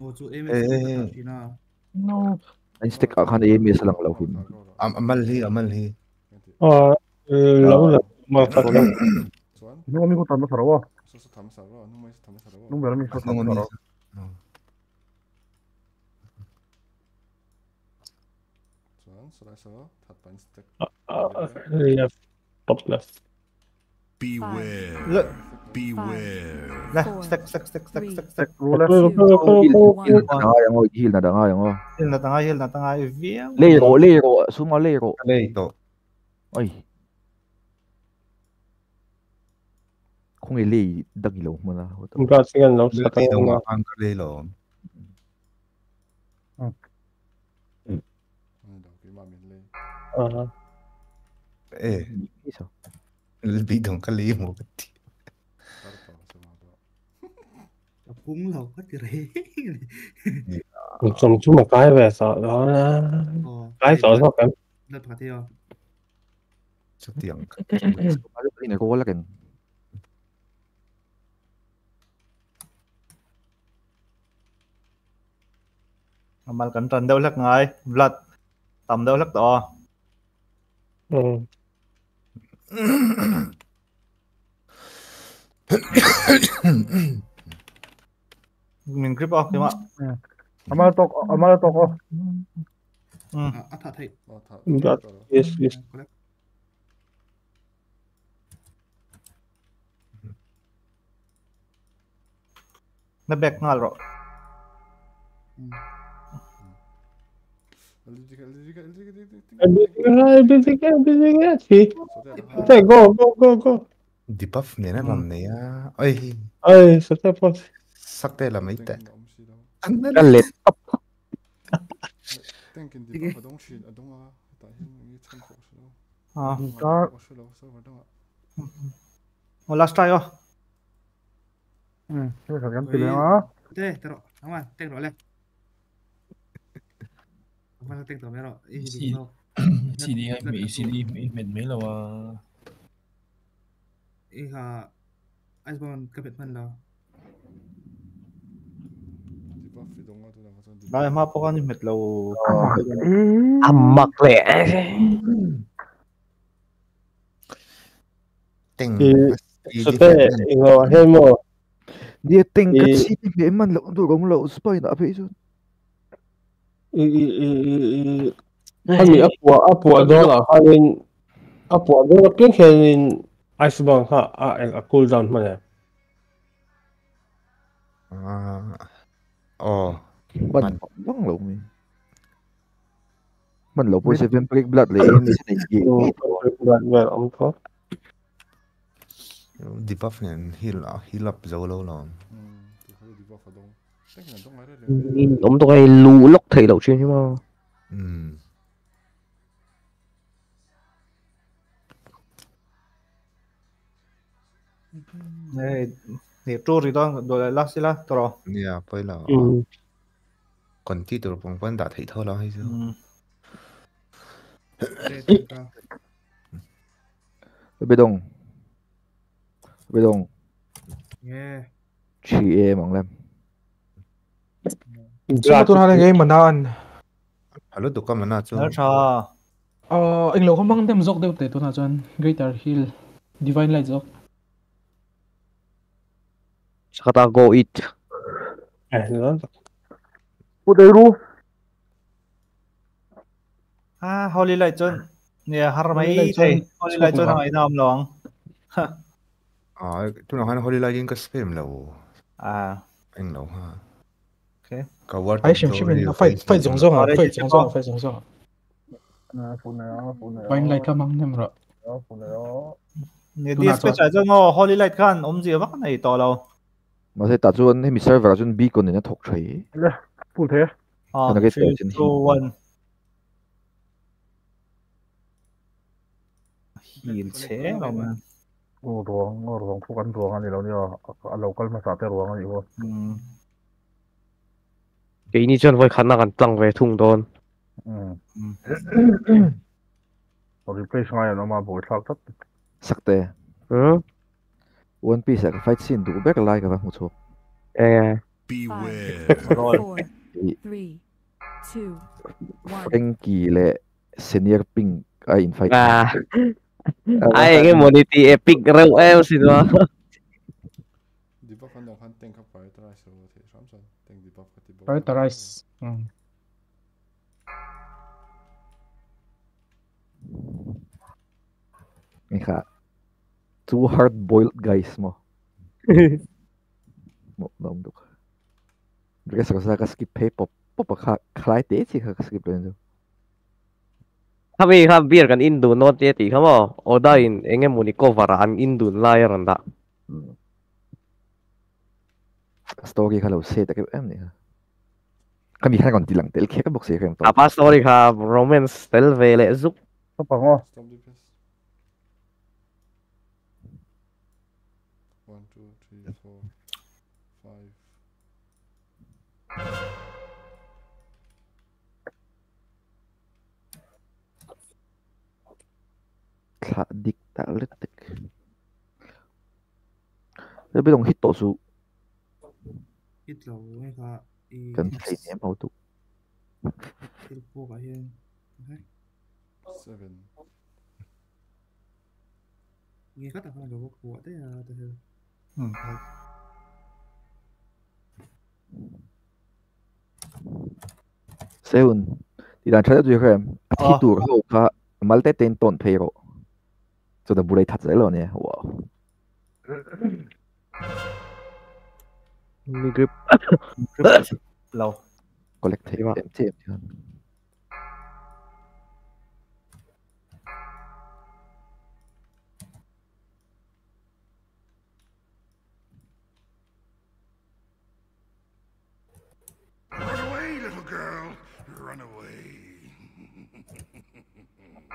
Oh, so Eh, MS. na. No. Nine stick akan AMS lang law him. Am amalhi, amalhi. 어, launa, motherfucker. Nung kami ko tama sa rawa. So sa tama sa rawa. Nung may sa tama sa rawa. Nung meron may sa tama sa rawa. Sånn, så det er så. Tatt på en stek. Left, top left. Beware. Beware. Lah, stek stek stek stek stek stek. Nangayang o, heal na dangayang o. Hil na tanga hil na tanga viang. Lero, lero, suma lero. Lero. Ay. Kung ilay, dagilaw mo na. Ang gasingan lang sa daw tanong ang ang kalilo. Ano daw, kay Mamin Lay. Ah. Eh. Isa. Bidong kalimo. Cũng lâu quá thì đấy. Dùng chung một cái về sợ đó cái sợ sao em Lớp hạt theo. Sa tiyang. Ano pa rin ako wala kin. Amal kan trần đâu lắc ngay. Vlad. Tầm đâu lắc to. Ừ. <coughs> <coughs> <coughs> Mình grip off kìa mà. Amal tok, amal tok ko. Ừ. À, thật thầy. But, yes, yes. Nó back ngal rồi. Go, go, go, go. Di buff niya na ram niya. Ay. Ay, sa tapos. Sakte la may te. Galit. Tänken di ba dong shit adong ah. Tahin ni chan ko so. À. Ko so lo so ba dong. Một last try oh. Hmm, sige sa ganti lang ah. Thế, tero. Aman, tero lên. Aman, tero mero. Eh, CD no. CD hay mấy CD mấy mấy mấy là Eh, ha. Iceborne kapit man lo. Di ba fidong nga to na kasi di. Dahil mapo ka ni Metlo. Amak lẹ. Ting. Sa te, ingo, hay mo. Dia ting kat Eh. sini dia man lo tu gong lo spy na apa itu. I, i, i, i, i. Kami apua, apua dola. Kami, Apo, doon ka pinhin ice bang ha, ah, a cool down man eh. À, mình vẫn lộn mình. Mình lộn với Seven Break Blood là em sẽ này gì. Well, ông có. debuff này heal heal up dấu lâu rồi. nhìn ông tôi lù lốc thầy đầu chuyên chứ mà Ừ. Này, thì true rồi đó, rồi lắc xí tao rồi. Yeah, bây Ừ. còn tí tụi bọn vẫn đã thấy thôi là hay sao? Bị động. Bị động. Yeah. Chị em bằng lem. Sao tôi nói game mà nan. Alo, tụi con mà nào chứ? Ờ, anh lâu không mang tem dọc đều để tôi nói cho anh. Greater Hill. Divine Light dọc. Saka ta go eat Eh, nữa. Puteiru. À, Holy Light John. Nè, har Holy Light đây. John. Holy Light John Smoke hàng nam lòng. À, tụi nó hay hồi lại cái spam lâu. À. Anh lâu ha. Ok. Cái word Ai xem xem nó phải phải giống giống à, phải giống giống, phải giống giống. Phụ nữ, phụ nữ. Divine Light ka mang nem rồi. Phụ nữ. Nè, nào spec cho- ngô Holy Light khan, ông gì bắt này to lâu. Mà sẽ tạo cho anh mi server cho beacon này nó thuộc thấy. Phụ thế. À, cái trên two, one. Heal chế rồi mà. Ô ruộng, ô ruộng phụ ăn ruộng anh đi đâu đi à, local mà sao tới ruộng anh đi vô. cái ini chân với khả năng tăng về thùng đồn Ừ. Replace ngay nó mà bồi sao tất. Sắc tệ. Ừ. One Piece cái <laughs> fight scene đủ <laughs> bé cái like các bạn một số. Ê. Beware. Four, three, two, one. Frankie là senior ping ai in fight. à ai cái monity epic rêu em xin đó Debuff anh đồng hắn tên khắp phải trai số thì sắm sẵn tên debuff cái debuff. Prioritize. Ừ. Nghe khá two hard-boiled guys mo. <laughs> mo dong duk. Dre sa sa skip pay pop pop ka klai te si ka skip len. Kami ka beer kan indu no te ti kamo oda in enge muni cover an indu lai randa. Hmm. Story ka lo se ta ke em ni. Kami ka kon tilang tel ke ka bok se ka em to. Apa story ka romance tel vele zuk. Apa ngo? Số Ít lâu hay cả. ý- cần thấy em auto. Ít cô cả hiền. Okay. Seven. Nghe các bạn có của thế à, từ từ. Ừ. Seun. Di dan chada tu em. Thi Ờ. tu ho ka mal te ten ton pero. So da bulai that zelo ne. Wow. มีกริป lâu Collective em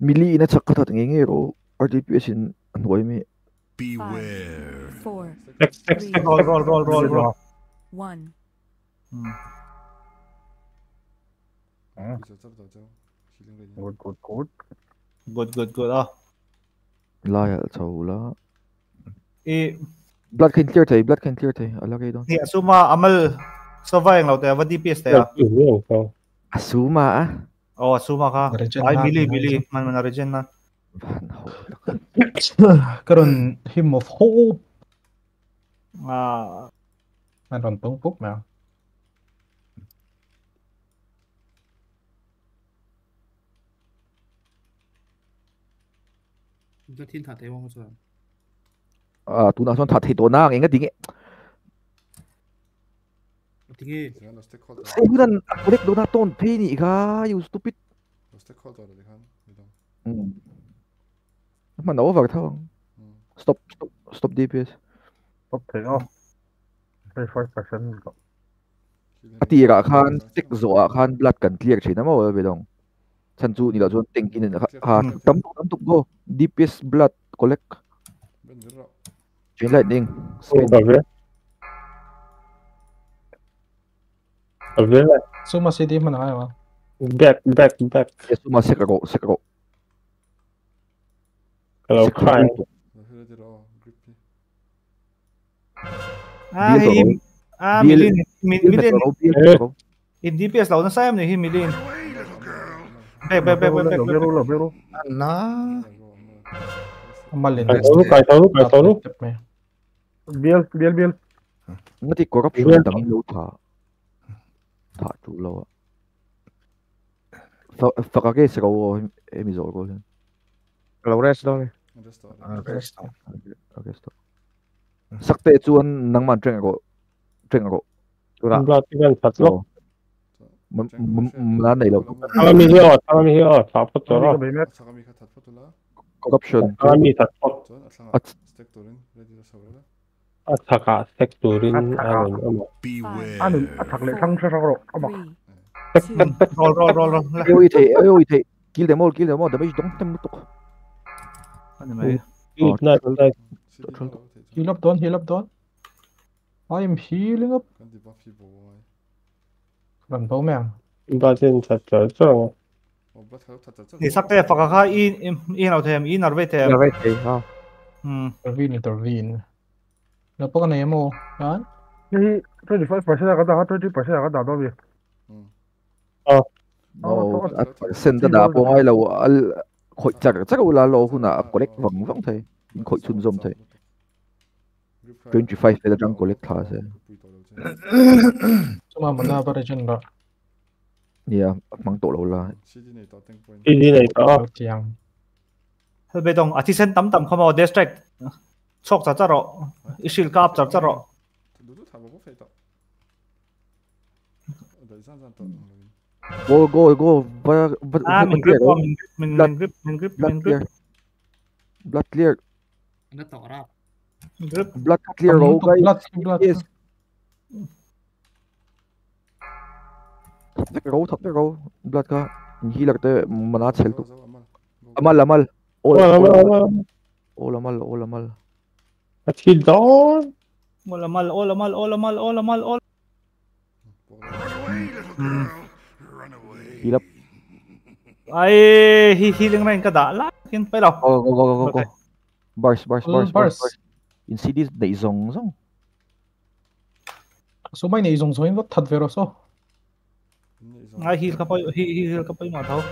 Mili. Ina chak ka thara ngi ro. RDPS in an wai mi. Beware. Four, Next, next. Roll, roll, roll, roll, roll. one. Good, good, good. good good good ah la ya la e blood can clear thai blood can clear thai ala kai don ni asuma amal survive lo te wa DPS te asuma ah oh asuma ka ay bili bili man man regen na karon him of hope. à anh còn tuấn phúc nào Cho thiên thật thế không sao? à tu na son that hito na nge dinge Tinggi. sai bulan kolek dona ton pe ni ga you stupid stakeholder di kan bidang mm man over thong stop stop stop dps okay oh 35% ko ati ra khan tik zo a khan blood kan clear thina mo be dong chan chu ni la chon teng kin ha tam tam tuk go. Dps blood collect. Chain lightning Avila. Suma City man ayaw ah. Back, back, back. Yes, suma sekaro, sekaro. Hello, crying. Ah, him. Ah, Milin. Milin. In DPS law na sayam ni Milin. Back, back, back, back, back. Biro lo, biro. Na. Malin. Kahit ano, kahit ano, kahit ano. Biel, biel, biel. Ngati corruption dang lo thả trụ lâu à phải cái sẽ có em em đi rồi coi lâu rest đâu này rest đâu rest đâu rest đâu sắc tệ chuan nắng màn trên cái trên cái tôi đã tôi đang phát lốc mình mình là này lâu. Thằng mình hiểu thằng mình hiểu thằng phát rồi corruption. Thằng mình phát phát athaka sectorin aron ama anun athak le thang thang ro ama roll roll roll roll. Oi the oi the kill them all kill them all. Damage dong tem tuk anai na na heal up don heal up don. I am healing up. Kan debuff hi bo mai ban bo mẹ ba trên thật trở cho thì sắp tới phải có in in nào thêm in ở về thêm ở về thêm ha ừ vin ở vin Nó có cái này em ô. Đó. 이 25% 나가다 20% 나가다 너비 No, at sen da da po ngai lo al khoi chak chak ula lo huna collect vang vang thai. In khoi chun zom thai. 25 pe da jang collect tha se. Cuma mana pada jen ba. Yeah, mang to lo la. 시즌에 있다 땡 포인트 Đi này có. Chiang. Be dong ati sen tam tam khamo distract. chok cha charo isil kap char charo du thabo ko feta dai san san to go go go ba ba ah, min grip min grip, min grip min grip min grip blood clear ana to ra grip blood clear rồi guys blood blood yes thắp cái gấu thắp cái gấu blood ka hi lạc te manat sel tu amal amal ol ol amal ol amal all amal. At he dawn. All amal, all amal, all amal, all amal, all. Heal up. Ay, hi healing rin ka da. Lakin pa lo. Go go go go go. Bars bars Ừ, bars bars. In cities dei zong zong. Số may số nó thật về rồi số. Ay, heal ka pa, hi- heal ka pa yung mataw.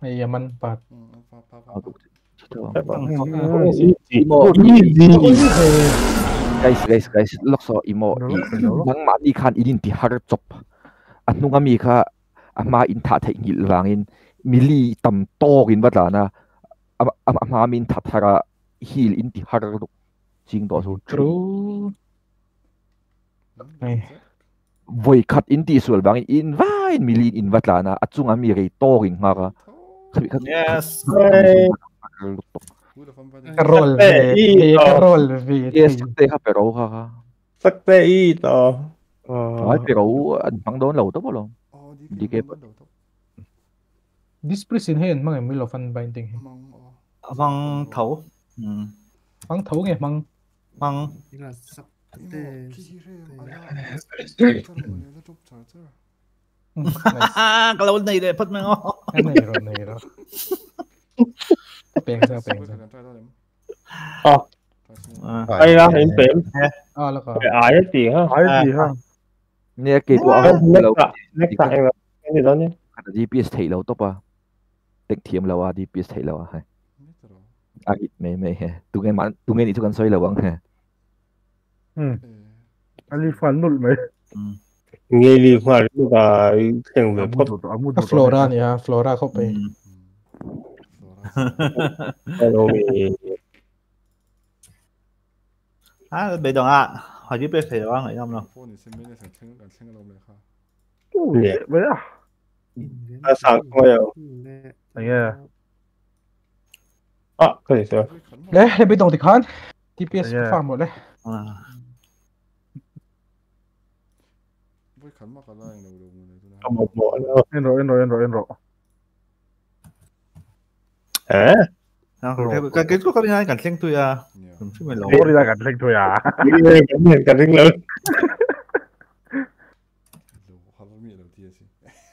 May yaman pa. Imo. Guys guys guys. Lokso imo. Nang ma ni khan idin ti har chop. Anunga mi kha ama in tha thai ngil wangin mili tam to in batana. Ama ama ama min tha thara heal in ti har du. Jing do so. True. Này. Voi khat in ti sul bangin in va in mili in batlana achunga mi rei to ring nga ka. Khabi khat. Yes. Carol Sakte, về. ito. Carol về. Yes, te ha pero ha ha. Sakte ito. Ay, pero ang pang doon lâu to po lang. Hindi kayo pa. This priest in hen mang milo fan binding. Mang thấu. Ừ. Mang thấu nghe mang. Mang. Lâu <laughs> <laughs> này mày ngon. Cái này rồi này rồi. <laughs> Peng sao peng sao. Ờ. Đây là hiện tiệm. À là có. Ái gì ha? Ái gì ha? Nè kỳ của Next ông lâu time, next time cái gì đó nhé. DPS thấy lâu tốt à? Định thiểm lâu à? DPS thấy lâu à? Hay. À ít mấy mấy hè Tụi nghe mặn Tụi nghe đi tụi con xoay lâu vắng hè Ừ. Anh đi phản nụt mấy. Nghe liên quan đến cái thằng về Flora này ha, Flora không phải. <laughs> Hello, à bị động à hỏi giúp biết thì đó người không đâu Nhẹ. Vậy à? Ta sáng không rồi. Nghe. À, cái gì sao? Đấy, để bị động thì khán. DPS Yeah. farm một đấy. Không một bộ nữa. Em rồi, 에? 아, 그렇게 그 계속 거리나 간생투야. 음식을 넣어. 거리나 간생투야. 이게 간생 간생 넣어. Hợp với miệng đầu tiên chứ.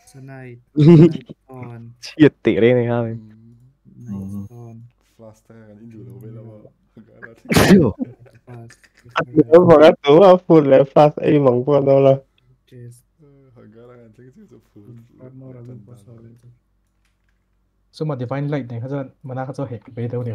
Sơ này. Triệt tỉ đây này ha. Flaster and into the available. Nếu mà các tú mà phun là fast ấy mong phun đâu là. Hagara and take it to the food so ma divine light ne hazan mana khazo hek be de ne